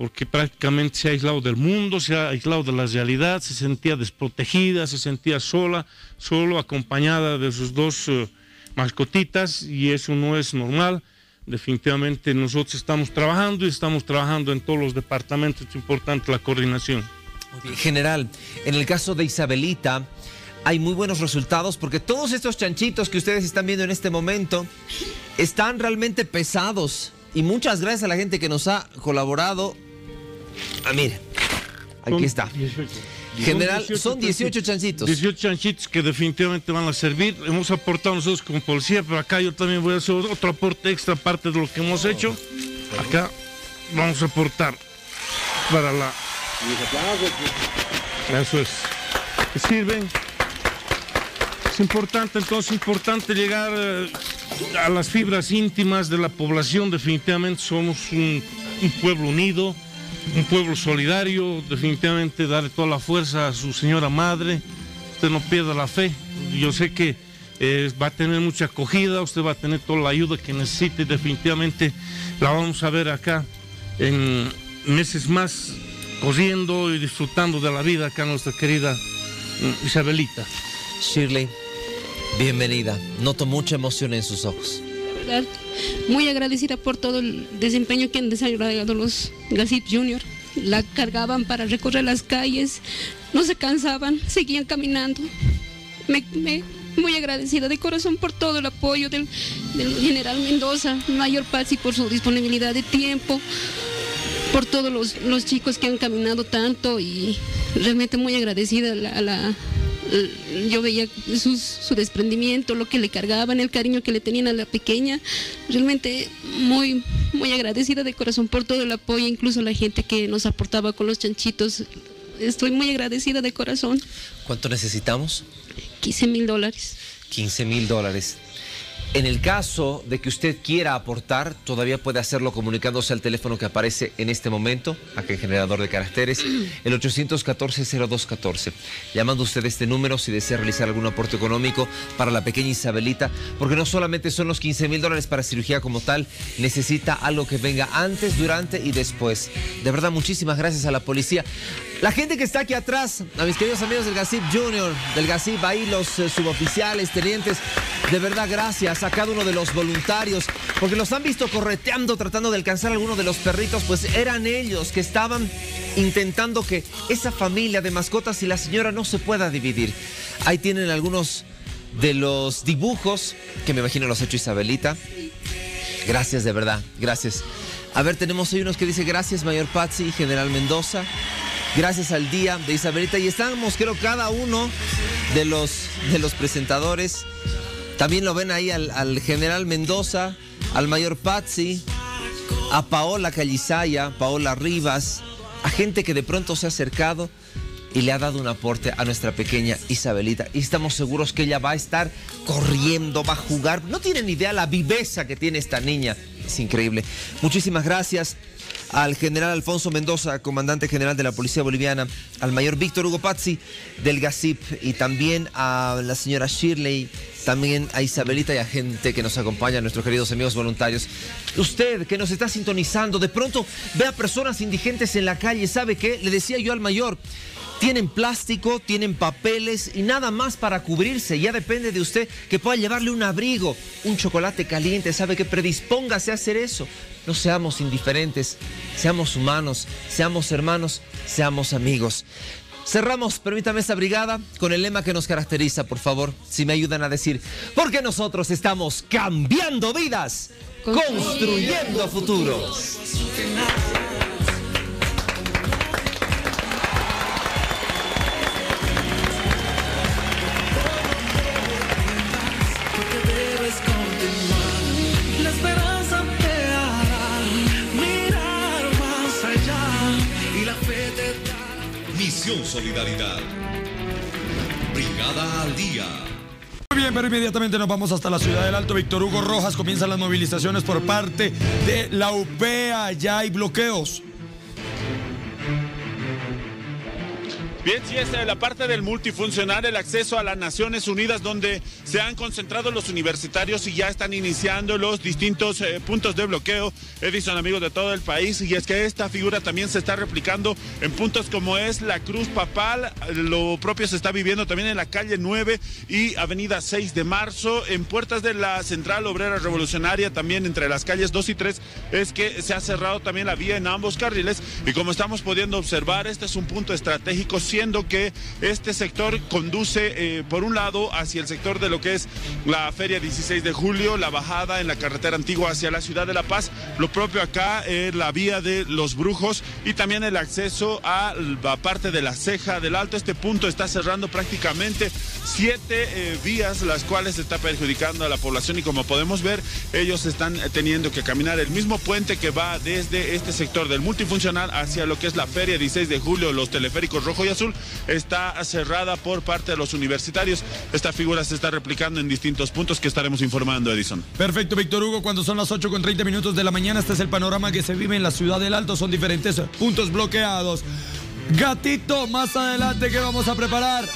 Speaker 49: porque prácticamente se ha aislado del mundo, se ha aislado de la realidad, se sentía desprotegida, se sentía sola, solo acompañada de sus dos eh, mascotitas, y eso no es normal. Definitivamente nosotros estamos trabajando y estamos trabajando en todos los departamentos, es importante la coordinación.
Speaker 4: General, en el caso de Isabelita, hay muy buenos resultados porque todos estos chanchitos que ustedes están viendo en este momento están realmente pesados. Y muchas gracias a la gente que nos ha colaborado. Ah, mire, aquí está. General, son 18 chanchitos.
Speaker 49: 18 chanchitos que definitivamente van a servir. Hemos aportado nosotros como policía, pero acá yo también voy a hacer otro aporte extra, aparte de lo que hemos hecho. Acá vamos a aportar para la Eso es. Que sirven. Es importante, entonces, importante llegar eh, a las fibras íntimas de la población. Definitivamente somos un, un pueblo unido, un pueblo solidario. Definitivamente darle toda la fuerza a su señora madre. Usted no pierda la fe. Yo sé que eh, va a tener mucha acogida, usted va a tener toda la ayuda que necesite. Definitivamente la vamos a ver acá en meses más corriendo y disfrutando de la vida acá nuestra querida mm, Isabelita.
Speaker 4: Shirley, bienvenida. Noto mucha emoción en sus ojos.
Speaker 50: Muy agradecida por todo el desempeño que han desarrollado los Gasip Junior. La cargaban para recorrer las calles, no se cansaban, seguían caminando. Me, muy agradecida de corazón por todo el apoyo del, general Mendoza, Mayor Pazzi por su disponibilidad de tiempo, por todos los, los chicos que han caminado tanto y realmente muy agradecida a la, yo veía sus- su desprendimiento, lo que le cargaban, el cariño que le tenían a la pequeña. Realmente muy, muy agradecida de corazón por todo el apoyo, incluso la gente que nos aportaba con los chanchitos. Estoy muy agradecida de corazón.
Speaker 4: ¿Cuánto necesitamos?
Speaker 50: 15 mil dólares.
Speaker 4: 15 mil dólares. En el caso de que usted quiera aportar, todavía puede hacerlo comunicándose al teléfono que aparece en este momento, acá en generador de caracteres, el 814-0214. Llamando usted este número si desea realizar algún aporte económico para la pequeña Isabelita, porque no solamente son los 15 mil dólares para cirugía como tal, necesita algo que venga antes, durante y después. De verdad, muchísimas gracias a la policía. La gente que está aquí atrás, a mis queridos amigos del Gasip Junior, del Gasip, ahí los eh, suboficiales, tenientes, de verdad gracias a cada uno de los voluntarios, porque los han visto correteando, tratando de alcanzar a alguno de los perritos, pues eran ellos que estaban intentando que esa familia de mascotas y la señora no se pueda dividir. Ahí tienen algunos de los dibujos que me imagino los ha hecho Isabelita. Gracias, de verdad, gracias. A ver, tenemos ahí unos que dice gracias, Mayor Patsy, General Mendoza. Gracias al día de Isabelita. Y estamos, creo, cada uno de los, de los presentadores. También lo ven ahí al, al General Mendoza, al Mayor Patsy, a Paola Calizaya, Paola Rivas, a gente que de pronto se ha acercado y le ha dado un aporte a nuestra pequeña Isabelita. Y estamos seguros que ella va a estar corriendo, va a jugar. No tienen idea la viveza que tiene esta niña. Es increíble. Muchísimas gracias al general Alfonso Mendoza, comandante general de la Policía Boliviana, al mayor Víctor Hugo Pazzi del GASIP y también a la señora Shirley, también a Isabelita y a gente que nos acompaña, nuestros queridos amigos voluntarios. Usted que nos está sintonizando, de pronto ve a personas indigentes en la calle, ¿sabe qué? Le decía yo al mayor, tienen plástico, tienen papeles y nada más para cubrirse. Ya depende de usted que pueda llevarle un abrigo, un chocolate caliente, sabe que predispóngase a hacer eso. No seamos indiferentes, seamos humanos, seamos hermanos, seamos amigos. Cerramos, permítame esta brigada con el lema que nos caracteriza, por favor, si me ayudan a decir, porque nosotros estamos cambiando vidas, construyendo futuros.
Speaker 34: Solidaridad. Brigada al día.
Speaker 6: Muy bien, pero inmediatamente nos vamos hasta la ciudad del Alto. Víctor Hugo Rojas comienzan las movilizaciones por parte de la UPEA. Ya hay bloqueos.
Speaker 1: Bien, sí, esta es la parte del multifuncional, el acceso a las Naciones Unidas, donde se han concentrado los universitarios y ya están iniciando los distintos eh, puntos de bloqueo. Edison, amigos de todo el país, y es que esta figura también se está replicando en puntos como es la Cruz Papal, lo propio se está viviendo también en la calle 9 y avenida 6 de marzo, en puertas de la Central Obrera Revolucionaria, también entre las calles 2 y 3, es que se ha cerrado también la vía en ambos carriles, y como estamos pudiendo observar, este es un punto estratégico siendo que este sector conduce eh, por un lado hacia el sector de lo que es la feria 16 de julio, la bajada en la carretera antigua hacia la ciudad de La Paz, lo propio acá es la vía de los brujos y también el acceso a la parte de la ceja del alto. Este punto está cerrando prácticamente siete eh, vías, las cuales está perjudicando a la población y como podemos ver, ellos están eh, teniendo que caminar el mismo puente que va desde este sector del multifuncional hacia lo que es la feria 16 de julio, los teleféricos rojo y azul está cerrada por parte de los universitarios. Esta figura se está replicando en distintos puntos que estaremos informando, Edison.
Speaker 6: Perfecto, Víctor Hugo, cuando son las 8 con 30 minutos de la mañana, este es el panorama que se vive en la ciudad del Alto, son diferentes puntos bloqueados. Gatito, más adelante, ¿qué vamos a preparar?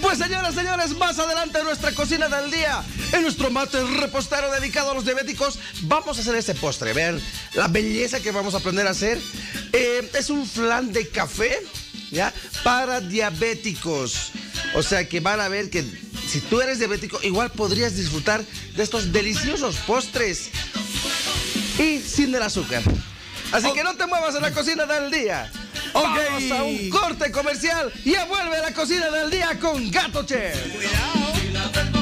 Speaker 23: Pues señoras, señores, más adelante en nuestra cocina del día, en nuestro mate repostero dedicado a los diabéticos, vamos a hacer ese postre. Ver la belleza que vamos a aprender a hacer. Eh, es un flan de café, ¿ya? Para diabéticos. O sea que van a ver que si tú eres diabético, igual podrías disfrutar de estos deliciosos postres. Y sin el azúcar. Así que no te muevas en la cocina del día. Vamos a un corte comercial y ya vuelve a la cocina del día con Gato Chef.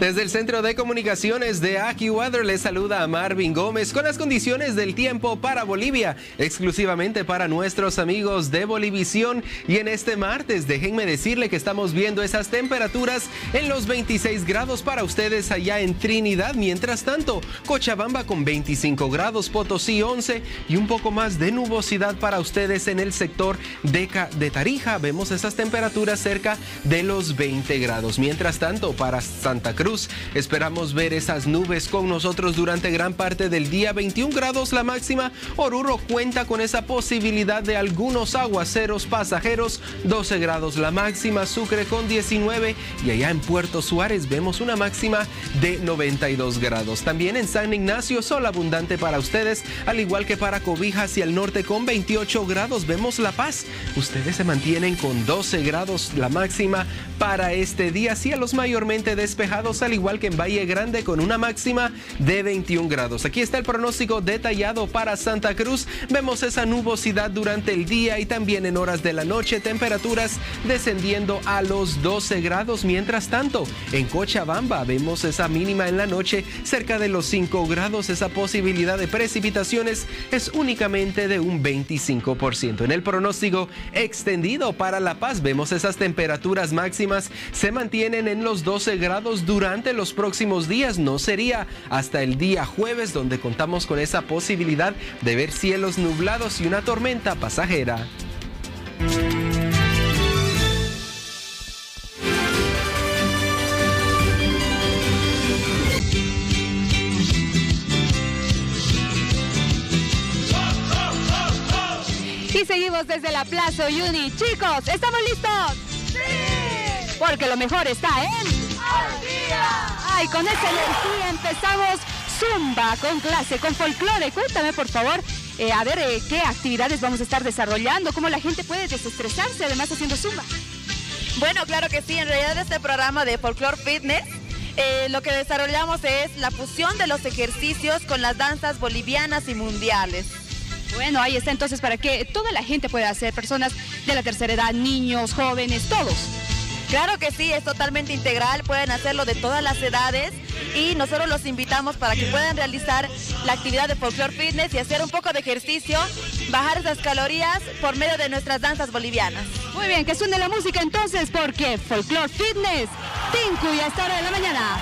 Speaker 22: Desde el Centro de Comunicaciones de AccuWeather les saluda a Marvin Gómez con las condiciones del tiempo para Bolivia, exclusivamente para nuestros amigos de Bolivisión. Y en este martes, déjenme decirle que estamos viendo esas temperaturas en los 26 grados para ustedes allá en Trinidad. Mientras tanto, Cochabamba con 25 grados, Potosí 11 y un poco más de nubosidad para ustedes en el sector de, de Tarija. Vemos esas temperaturas cerca de los 20 grados. Mientras tanto, para Santa Cruz, esperamos ver esas nubes con nosotros durante gran parte del día. 21 grados la máxima. Oruro cuenta con esa posibilidad de algunos aguaceros pasajeros. 12 grados la máxima. Sucre con 19. Y allá en Puerto Suárez vemos una máxima de 92 grados. También en San Ignacio, sol abundante para ustedes, al igual que para Cobijas y al norte con 28 grados. Vemos La Paz. Ustedes se mantienen con 12 grados la máxima para este día. Cielos mayormente despejados, al igual que en Valle Grande con una máxima de 21 grados. Aquí está el pronóstico detallado para Santa Cruz. Vemos esa nubosidad durante el día y también en horas de la noche, temperaturas descendiendo a los 12 grados. Mientras tanto, en Cochabamba vemos esa mínima en la noche cerca de los 5 grados. Esa posibilidad de precipitaciones es únicamente de un 25%. En el pronóstico extendido para La Paz vemos esas temperaturas máximas se mantienen en los 12 grados durante los próximos días. No sería hasta el día jueves donde contamos con esa posibilidad de ver cielos nublados y una tormenta pasajera.
Speaker 7: Y seguimos desde la Plaza Uni. Chicos, ¿estamos listos? ¡Sí! Porque lo mejor está en... Ay, con esa energía empezamos Zumba con clase, con folclore. Cuéntame, por favor, eh, a ver eh, qué actividades vamos a estar desarrollando, cómo la gente puede desestresarse además haciendo Zumba.
Speaker 51: Bueno, claro que sí. En realidad este programa de Folklore Fitness eh, lo que desarrollamos es la fusión de los ejercicios con las danzas bolivianas y mundiales.
Speaker 7: Bueno, ahí está entonces para que toda la gente pueda hacer, personas de la tercera edad, niños, jóvenes, todos.
Speaker 51: Claro que sí, es totalmente integral, pueden hacerlo de todas las edades y nosotros los invitamos para que puedan realizar la actividad de Folklore Fitness y hacer un poco de ejercicio, bajar esas calorías por medio de nuestras danzas bolivianas.
Speaker 7: Muy bien, que suene la música entonces porque Folklore Fitness, Tinku y a esta hora de la mañana.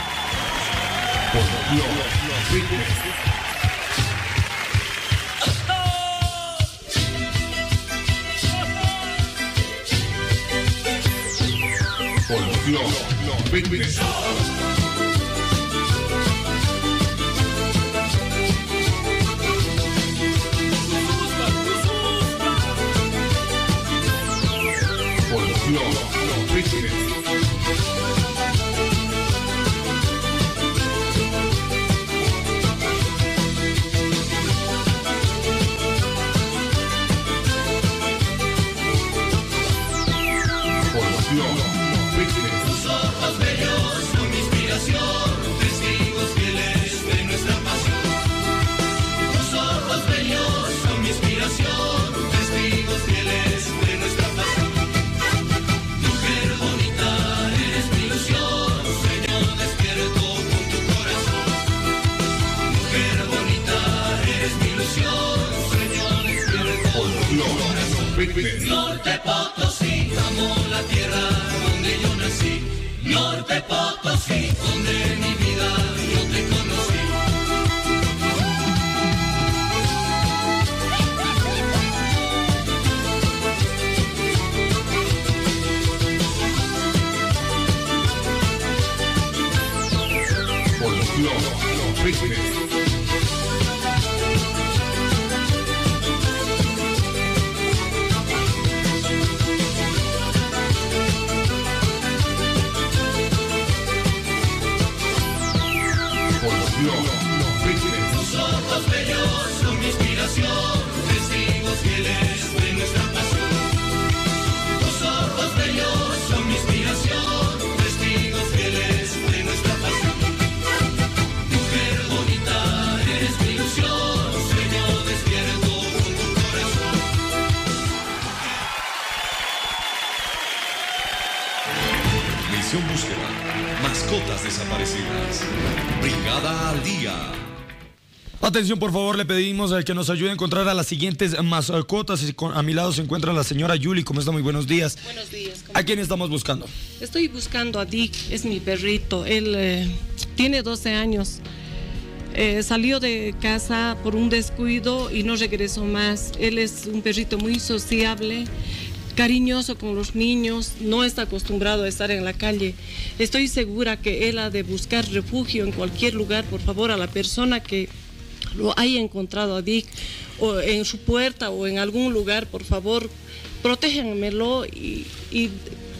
Speaker 52: Tus Norte Potosí, amo la tierra donde yo nací. Norte Potosí,
Speaker 53: Mascotas desaparecidas. Brigada al día.
Speaker 6: Atención, por favor, le pedimos a que nos ayude a encontrar a las siguientes mascotas. A mi lado se encuentra la señora Yuli. ¿Cómo está? Muy buenos días.
Speaker 54: Buenos días.
Speaker 6: ¿A quién estamos buscando?
Speaker 54: Estoy buscando a Dick, es mi perrito. Él eh, tiene 12 años. Eh, salió de casa por un descuido y no regresó más. Él es un perrito muy sociable, cariñoso con los niños, no está acostumbrado a estar en la calle. Estoy segura que él ha de buscar refugio en cualquier lugar. Por favor, a la persona que lo haya encontrado a Dick o en su puerta o en algún lugar, por favor, protéjanmelo y, y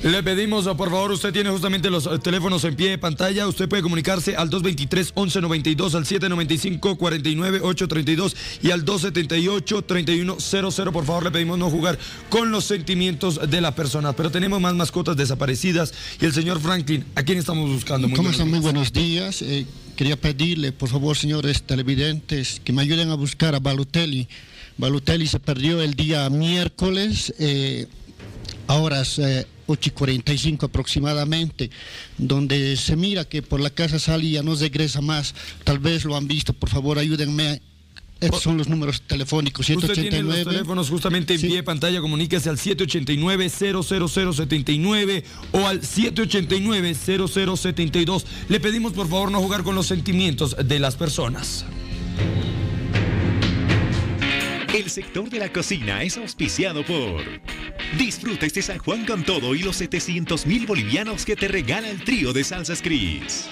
Speaker 6: Le pedimos, por favor, usted tiene justamente los eh, teléfonos en pie de pantalla. Usted puede comunicarse al 223-1192, al 795-49-832 y al 278-3100. Por favor, le pedimos no jugar con los sentimientos de la persona. Pero tenemos más mascotas desaparecidas. Y el señor Franklin, ¿a quién estamos buscando? Muy
Speaker 55: ¿Cómo
Speaker 6: buenos
Speaker 55: están? Muy
Speaker 6: días.
Speaker 55: buenos días. Eh, quería pedirle, por favor, señores televidentes, que me ayuden a buscar a Balutelli. Balutelli se perdió el día miércoles, eh, a horas eh, 8 y 45 aproximadamente, donde se mira que por la casa sale y ya no regresa más. Tal vez lo han visto, por favor, ayúdenme. Estos son los números telefónicos,
Speaker 6: Usted tiene los
Speaker 55: 189.
Speaker 6: teléfonos justamente en pie de pantalla, comuníquese al 789-00079 o al 789-0072. Le pedimos por favor no jugar con los sentimientos de las personas.
Speaker 34: El sector de la cocina es auspiciado por. Disfruta este San Juan con todo y los 700 mil bolivianos que te regala el trío de salsas Cris.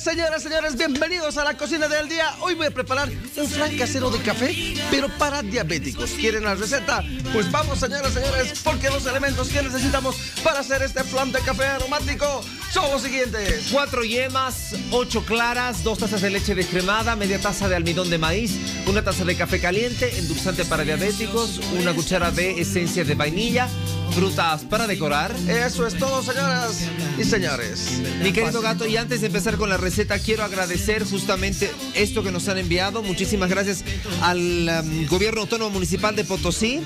Speaker 23: Señoras, señores, bienvenidos a la cocina del día. Hoy voy a preparar un flan casero de café, pero para diabéticos. ¿Quieren la receta? Pues vamos, señoras, señores, porque los elementos que necesitamos para hacer este flan de café aromático son los siguientes.
Speaker 4: Cuatro yemas, ocho claras, dos tazas de leche descremada, media taza de almidón de maíz, una taza de café caliente, endulzante para diabéticos, una cuchara de esencia de vainilla, frutas para decorar.
Speaker 23: Eso es todo, señoras y señores.
Speaker 4: Mi querido gato, y antes de empezar con la receta, quiero agradecer justamente esto que nos han enviado. Muchísimas gracias al um, gobierno autónomo municipal de Potosí.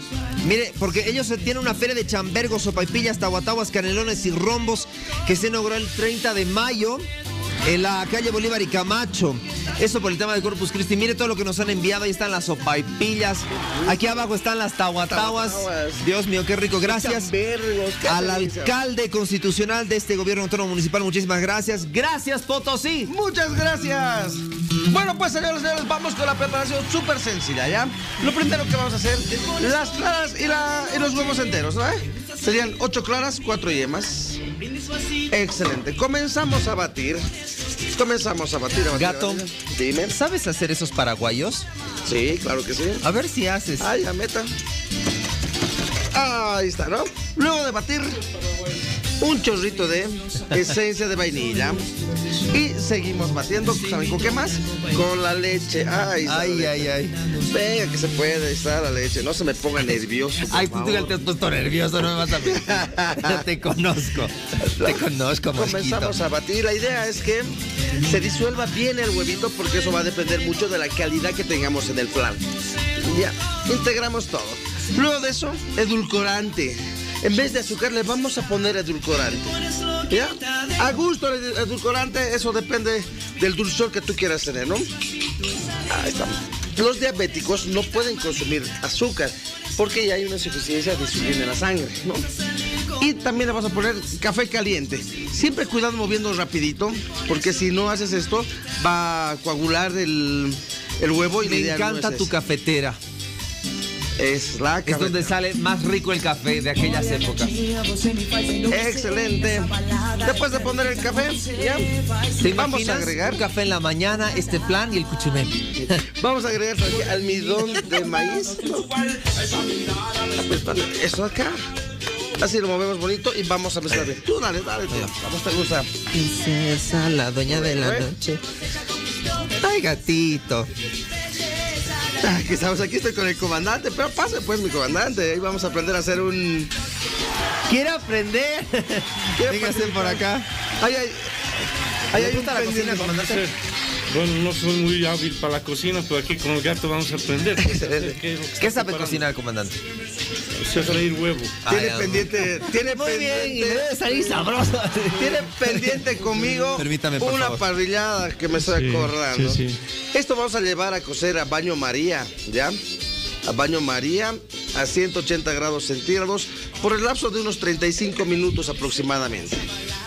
Speaker 4: Mire, porque ellos tienen una feria de chambergos, sopaipillas, tahuatahuas, canelones y rombos que se inauguró el 30 de mayo en la calle Bolívar y Camacho. Eso por el tema de Corpus Christi. Mire todo lo que nos han enviado. Ahí están las sopaipillas. Aquí abajo están las tahuatahuas. Dios mío, qué rico. Gracias al alcalde constitucional de este gobierno autónomo municipal. Muchísimas gracias. Gracias, Potosí.
Speaker 23: Muchas gracias. Bueno, pues señores, señores, vamos con la preparación súper sencilla, ¿ya? Lo primero que vamos a hacer, las claras y, la- y los huevos enteros, ¿no? Serían ocho claras, cuatro yemas. Excelente. Comenzamos a batir. Comenzamos a batir, a batir.
Speaker 4: Gato,
Speaker 23: a batir. Dime.
Speaker 4: ¿Sabes hacer esos paraguayos?
Speaker 23: Sí, claro que sí.
Speaker 4: A ver si haces.
Speaker 23: Ay, la meta. Ahí está, ¿no? Luego de batir, un chorrito de esencia de vainilla. Y seguimos batiendo, ¿saben con qué más? Con la leche. Ay,
Speaker 4: Ay, ay, ay.
Speaker 23: Venga, que se puede, está la leche. No se me ponga nervioso. por
Speaker 4: Ay, tú
Speaker 23: favor.
Speaker 4: ya te has puesto nervioso, no me vas a ver. Ya te conozco. Te conozco, mosquito.
Speaker 23: Comenzamos a batir. La idea es que se disuelva bien el huevito porque eso va a depender mucho de la calidad que tengamos en el flan. Ya, integramos todo. Luego de eso, edulcorante. En vez de azúcar le vamos a poner edulcorante. ¿Ya? A gusto el ed- edulcorante, eso depende del dulzor que tú quieras tener, ¿no? Ahí estamos. Los diabéticos no pueden consumir azúcar porque ya hay una insuficiencia de insulina en la sangre, ¿no? Y también le vamos a poner café caliente. Siempre cuidado moviendo rapidito, porque si no haces esto, va a coagular el, el huevo y la
Speaker 4: Me
Speaker 23: no
Speaker 4: encanta
Speaker 23: es
Speaker 4: tu
Speaker 23: esa.
Speaker 4: cafetera.
Speaker 23: Es la
Speaker 4: Es donde sale más rico el café de aquellas épocas.
Speaker 23: Excelente. Después de poner el café, ya.
Speaker 4: ¿Te
Speaker 23: Vamos a agregar.
Speaker 4: un café en la mañana, este plan y el cuchumé?
Speaker 23: Vamos a agregar almidón de maíz. Eso acá. Así lo movemos bonito y vamos a mezclar bien. Tú dale, dale, tú. Vamos te gusta.
Speaker 4: Princesa, la dueña de la noche. Ay, gatito.
Speaker 23: Aquí estamos, aquí estoy con el comandante, pero pase pues mi comandante. Ahí vamos a aprender a hacer un.
Speaker 4: ¿Quiere aprender? Véngase por acá.
Speaker 23: Ahí hay. Ahí
Speaker 4: ¿Le
Speaker 23: hay un
Speaker 4: la cocina, comandante?
Speaker 49: Bueno, no soy muy hábil para la cocina, pero aquí con el gato vamos a aprender. ¿Qué, es lo que
Speaker 4: ¿Qué
Speaker 49: está
Speaker 4: sabe
Speaker 49: preparando?
Speaker 4: cocinar, comandante?
Speaker 49: Sé freír huevo.
Speaker 23: Tiene
Speaker 4: Ay,
Speaker 23: pendiente, tiene
Speaker 4: Muy bien,
Speaker 23: pendiente.
Speaker 4: y debe salir sabroso.
Speaker 23: Tiene pendiente conmigo
Speaker 4: Permítame, por
Speaker 23: una
Speaker 4: favor.
Speaker 23: parrillada que me estoy
Speaker 49: Sí,
Speaker 23: acordando.
Speaker 49: sí, sí.
Speaker 23: Esto vamos a llevar a cocer a baño María, ¿ya? A baño María a 180 grados centígrados por el lapso de unos 35 minutos aproximadamente.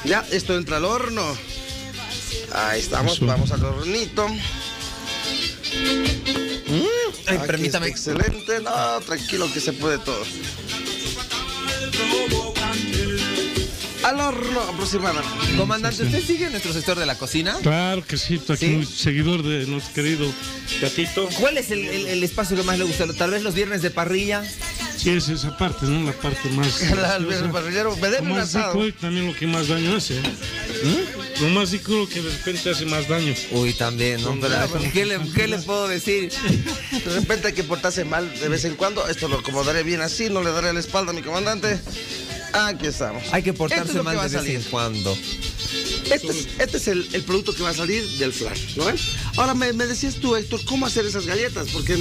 Speaker 23: Ya, esto entra al horno. Ahí estamos,
Speaker 49: Eso.
Speaker 23: vamos al hornito.
Speaker 4: Ay,
Speaker 23: Aquí
Speaker 4: permítame.
Speaker 23: excelente, no, tranquilo que se puede todo. Al horno aproximadamente.
Speaker 4: Comandante, ¿usted sigue nuestro sector de la cocina?
Speaker 49: Claro que sí, estoy aquí seguidor de nuestro querido gatito.
Speaker 4: ¿Cuál es el, el- el espacio que más le gusta? Tal vez los viernes de parrilla.
Speaker 49: Sí, es esa parte, ¿no? La parte más.
Speaker 23: La- el parrillero, me debe un asado.
Speaker 49: rico y también lo que más daño hace. ¿eh? Lo más que de repente hace más daño.
Speaker 4: Uy, también, ¿no? Pero, ¿qué, le, qué le puedo decir?
Speaker 23: De repente hay que portarse mal de vez en cuando. Esto lo acomodaré bien así, no le daré la espalda a mi comandante. Aquí estamos.
Speaker 4: Hay que
Speaker 23: es
Speaker 4: portarse
Speaker 23: lo que
Speaker 4: mal de vez en cuando.
Speaker 23: Este es, este es el, el producto que va a salir del flan, ¿no? Ahora me, me decías tú, Héctor, cómo hacer esas galletas, porque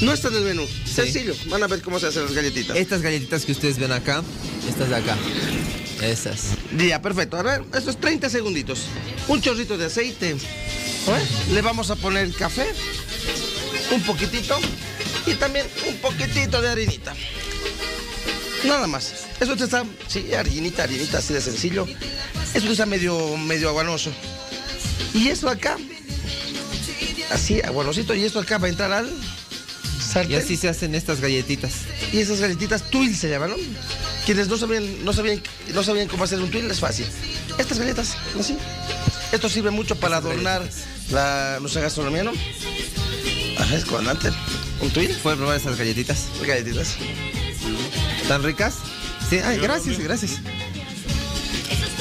Speaker 23: no está en el menú. Sencillo, van a ver cómo se hacen las galletitas.
Speaker 4: Estas galletitas que ustedes ven acá, estas de acá. Esas.
Speaker 23: Ya, perfecto. A ver, esto es 30 segunditos. Un chorrito de aceite. ¿Eh? Le vamos a poner café, un poquitito y también un poquitito de harinita. Nada más. Eso te está, sí, harinita, harinita, así de sencillo. Eso está medio, medio aguanoso. Y esto acá, así, aguanosito, y esto acá va a entrar al
Speaker 4: Y
Speaker 23: sartén.
Speaker 4: así se hacen estas galletitas.
Speaker 23: Y esas galletitas tuil se llaman, ¿no? Quienes no sabían, no sabían, no sabían cómo hacer un tuil es fácil. Estas galletas, así. Esto sirve mucho para adornar la, nuestra gastronomía, ¿no? Ajá, es comandante. ¿Un tuil?
Speaker 4: ¿Puede probar esas galletitas?
Speaker 23: Galletitas.
Speaker 4: ¿Tan ricas? Sí, ay, gracias, gracias.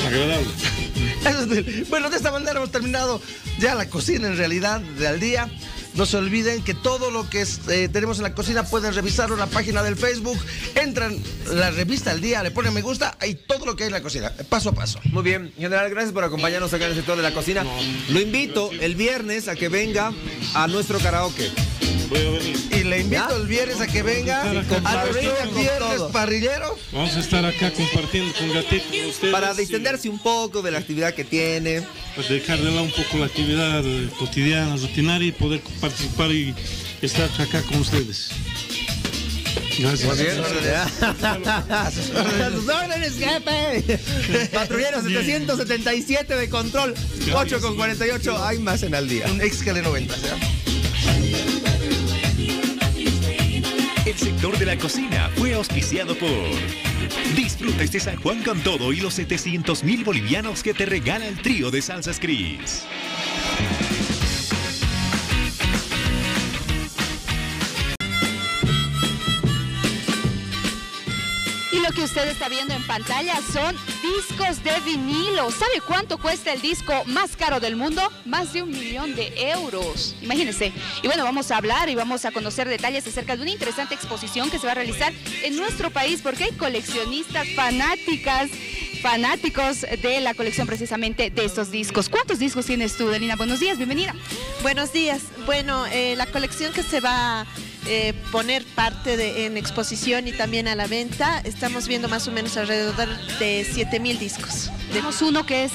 Speaker 49: Agradable.
Speaker 23: Bueno, de esta manera hemos terminado ya la cocina en realidad de al día. No se olviden que todo lo que es, eh, tenemos en la cocina pueden revisarlo en la página del Facebook. Entran la revista al día, le ponen me gusta y todo lo que hay en la cocina, paso a paso.
Speaker 4: Muy bien, general, gracias por acompañarnos acá en el sector de la cocina. Lo invito el viernes a que venga a nuestro karaoke.
Speaker 49: Voy a venir.
Speaker 23: Y le invito
Speaker 4: ¿Ya?
Speaker 23: el viernes a que venga
Speaker 49: Sí,
Speaker 23: a
Speaker 49: con
Speaker 23: viernes
Speaker 4: todo.
Speaker 23: parrillero.
Speaker 49: Vamos a estar acá compartiendo con gatito con ustedes.
Speaker 4: Para
Speaker 49: y
Speaker 4: distenderse un poco de la actividad que tiene.
Speaker 49: pues, dejar de lado un poco la actividad eh, cotidiana, rutinaria y poder participar y estar acá con ustedes. Gracias.
Speaker 4: A sus órdenes, jefe. Patrullero 777 de control. 8 con 48. Hay más en al día.
Speaker 23: Un Excale 90, ¿ya?
Speaker 34: El sector de la cocina fue auspiciado por. Disfruta este San Juan con todo y los 700 mil bolivianos que te regala el trío de salsas Cris.
Speaker 7: Y lo que usted está viendo en pantalla son discos de vinilo. ¿Sabe cuánto cuesta el disco más caro del mundo? Más de un millón de euros. Imagínense. Y bueno, vamos a hablar y vamos a conocer detalles acerca de una interesante exposición que se va a realizar en nuestro país porque hay coleccionistas fanáticas, fanáticos de la colección precisamente de estos discos. ¿Cuántos discos tienes tú, Delina? Buenos días, bienvenida.
Speaker 55: Buenos días. Bueno, eh, la colección que se va eh, poner parte de, en exposición y también a la venta, estamos viendo más o menos alrededor de 7 mil discos.
Speaker 7: Tenemos uno que es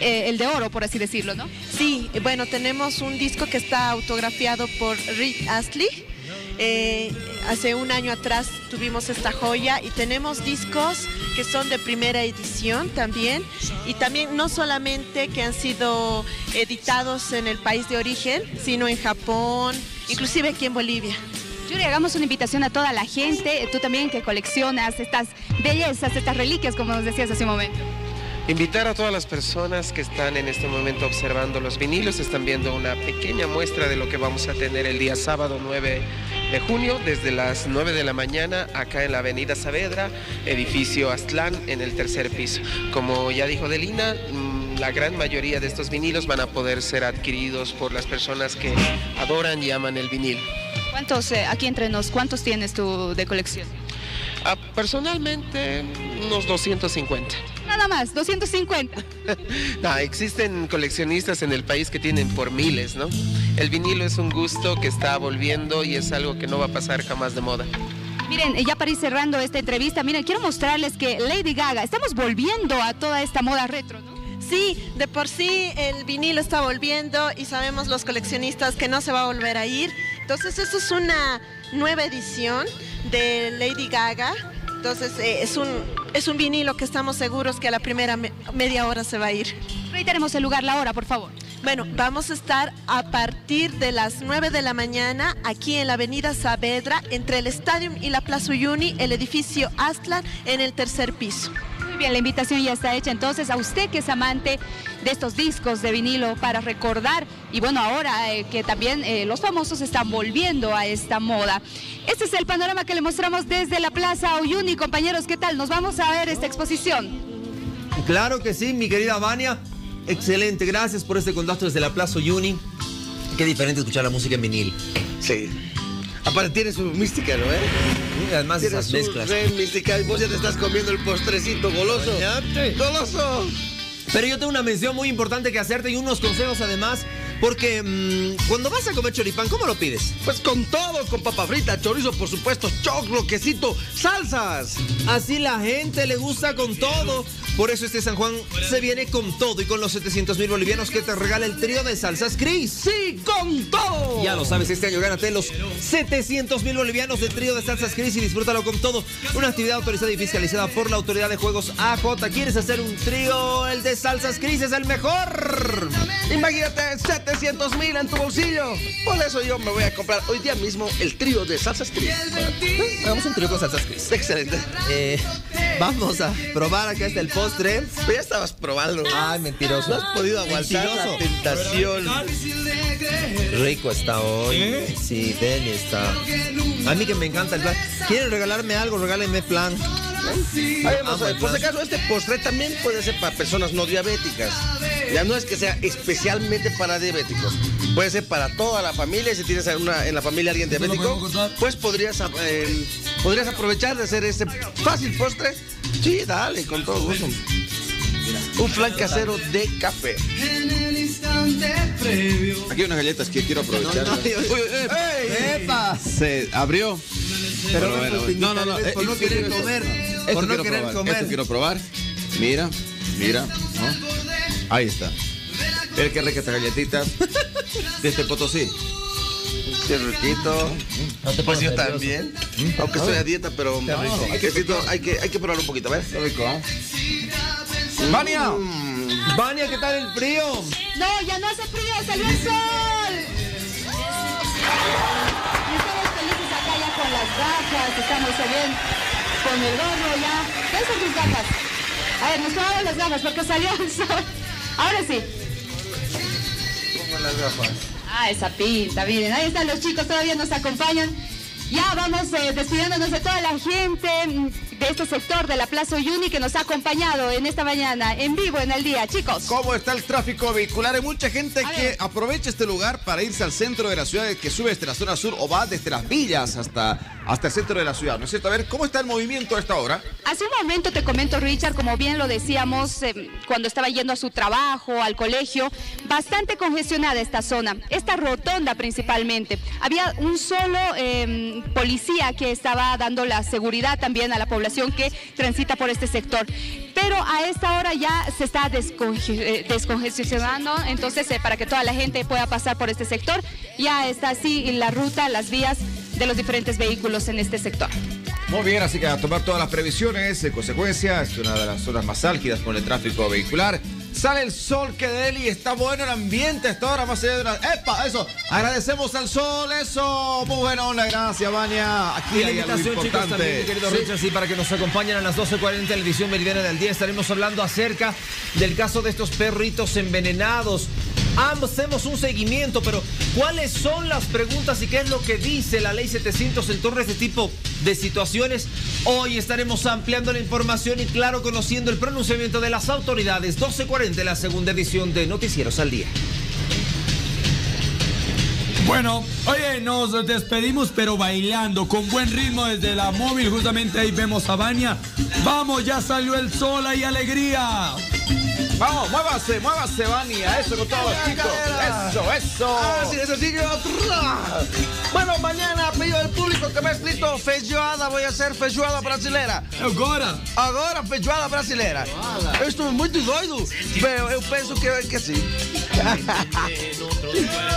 Speaker 7: eh, el de oro, por así decirlo, ¿no?
Speaker 55: Sí, bueno, tenemos un disco que está autografiado por Rick Astley. Eh, hace un año atrás tuvimos esta joya y tenemos discos que son de primera edición también y también no solamente que han sido editados en el país de origen, sino en Japón, inclusive aquí en Bolivia.
Speaker 7: Yuri, hagamos una invitación a toda la gente, tú también que coleccionas estas bellezas, estas reliquias, como nos decías hace un momento.
Speaker 27: Invitar a todas las personas que están en este momento observando los vinilos, están viendo una pequeña muestra de lo que vamos a tener el día sábado 9 de junio, desde las 9 de la mañana, acá en la avenida Saavedra, edificio Aztlán, en el tercer piso. Como ya dijo Delina, la gran mayoría de estos vinilos van a poder ser adquiridos por las personas que adoran y aman el vinil.
Speaker 7: ¿Cuántos, eh, aquí entre nos, cuántos tienes tú de colección?
Speaker 27: Ah, personalmente, unos 250.
Speaker 7: Nada más, 250.
Speaker 27: No, existen coleccionistas en el país que tienen por miles, ¿no? El vinilo es un gusto que está volviendo y es algo que no va a pasar jamás de moda.
Speaker 7: Miren, eh, ya para ir cerrando esta entrevista, miren, quiero mostrarles que Lady Gaga, estamos volviendo a toda esta moda retro, ¿no?
Speaker 55: Sí, de por sí el vinilo está volviendo y sabemos los coleccionistas que no se va a volver a ir. Entonces, esto es una nueva edición de Lady Gaga. Entonces, eh, es, un, es un vinilo que estamos seguros que a la primera me- media hora se va a ir.
Speaker 7: Reiteremos el lugar, la hora, por favor.
Speaker 55: Bueno, vamos a estar a partir de las 9 de la mañana aquí en la avenida Saavedra, entre el Estadio y la Plaza Uyuni, el edificio Astlan, en el tercer piso.
Speaker 7: Muy bien, la invitación ya está hecha. Entonces, a usted que es amante de estos discos de vinilo para recordar, y bueno, ahora eh, que también eh, los famosos están volviendo a esta moda. Este es el panorama que le mostramos desde la Plaza Uyuni. Compañeros, ¿qué tal? Nos vamos a ver esta exposición.
Speaker 4: Claro que sí, mi querida Vania. Excelente, gracias por este contacto desde la Plaza Uni. Qué diferente escuchar la música en vinil.
Speaker 23: Sí. Aparte tiene su mística, ¿no? ¿Eh?
Speaker 4: Además
Speaker 23: tiene
Speaker 4: esas mezclas.
Speaker 23: mística. Vos ya te estás comiendo el postrecito goloso. ¡Goloso!
Speaker 4: Pero yo tengo una mención muy importante que hacerte y unos consejos además, porque mm, cuando vas a comer choripán, ¿cómo lo pides?
Speaker 23: Pues con todo, con papa frita, chorizo, por supuesto, choclo, quesito, salsas.
Speaker 4: Así la gente le gusta con todo. Por eso este San Juan se viene con todo y con los 700 mil bolivianos que te regala el trío de salsas Cris.
Speaker 23: ¡Sí, con todo!
Speaker 4: Ya lo sabes, este año gánate los 700 mil bolivianos del trío de salsas Cris y disfrútalo con todo. Una actividad autorizada y fiscalizada por la Autoridad de Juegos AJ. ¿Quieres hacer un trío? El de salsas Cris es el mejor.
Speaker 23: Imagínate 700 mil en tu bolsillo. Por eso yo me voy a comprar hoy día mismo el trío de salsas Cris.
Speaker 4: Hagamos un trío con salsas Cris.
Speaker 23: Excelente.
Speaker 4: Eh, vamos a probar acá está el postre.
Speaker 23: Pero ya estabas probando.
Speaker 4: Ay, mentiroso.
Speaker 23: No has podido aguantar la
Speaker 4: Mentiroso.
Speaker 23: tentación.
Speaker 4: Rico está hoy. Sí, Deli está. A mí que me encanta el plan. ¿Quieren regalarme algo? Regálenme plan.
Speaker 23: Ahí vamos a ver, por si acaso, este postre también puede ser para personas no diabéticas. Ya no es que sea especialmente para diabéticos. Puede ser para toda la familia. Si tienes una- en la familia alguien diabético, pues podrías, eh, podrías aprovechar de hacer este fácil postre. Sí, dale, con todo gusto. Un flan casero de café.
Speaker 5: Aquí hay unas galletas que quiero aprovechar.
Speaker 4: No, no, yo-
Speaker 5: Uy, eh,
Speaker 4: ¡Epa!
Speaker 5: Se abrió.
Speaker 4: Pero
Speaker 5: Pero
Speaker 4: no,
Speaker 5: bueno, no, no, no.
Speaker 4: por
Speaker 5: eh,
Speaker 4: no querer
Speaker 5: quiero-
Speaker 4: comer.
Speaker 5: Esto
Speaker 4: Por no querer
Speaker 5: probar,
Speaker 4: comer.
Speaker 5: Esto quiero probar. Mira, mira. ¿no? Ahí está. Mira qué rica esta galletita. De este Potosí.
Speaker 23: Qué riquito. pues yo
Speaker 4: nervioso.
Speaker 23: también. Aunque estoy a dieta, pero
Speaker 4: rico.
Speaker 23: hay, que, hay, que, hay que probar un poquito, ¿ves?
Speaker 5: Qué rico.
Speaker 4: ¡Vania! ¡Vania, qué tal el frío!
Speaker 7: No, ya no hace frío, salió el sol. Y estamos felices acá ya con las gafas, estamos bien con el gorro ya. ¿Qué son tus gafas? A ver, nos tomamos las gafas porque salió el sol. Ahora sí.
Speaker 23: Pongo las gafas.
Speaker 7: Ah, esa pinta, miren, ahí están los chicos, todavía nos acompañan. Ya vamos eh, despidiéndonos de toda la gente de este sector de la Plaza Uyuni que nos ha acompañado en esta mañana, en vivo en el día, chicos.
Speaker 5: ¿Cómo está el tráfico vehicular? Hay mucha gente que aprovecha este lugar para irse al centro de la ciudad, que sube desde la zona sur o va desde las villas hasta, hasta el centro de la ciudad, ¿no es cierto? A ver, ¿cómo está el movimiento a esta hora?
Speaker 7: Hace un momento te comento, Richard, como bien lo decíamos eh, cuando estaba yendo a su trabajo, al colegio, bastante congestionada esta zona, esta rotonda principalmente. Había un solo eh, policía que estaba dando la seguridad también a la población que transita por este sector. Pero a esta hora ya se está eh, descongestionando, entonces eh, para que toda la gente pueda pasar por este sector, ya está así la ruta, las vías de los diferentes vehículos en este sector.
Speaker 5: Muy bien, así que a tomar todas las previsiones. En consecuencia, es una de las zonas más álgidas con el tráfico vehicular. Sale el sol que de él y está bueno el ambiente. Esta hora más allá de una. ¡Epa! Eso. Agradecemos al sol. Eso. Muy buena onda. Gracias, Vania. Aquí
Speaker 4: Y la invitación, chicos, también, mi querido
Speaker 5: Sí.
Speaker 4: Richard, sí, para que nos acompañen a las 12.40 en la edición meridiana del día. Estaremos hablando acerca del caso de estos perritos envenenados. Hacemos un seguimiento, pero ¿cuáles son las preguntas y qué es lo que dice la ley 700 en torno a este tipo de situaciones? Hoy estaremos ampliando la información y, claro, conociendo el pronunciamiento de las autoridades. 12.40, la segunda edición de Noticieros al Día.
Speaker 6: Bueno, oye, nos despedimos pero bailando, con buen ritmo desde la móvil, justamente ahí vemos a Vania. Vamos, ya salió el sol, hay alegría.
Speaker 5: Vamos, muévase, muévase, Vania. Eso con todos los chicos. Eso, eso.
Speaker 23: Así de sencillo. Bueno, mañana, pedido del público que me ha escrito feijoada, voy a hacer feijoada brasileira.
Speaker 6: Agora?
Speaker 23: Agora, feijoada brasileira. Eu estou muito doido, eu, eu penso que, que sim.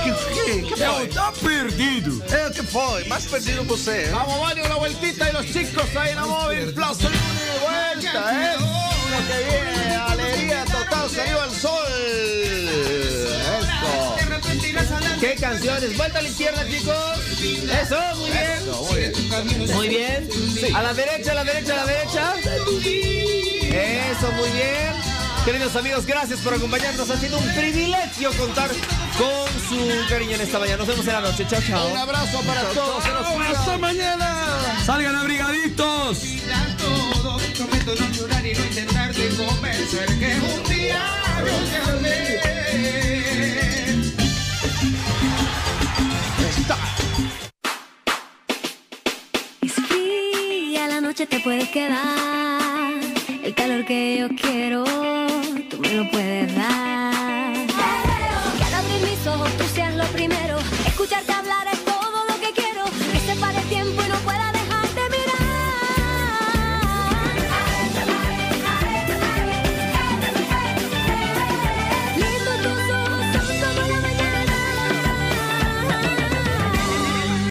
Speaker 23: que, que, que foi?
Speaker 6: Eu perdido.
Speaker 23: É, que foi? Mais perdido você.
Speaker 5: Vamos, Vania, una vueltita y los chicos ahí en la móvil. Plaza de vuelta. Eso. Que viene. Alegría total. Salió el sol. Eso.
Speaker 4: ¿Qué canciones? Vuelta a la izquierda, chicos. Eso, muy bien.
Speaker 5: Eso, muy bien.
Speaker 4: Muy bien. A la derecha, a la derecha, a la derecha. Eso, muy bien. Queridos amigos, gracias por acompañarnos. Ha sido un privilegio contar con su cariño en esta mañana. Nos vemos en la noche. Chao, chao.
Speaker 5: Un abrazo para todos. Se nos cuida.
Speaker 6: ¡Hasta mañana! ¡Salgan abrigaditos!
Speaker 56: todo, prometo no llorar y no intentar de convencer que un día yo te amé.
Speaker 54: Es fría la noche te puedes quedar. El calor que yo quiero, lo puedes dar. Al abrir mis ojos tú seas lo primero. Escucharte